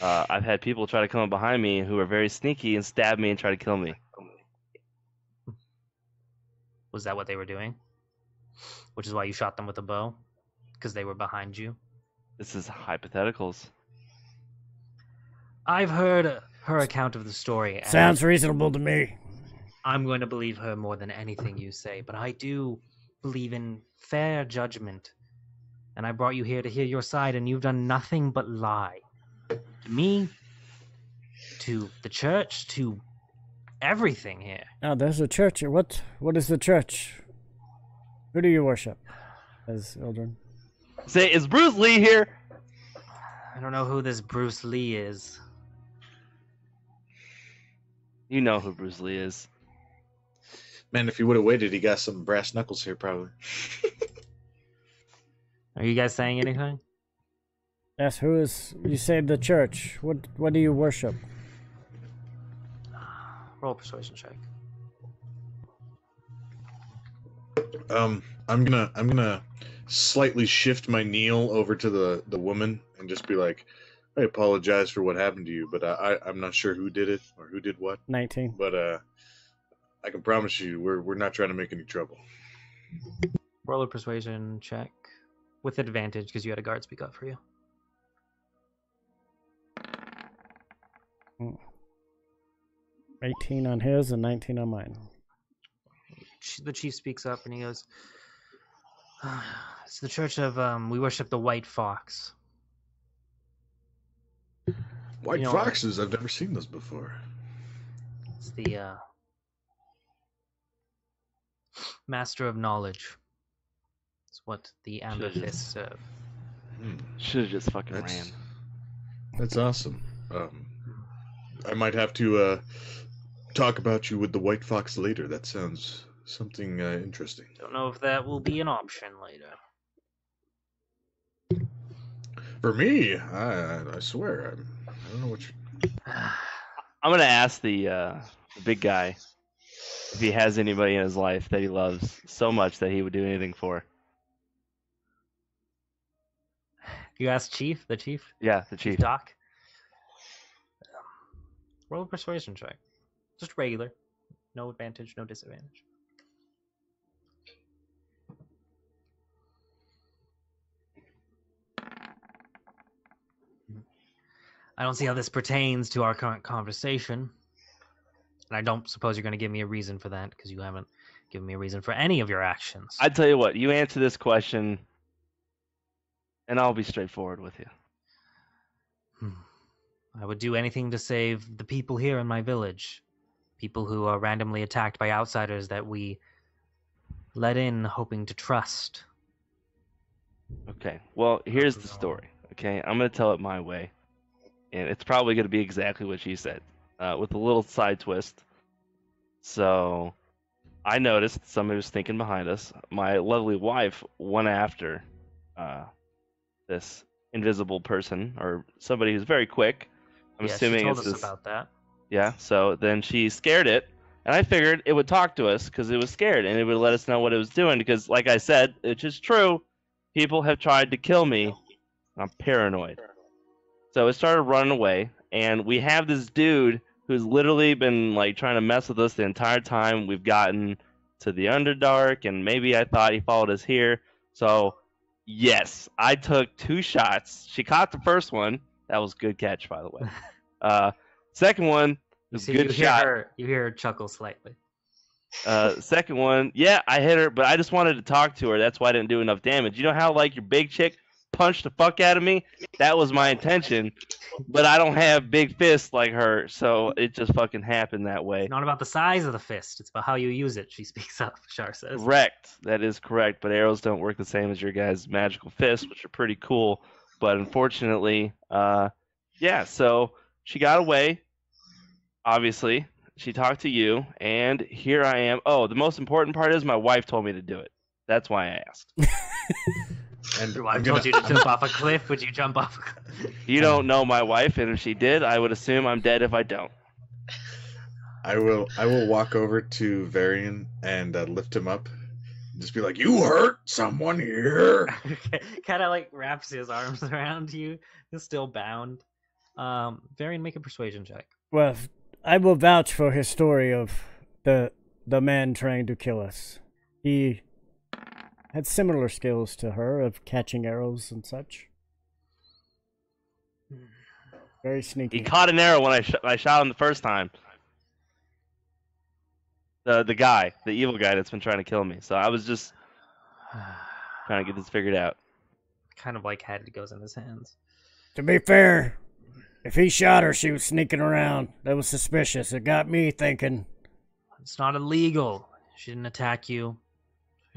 uh, I've had people try to come up behind me who are very sneaky and stab me and try to kill me. Was that what they were doing? Which is why you shot them with a bow? Because they were behind you? This is hypotheticals. I've heard her account of the story. Sounds reasonable to me. I'm going to believe her more than anything you say, but I do believe in fair judgment. And I brought you here to hear your side, and you've done nothing but lie. To me, to the church, to everything here. Oh, there's a church here. What? What is the church? Who do you worship? As Ildren. Say, is Bruce Lee here? I don't know who this Bruce Lee is. You know who Bruce Lee is. Man, if you would have waited, he got some brass knuckles here, probably. <laughs> Are you guys saying anything? Yes. Who is? You say the church. What? What do you worship? Roll a persuasion check. Um, I'm gonna I'm gonna slightly shift my kneel over to the the woman and just be like, I apologize for what happened to you, but uh, I I'm not sure who did it or who did what, Nineteen. but uh, I can promise you we're we're not trying to make any trouble. Roll a persuasion check with advantage because you had a guard speak up for you. 18 on his and 19 on mine. Ch- The chief speaks up and he goes, "It's the church of um. We worship the white fox. White You know- foxes. I've never seen those before. It's the uh, master of knowledge. It's what the amber Should've serve. Hmm. Should have just fucking That's ran. that's awesome. Um, I might have to uh, talk about you with the white fox later. That sounds something uh, interesting. Don't know if that will be an option later. For me, I I swear I'm, I don't know what you. <sighs> I'm gonna ask the uh, the big guy if he has anybody in his life that he loves so much that he would do anything for. you ask chief, the chief, Yeah, the chief chief. doc. Roll a persuasion check. Just regular. No advantage, no disadvantage. I don't see how this pertains to our current conversation. And I don't suppose you're going to give me a reason for that because you haven't given me a reason for any of your actions. I tell you what, you answer this question, and I'll be straightforward with you. Hmm. I would do anything to save the people here in my village. People who are randomly attacked by outsiders that we let in hoping to trust. Okay. Well, here's the story. Okay, I'm gonna tell it my way, and it's probably gonna be exactly what she said, uh, with a little side twist. So, I noticed somebody was thinking behind us. My lovely wife went after uh, this invisible person or somebody who's very quick. I'm yeah, assuming she told it's us this. about that. Yeah. So then she scared it, and I figured it would talk to us because it was scared and it would let us know what it was doing. Because, like I said, it's just true. People have tried to kill me. I'm paranoid. So it started running away, and we have this dude who's literally been like trying to mess with us the entire time we've gotten to the Underdark, and maybe I thought he followed us here. So yes, I took two shots. She caught the first one. That was a good catch, by the way. <laughs> Uh, second one was good you shot. Her, you hear her chuckle slightly. Uh, second one, yeah, I hit her, but I just wanted to talk to her. That's why I didn't do enough damage. You know how like your big chick punched the fuck out of me? That was my intention, but I don't have big fists like her, so it just fucking happened that way. It's not about the size of the fist; it's about how you use it. She <laughs> speaks up. Shar says. Correct. That is correct. But arrows don't work the same as your guys' magical fists, which are pretty cool. But unfortunately, uh, yeah. So she got away. Obviously, she talked to you, and here I am. Oh, the most important part is my wife told me to do it. That's why I asked. <laughs> And Your wife I'm told gonna- you to jump off a cliff. Would you jump off a cliff? You don't know my wife, and if she did, I would assume I'm dead if I don't. I will I will walk over to Varian and uh, lift him up. Just be like, "You hurt someone here." <laughs> kind of like wraps his arms around you. He's still bound. Um, Varian, make a persuasion check. Well, I will vouch for his story of the the man trying to kill us. He had similar skills to her of catching arrows and such. Very sneaky. He caught an arrow when I, sh- I shot him the first time. The the guy, the evil guy that's been trying to kill me. So I was just <sighs> trying to get this figured out. kind of like head goes in his hands. To be fair, if he shot her, she was sneaking around. That was suspicious. It got me thinking. It's not illegal. She didn't attack you.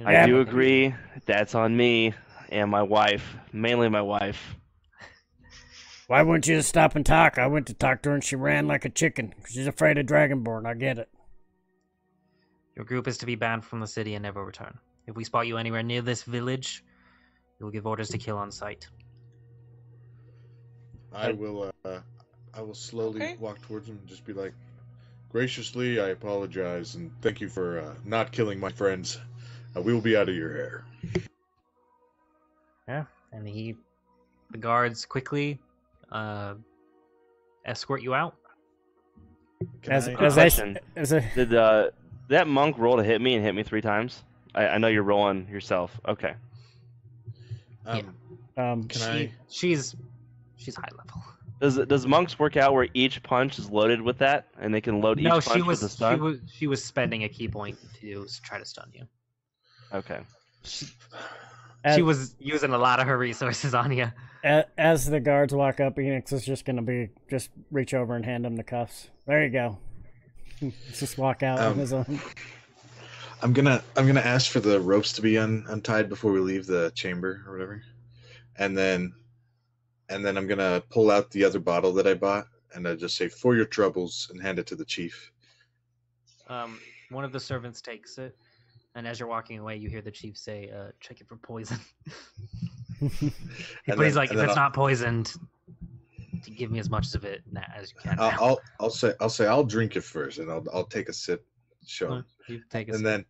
She didn't I Yeah, do agree. That's on me and my wife, mainly my wife. Why wouldn't you just stop and talk? I went to talk to her and she ran like a chicken. She's afraid of Dragonborn. I get it. Your group is to be banned from the city and never return. If we spot you anywhere near this village, we will give orders to kill on sight. I will uh, I will slowly Okay. walk towards him and just be like, "Graciously, I apologize and thank you for uh, not killing my friends. Uh, we will be out of your hair." Yeah, and he, the guards quickly, uh, escort you out. Can As I- as I question. as a Did uh, that monk roll to hit me and hit me three times? I, I know you're rolling yourself. Okay. um, um Can she, I- She's, she's high level. Does does monks work out where each punch is loaded with that, and they can load each no, punch she was with a she stun? was she was spending a ki point to s- try to stun you. Okay. As, she was using a lot of her resources on you. as the guards walk up, Enix is just gonna be just reach over and hand him the cuffs. There you go. <laughs> just walk out on Um, his own. I'm gonna I'm gonna ask for the ropes to be un, untied before we leave the chamber or whatever, and then and then I'm gonna pull out the other bottle that I bought and I just say for your troubles and hand it to the chief. Um, one of the servants takes it, and as you're walking away, you hear the chief say, uh, "Check it for poison." <laughs> <laughs> But he's like, "If it's I'll- not poisoned, to give me as much of it as you can." I'll. I'll I'll say I'll say I'll drink it first and I'll I'll take a sip, Sure. You take a and sip. then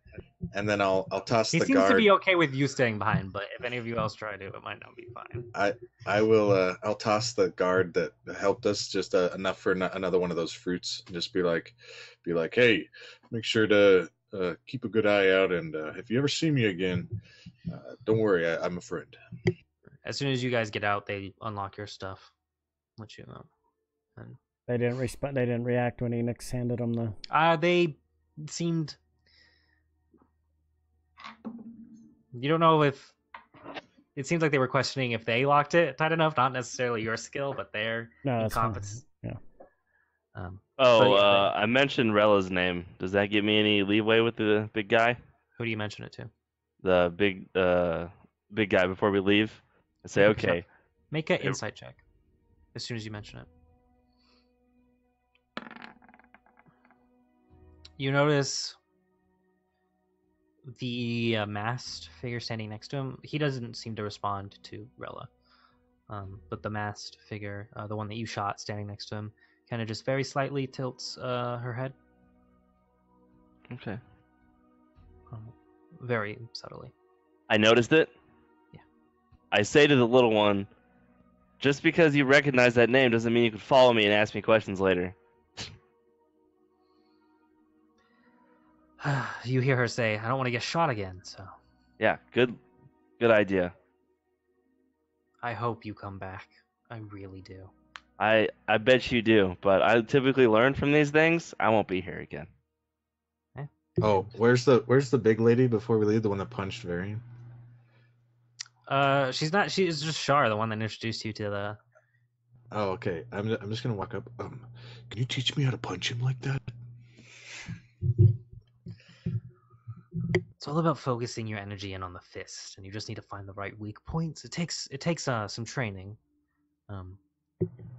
and then I'll I'll toss he the seems to be okay with you staying behind, but if any of you else try to, it might not be fine. I I will. Uh, I'll toss the guard that helped us just uh, enough for an- another one of those fruits. and Just be like, be like, hey, make sure to uh, keep a good eye out, and uh, if you ever see me again, uh, don't worry, I, I'm a friend. As soon as you guys get out, they unlock your stuff. Let you know. And They didn't respond. They didn't react when Enix handed them the. uh, they seemed. You don't know if. It seems like they were questioning if they locked it tight enough. Not necessarily your skill, but their No, incompetence. Yeah. Um, Oh, uh, I mentioned Rella's name. Does that give me any leeway with the big guy? who do you mention it to? The big uh big guy before we leave? I say, Okay, sure. okay. Make an insight check as soon as you mention it. You notice the uh, masked figure standing next to him. He doesn't seem to respond to Rella. Um, but the masked figure, uh, the one that you shot standing next to him, kind of just very slightly tilts uh, her head, Okay. um, very subtly. I noticed it. Yeah. I say to the little one, just because you recognize that name doesn't mean you could follow me and ask me questions later. <sighs> you hear her say, "I don't want to get shot again, so Yeah, good good idea. I hope you come back. I really do." I I bet you do, but I typically learn from these things. I won't be here again. Oh, where's the where's the big lady before we leave? The one that punched Varian. Uh, she's not. She's just Shar, the one that introduced you to the. Oh, okay. I'm I'm just gonna walk up. Um, can you teach me how to punch him like that? It's all about focusing your energy in on the fist, and you just need to find the right weak points. It takes it takes uh some training. Um,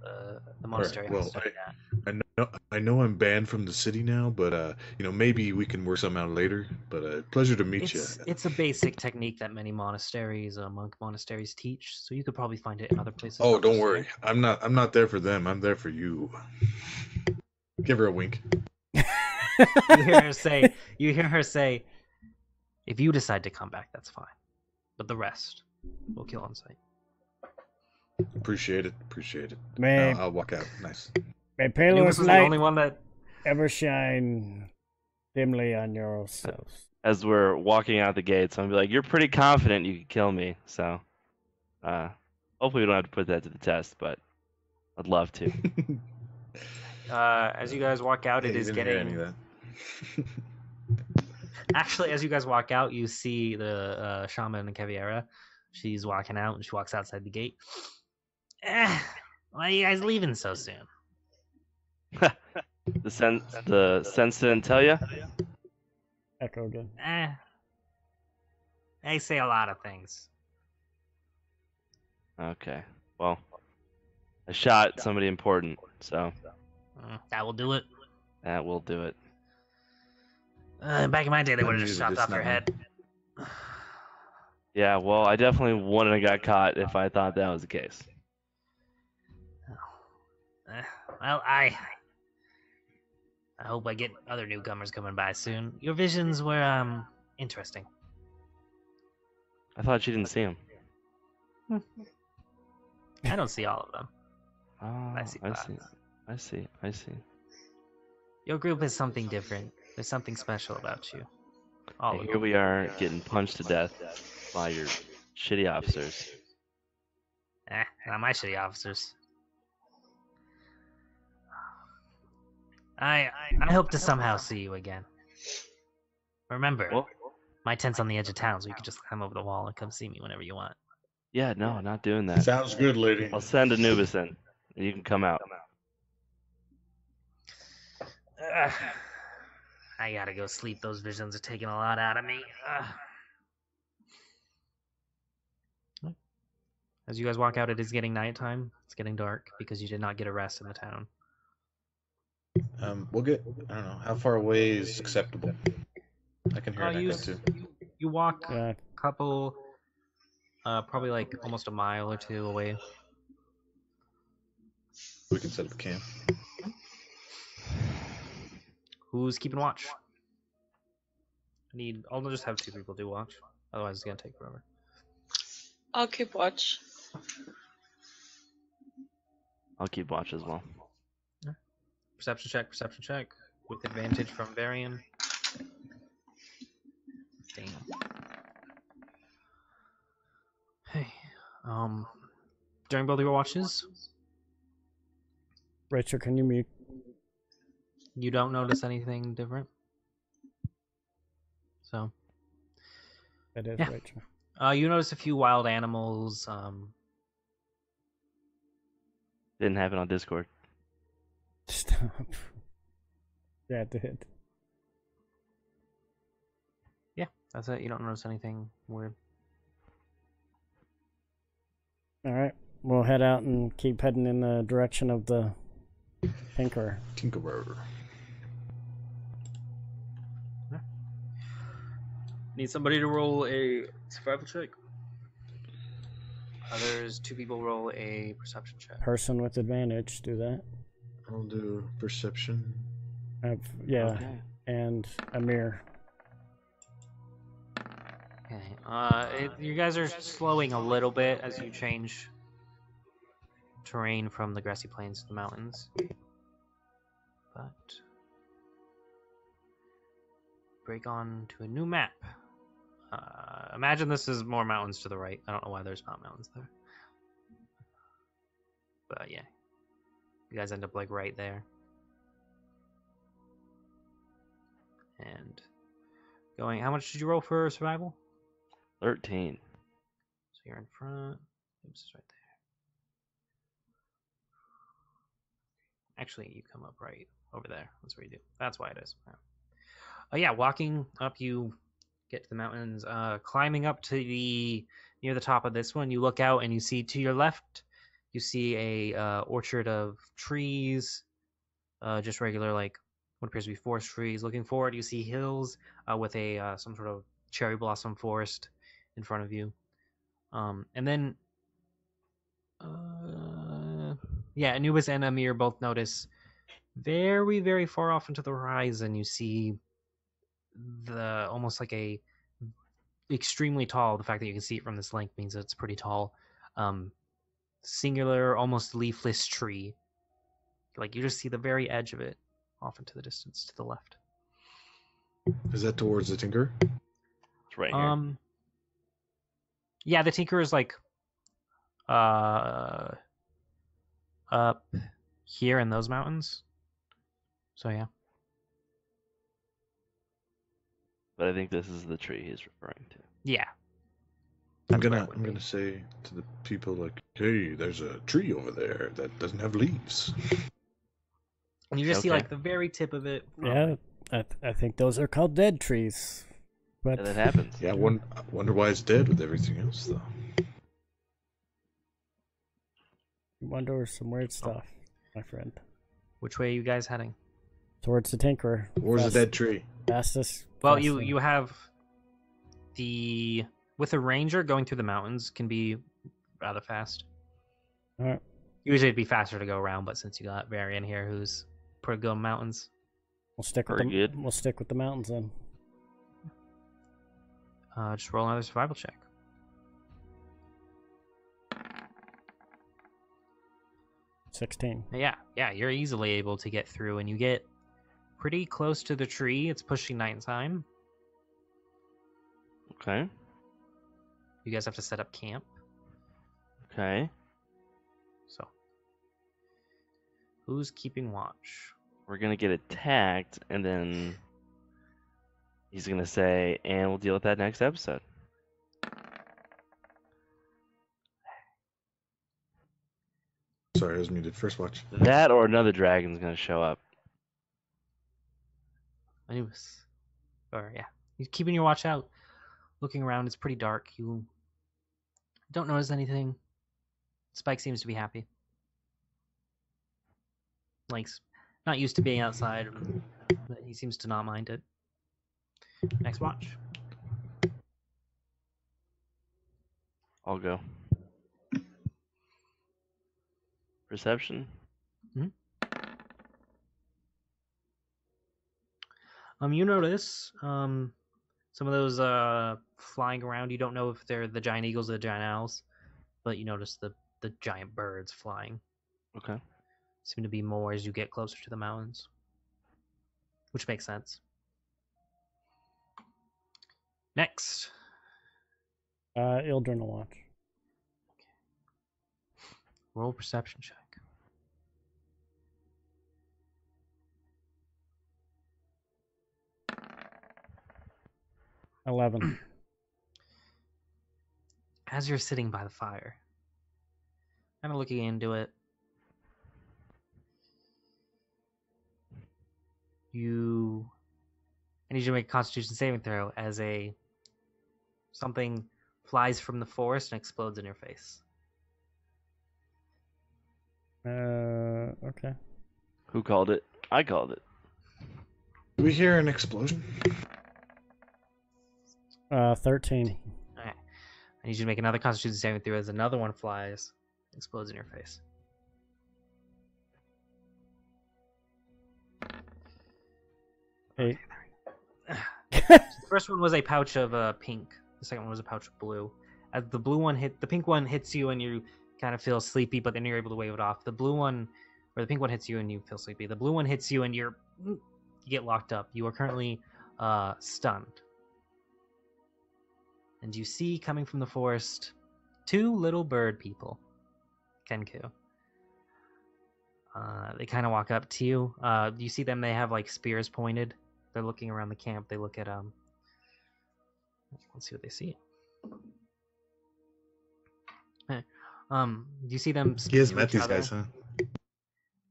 uh, the monastery well, has to do that. I know I know I'm banned from the city now, but uh, you know maybe we can work something out later. But uh, pleasure to meet It's you. it's a basic technique that many monasteries, uh, monk monasteries teach, so you could probably find it in other places. Oh, don't worry. here. I'm not. I'm not there for them. I'm there for you. Give her a wink. You hear her say. You hear her say. If you decide to come back, that's fine, but the rest, we'll kill on sight. Appreciate it. Appreciate it. May, I'll, I'll walk out. Nice. may Anubis Palos was the only one that ever shine dimly on yourselves. As we're walking out the gates, I'm be like, "You're pretty confident you could kill me." So, uh, hopefully we don't have to put that to the test, but I'd love to. <laughs> Uh, as you guys walk out, it Yeah, you is any getting. of that. <laughs> Actually, as you guys walk out, you see the uh, shaman and Caviera. She's walking out, and she walks outside the gate. Eh, why are you guys leaving so soon? the sense, the sense didn't tell you. Echo again. Eh, they say a lot of things. Okay. Well, I shot somebody important, so Mm, that will do it. that will do it. Uh, back in my day, they would have just usually chopped off her number. head. Yeah. Well, I definitely wouldn't have got caught if I thought that was the case. Well, I. I hope I get other newcomers coming by soon. Your visions were um interesting. I thought you didn't see him. <laughs> I don't see all of them. Oh, I see I see. I see. I see. Your group is something different. There's something special about you. All here we are getting punched to death by your shitty officers. Eh, not my shitty officers. I I hope to somehow see you again. Remember, Well, my tent's on the edge of town, so you can just climb over the wall and come see me whenever you want. yeah, no, not doing that. Sounds good, lady. I'll send Anubis in, and you can come out. Ugh. I gotta go sleep. Those visions are taking a lot out of me. Ugh. As you guys walk out, it is getting nighttime. It's getting dark because you did not get a rest in the town. Um, we'll get. I don't know how far away is acceptable. I can hear Uh, an you, echo too. you, you walk Uh, a couple, uh, probably like almost a mile or two away. We can set up camp. Who's keeping watch? I need. I'll just have two people do watch. Otherwise, it's gonna take forever. I'll keep watch. I'll keep watch as well. Perception check. Perception check with advantage from Varian. Damn. Hey. Um. During both of your watches, Rachel, can you mute? you don't notice anything different. So. That is Yeah. Rachel. Uh, you notice a few wild animals. Um, Didn't happen on Discord. Stop. <laughs> Yeah, it Yeah, that's it. You don't notice anything weird. All right, we'll head out and keep heading in the direction of the Tinkerer. Tinkerer. Need somebody to roll a survival check. Others, two people roll a perception check. Person with advantage, do that. I'll do perception. Uh, yeah, Okay. and Amir. Okay. Uh, it, you guys are slowing a little bit as you change terrain from the grassy plains to the mountains. But break on to a new map. Uh, imagine this is more mountains to the right. I don't know why there's not mountains there. But yeah, you guys end up like right there. And going, how much did you roll for survival? Thirteen. So you're in front. Oops, it's right there. Actually, you come up right over there. That's where you do. That's why it is. Yeah. Oh yeah, walking up, you get to the mountains. Uh, climbing up to the near the top of this one, you look out and you see to your left, you see a uh, orchard of trees, uh, just regular like what appears to be forest trees. Looking forward, you see hills uh, with a uh, some sort of cherry blossom forest in front of you. Um, and then, uh, yeah, Anubis and Amir both notice very, very far off into the horizon. You see the almost like a extremely tall. The fact that you can see it from this length means it's pretty tall. Um, singular, almost leafless tree. Like you just see the very edge of it off into the distance to the left. Is that towards the Tinker? It's right here. Um. Yeah, the Tinker is like, uh, up here in those mountains. So yeah, but I think this is the tree he's referring to. yeah. I'm gonna where it would I'm gonna say to the people like, hey, there's a tree over there that doesn't have leaves. And you just see like the very tip of it. Yeah, I, th- I think those are called dead trees. But Yeah, that happens. <laughs> Yeah, I won- I wonder why it's dead with everything else though. you wonder some weird oh. stuff, my friend. Which way are you guys heading? Towards the Tinkerer. Where's Fast- the dead tree? Fastest. Well, you you have the with a ranger going through the mountains can be rather fast. All right. Usually it'd be faster to go around, but since you got Varian here, who's pretty good on mountains, We'll stick with Very the good. we'll stick with the mountains then. uh, just roll another survival check. Sixteen. Yeah, yeah, you're easily able to get through, and you get pretty close to the tree. It's pushing nighttime. Okay. You guys have to set up camp. Okay. So, who's keeping watch? we're gonna get attacked, and then he's gonna say, "And we'll deal with that next episode." Sorry, I was muted. First watch. That or another dragon's gonna show up. Anubis. Or yeah, you're keeping your watch out, looking around. It's pretty dark. You don't notice anything. Spike seems to be happy. Like's not used to being outside, but he seems to not mind it. Next watch. I'll go. Perception. Um, you notice um some of those uh flying around. You don't know if they're the giant eagles or the giant owls, but you notice the the giant birds flying. Okay. Seem to be more as you get closer to the mountains, which makes sense. Next, Uh, Ildren will watch. roll perception check. Eleven. <clears throat> As you're sitting by the fire, kind of looking into it, you I need you to make a Constitution saving throw as a something flies from the forest and explodes in your face. Uh, okay. Who called it? I called it. Do we hear an explosion? Uh, thirteen. I need you to make another Constitution saving throw as another one flies, and explodes in your face. Eight. <laughs> The first one was a pouch of uh, pink. The second one was a pouch of blue. As the blue one hit, the pink one hits you and you kind of feel sleepy, but then you're able to wave it off. The blue one, or the pink one hits you and you feel sleepy. The blue one hits you and you're you get locked up. You are currently uh, stunned, and you see coming from the forest two little bird people, Kenku. Uh, they kind of walk up to you. Uh, you see them. They have like spears pointed. They're looking around the camp. They look at um. Let's see what they see. Um, you see them. He has met these guys, huh?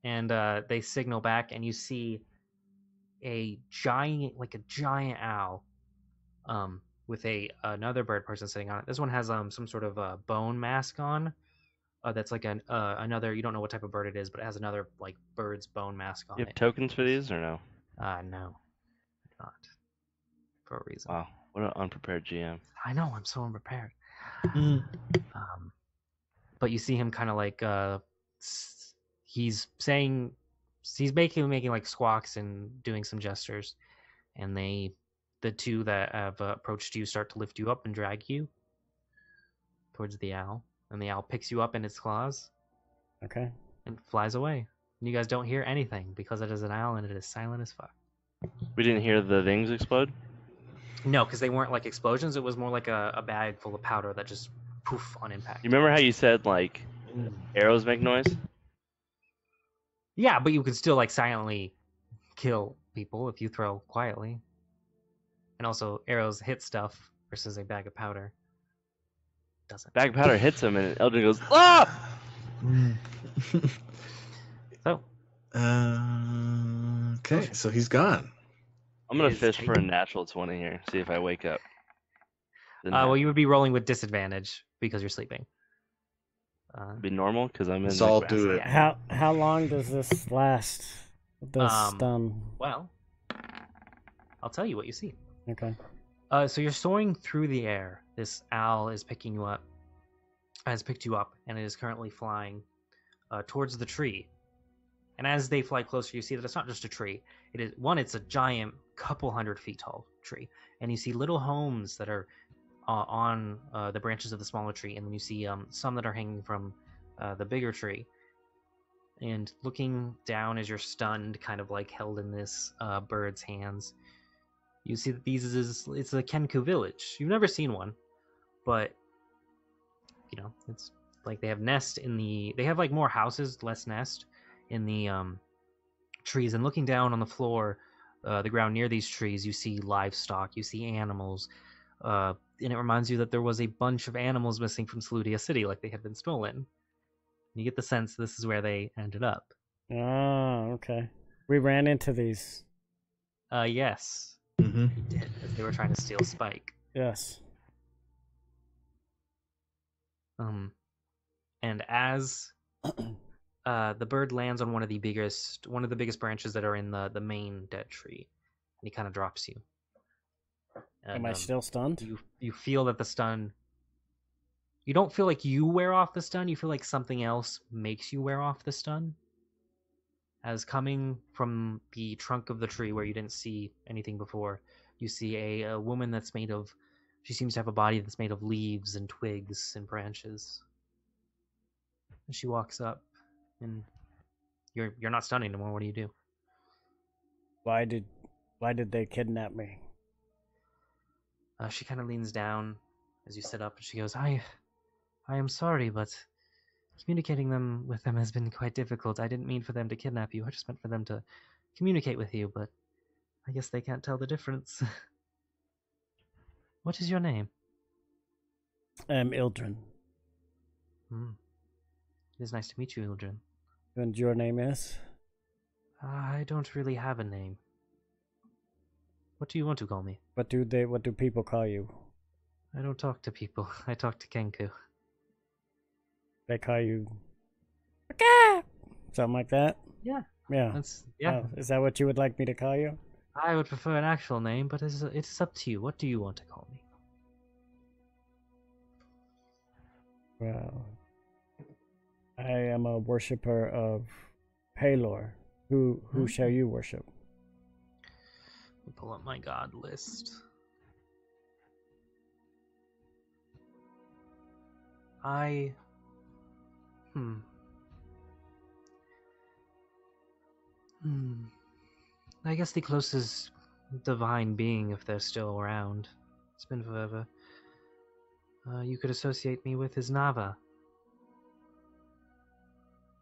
And uh, they signal back, and you see a giant, like a giant owl, um, with a another bird person sitting on it. This one has um some sort of a bone mask on. Uh, that's like an uh, another. You don't know what type of bird it is, but it has another like bird's bone mask on You have it. tokens for these or no? Uh, no, not for a reason. Wow, what an unprepared GM. I know. I'm so unprepared. Mm. Um, but you see him kind of like uh, he's saying he's making making like squawks and doing some gestures, and they the two that have uh, approached you start to lift you up and drag you towards the owl, and the owl picks you up in its claws Okay. and flies away. And you guys don't hear anything because it is an owl and it is silent as fuck. We didn't hear the things explode. No, because they weren't like explosions. It was more like a, a bag full of powder that just poof on impact. You remember how you said like arrows make noise? Yeah, but you can still like silently kill people if you throw quietly. And also, arrows hit stuff versus a bag of powder. Doesn't. Bag of powder hits him, and Eldrin goes, <laughs> "Ah!" So, Uh, okay, so he's gone. I'm gonna Is fish for a taken. natural twenty here. See if I wake up. uh, well, you would be rolling with disadvantage because you're sleeping. Uh, be normal because I'm in. Let's the all grass. do it. yeah. How how long does this last? This Um, stun. well, I'll tell you what you see. Okay. Uh, so you're soaring through the air. This owl is picking you up, has picked you up, and it is currently flying uh, towards the tree. And as they fly closer, you see that it's not just a tree. It is one. It's a giant, couple hundred feet tall tree, and you see little homes that are uh, on uh, the branches of the smaller tree, and then you see um, some that are hanging from uh, the bigger tree. And looking down as you're stunned, kind of like held in this uh, bird's hands, you see that these is it's a Kenku village. You've never seen one, but you know it's like they have nest in the they have like more houses, less nest in the um trees, and looking down on the floor, uh, the ground near these trees, you see livestock, you see animals, uh, and it reminds you that there was a bunch of animals missing from Saludia City, like they had been stolen. You get the sense this is where they ended up. Oh, okay. We ran into these. Uh, yes, Mm-hmm. you did, as they were trying to steal Spike. Yes. Um, and as <clears throat> uh, the bird lands on one of the biggest one of the biggest branches that are in the the main dead tree, and he kind of drops you. Am I um, still stunned? You you feel that the stun. You don't feel like you wear off the stun. You feel like something else makes you wear off the stun. As coming from the trunk of the tree where you didn't see anything before, you see a, a woman that's made of. She seems to have a body that's made of leaves and twigs and branches. And she walks up, and you're you're not stunned anymore. What do you do? Why did why did they kidnap me? Uh, she kind of leans down as you sit up, and she goes, "I, I am sorry, but communicating them with them has been quite difficult. I didn't mean for them to kidnap you. I just meant for them to communicate with you, but I guess they can't tell the difference." <laughs> what is your name? I'm Ildren. Hmm. It is nice to meet you, Ildren. And your name is? I don't really have a name. What do you want to call me? What do they what do people call you? I don't talk to people. <laughs> I talk to Kenku. They call you "Okay," Something like that? Yeah. Yeah. That's yeah. Oh, is that what you would like me to call you? I would prefer an actual name, but it's it's up to you. What do you want to call me? Well, I am a worshipper of Palor. Who who Hmm. shall you worship? Let me pull up my god list. I. Hmm. Hmm. I guess the closest divine being, if they're still around. It's been forever. Uh, you could associate me with is Nava,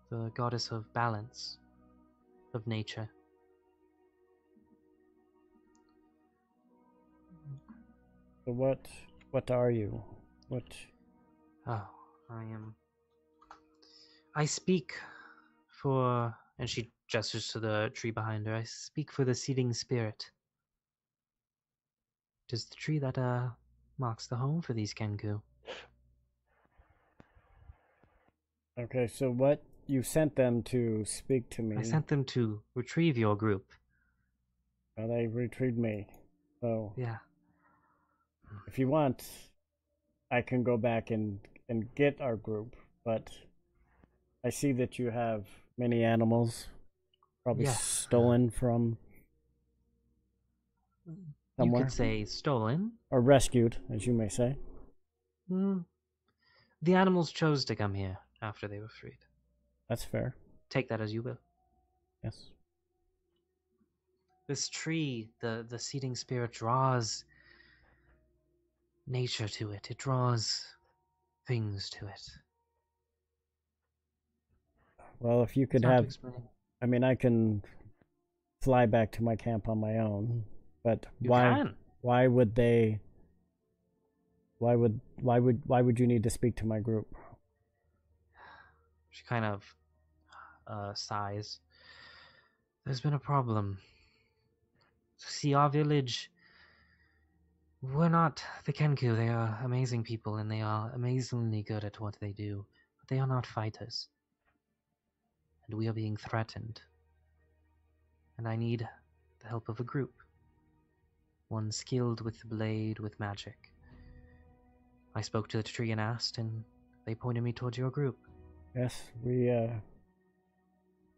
the goddess of balance, of nature. So what what are you? What Oh, I am. I speak for. And she gestures to the tree behind her. I speak for the seeding spirit. It is the tree that uh marks the home for these Kenku. Okay, so what you sent them to speak to me. I sent them to retrieve your group. Well, they retrieved me. So Yeah. if you want, I can go back and and get our group. But I see that you have many animals, probably stolen from You somewhere, could say stolen. or rescued, as you may say. Hmm. The animals chose to come here after they were freed. That's fair. Take that as you will. Yes. This tree, the the seeding spirit draws nature to it. It draws things to it. Well, if you could have. I mean, I can fly back to my camp on my own. But You why? can. Why would they? Why would? Why would? Why would you need to speak to my group? She kind of uh, sighs. There's been a problem. See, our village. We're not the Kenku. They are amazing people and they are amazingly good at what they do. But they are not fighters. And we are being threatened. And I need the help of a group. One skilled with the blade, with magic. I spoke to the tree and asked, and they pointed me towards your group. Yes, we. uh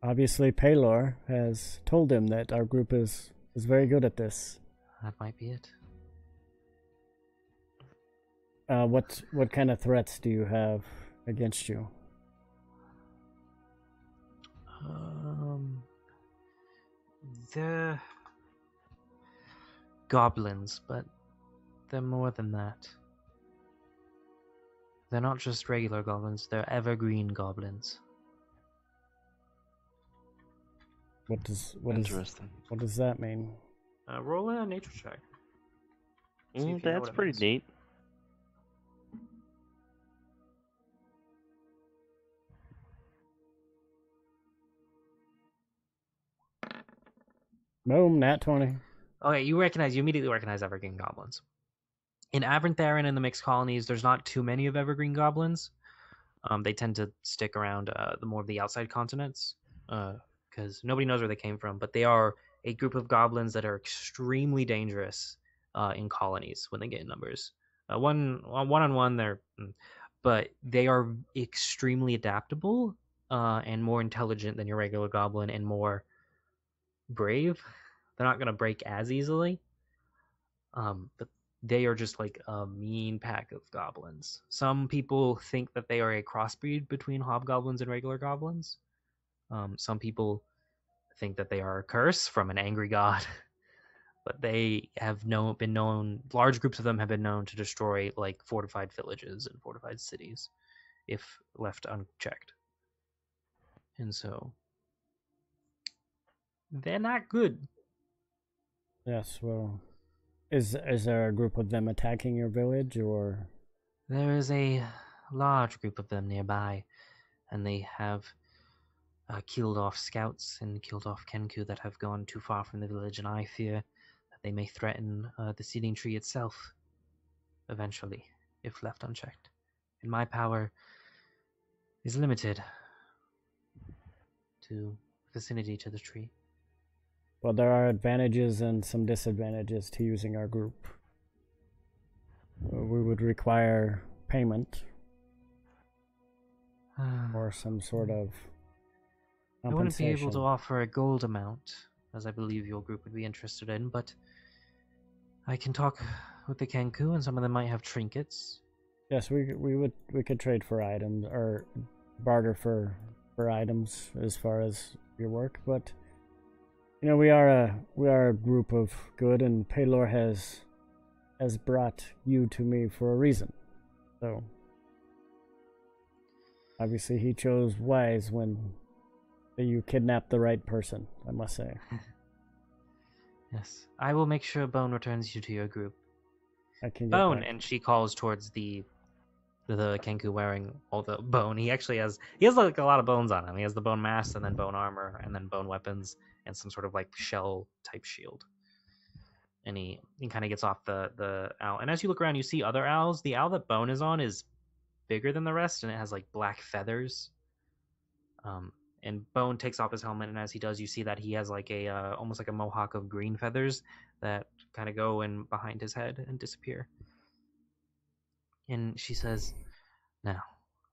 Obviously, Palor has told him that our group is is very good at this. That might be it. Uh, what what kind of threats do you have against you? Um, they're goblins, but they're more than that. They're not just regular goblins, they're evergreen goblins. What does what does Interesting. what does that mean? Uh, roll a nature check. Mm, that's pretty means. neat. Boom, nat twenty. Okay, you recognize you immediately recognize evergreen goblins. In Averntherin and the mixed colonies, there's not too many of evergreen goblins. Um, they tend to stick around uh, the more of the outside continents because nobody knows where they came from. But they are a group of goblins that are extremely dangerous uh, in colonies when they get in numbers. Uh, one one on one, they're, mm, but they are extremely adaptable uh, and more intelligent than your regular goblin and more brave. They're not gonna break as easily. Um, but they are just like a mean pack of goblins. Some people think that they are a crossbreed between hobgoblins and regular goblins. Um, some people think that they are a curse from an angry god. <laughs> but they have known been known large groups of them have been known to destroy like fortified villages and fortified cities if left unchecked. And so they're not good. Yes, well, is is there a group of them attacking your village or? There is a large group of them nearby, and they have uh, killed off scouts and killed off Kenku that have gone too far from the village, and I fear that they may threaten uh, the seeding tree itself eventually, if left unchecked. And my power is limited to vicinity to the tree. Well, there are advantages and some disadvantages to using our group. We would require payment ah. or some sort of I wouldn't be able to offer a gold amount, as I believe your group would be interested in, but I can talk with the Kenku, and some of them might have trinkets. Yes, we we would we could trade for items or barter for for items as far as your work, but you know we are a we are a group of good, and Palor has has brought you to me for a reason. So obviously he chose wise when you kidnapped the right person. I must say. <laughs> Yes, I will make sure Bone returns you to your group. I can Bone, back. and she calls towards the the Kenku wearing all the bone. He actually has he has like a lot of bones on him. He has the bone mask, and then bone armor, and then bone weapons, and some sort of like shell type shield. And he, he kind of gets off the the owl. And as you look around, you see other owls. The owl that Bone is on is bigger than the rest, and it has like black feathers. Um, and Bone takes off his helmet, and as he does, you see that he has like a uh, almost like a mohawk of green feathers that kind of go in behind his head and disappear. And she says, "Now,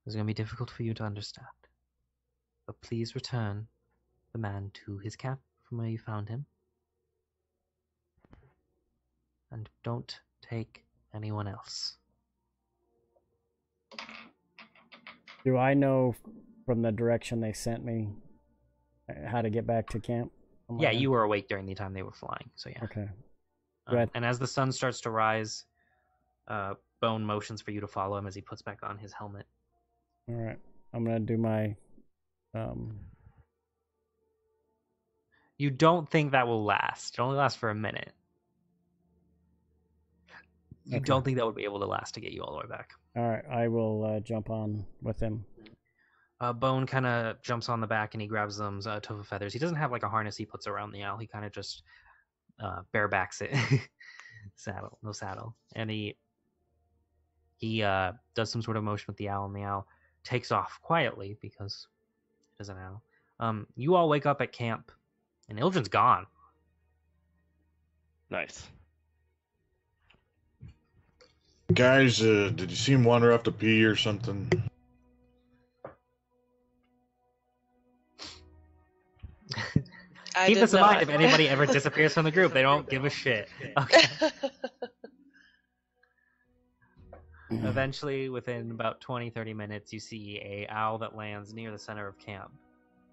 is going to be difficult for you to understand, but please return the man to his camp from where you found him, and don't take anyone else." Do I know from the direction they sent me uh, how to get back to camp? Yeah, you were awake during the time they were flying, so yeah. Okay. Um, and as the sun starts to rise, uh, Bone motions for you to follow him as he puts back on his helmet. All right. I'm gonna do my. Um. You don't think that will last. It only lasts for a minute. You Okay. don't think that would be able to last to get you all the way back. All right. I will uh, jump on with him. Uh, Bone kind of jumps on the back and he grabs them uh, tofu feathers. He doesn't have like a harness he puts around the owl. He kind of just uh, barebacks it, <laughs> saddle, no saddle, and he he uh, does some sort of motion with the owl, and the owl takes off quietly because it is an owl. Um, you all wake up at camp, and Ildren's gone. Nice. Guys, uh, did you see him wander off to pee or something? Keep this in mind. If anybody ever disappears from the group, they don't give a shit. Okay. <laughs> Eventually, within about 20, 30 minutes, you see a owl that lands near the center of camp,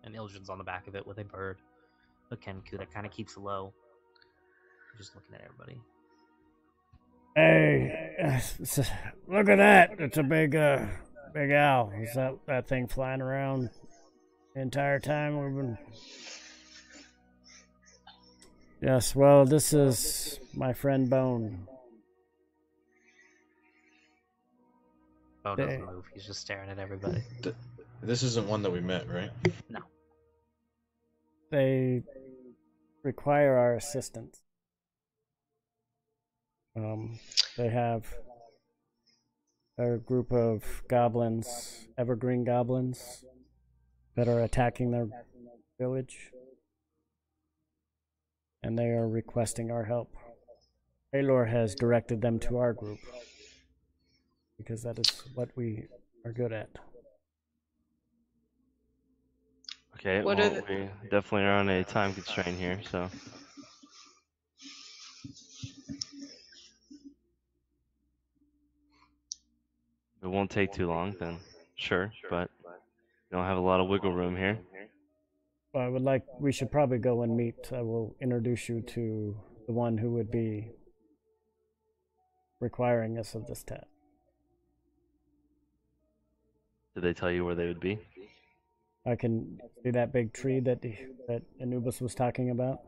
and Ildren's on the back of it with a bird, a Kenku that kind of keeps low, just looking at everybody. Hey, look at that! It's a big, uh, big owl. Is that that thing flying around the entire time we've been? Yes, well, this is my friend Bone. Bo doesn't move. He's just staring at everybody. This isn't one that we met, right? They require our assistance. Um, they have a group of goblins, evergreen goblins, that are attacking their village. And they are requesting our help. Aelor has directed them to our group. Because that is what we are good at. Okay, What well, are the- we definitely are on a time constraint here, so. It won't take too long, then sure, but we don't have a lot of wiggle room here. Well, I would like, we should probably go and meet. I will introduce you to the one who would be requiring us of this task. Did they tell you where they would be? I can see that big tree that that Anubis was talking about.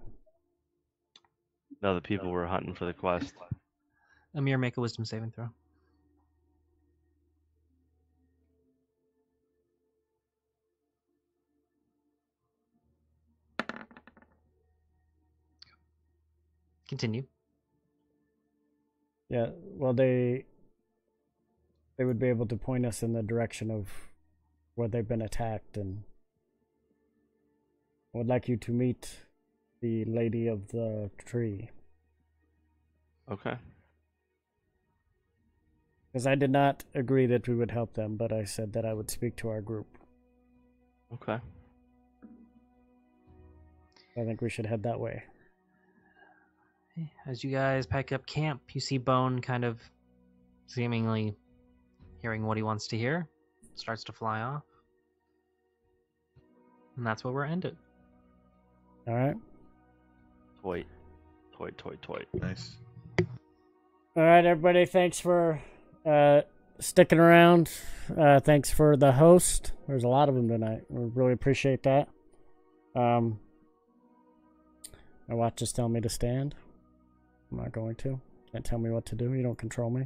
No, the people were hunting for the quest. Amir, make a wisdom saving throw. Continue. Yeah, well, they they would be able to point us in the direction of where they've been attacked, and I would like you to meet the lady of the tree. Okay. Because I did not agree that we would help them, but I said that I would speak to our group. Okay. I think we should head that way. As you guys pack up camp, you see Bone kind of seemingly hearing what he wants to hear, starts to fly off. And that's where we're ended. All right. Toy. Toy, toy, toy. Nice. All right, everybody. Thanks for uh, sticking around. Uh, thanks for the host. There's a lot of them tonight. We really appreciate that. Um, my watch is telling me to stand. I'm not going to. Can't tell me what to do. You don't control me.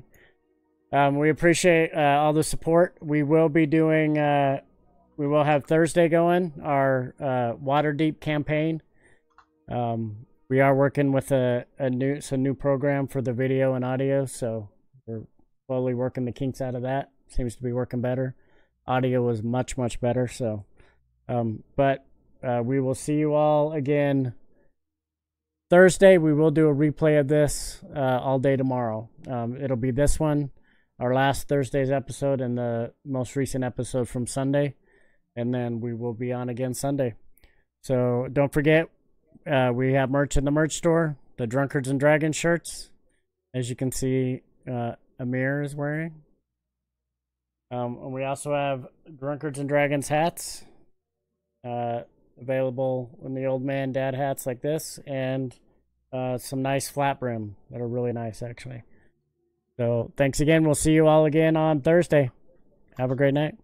Um, we appreciate uh, all the support. We will be doing. Uh, we will have Thursday going our uh, Waterdeep campaign. Um, we are working with a, a new a new program for the video and audio, so we're slowly working the kinks out of that. Seems to be working better. Audio was much much better. So, um, but uh, we will see you all again Thursday. We will do a replay of this uh, all day tomorrow. Um, it'll be this one, our last Thursday's episode, and the most recent episode from Sunday, and then we will be on again Sunday. So don't forget, uh, we have merch in the merch store, the Drunkards and Dragons shirts, as you can see, uh, Amir is wearing. Um, and we also have Drunkards and Dragons hats, uh, available in the old man dad hats like this, and uh, some nice flat brim that are really nice actually. So thanks again. We'll see you all again on Thursday. Have a great night.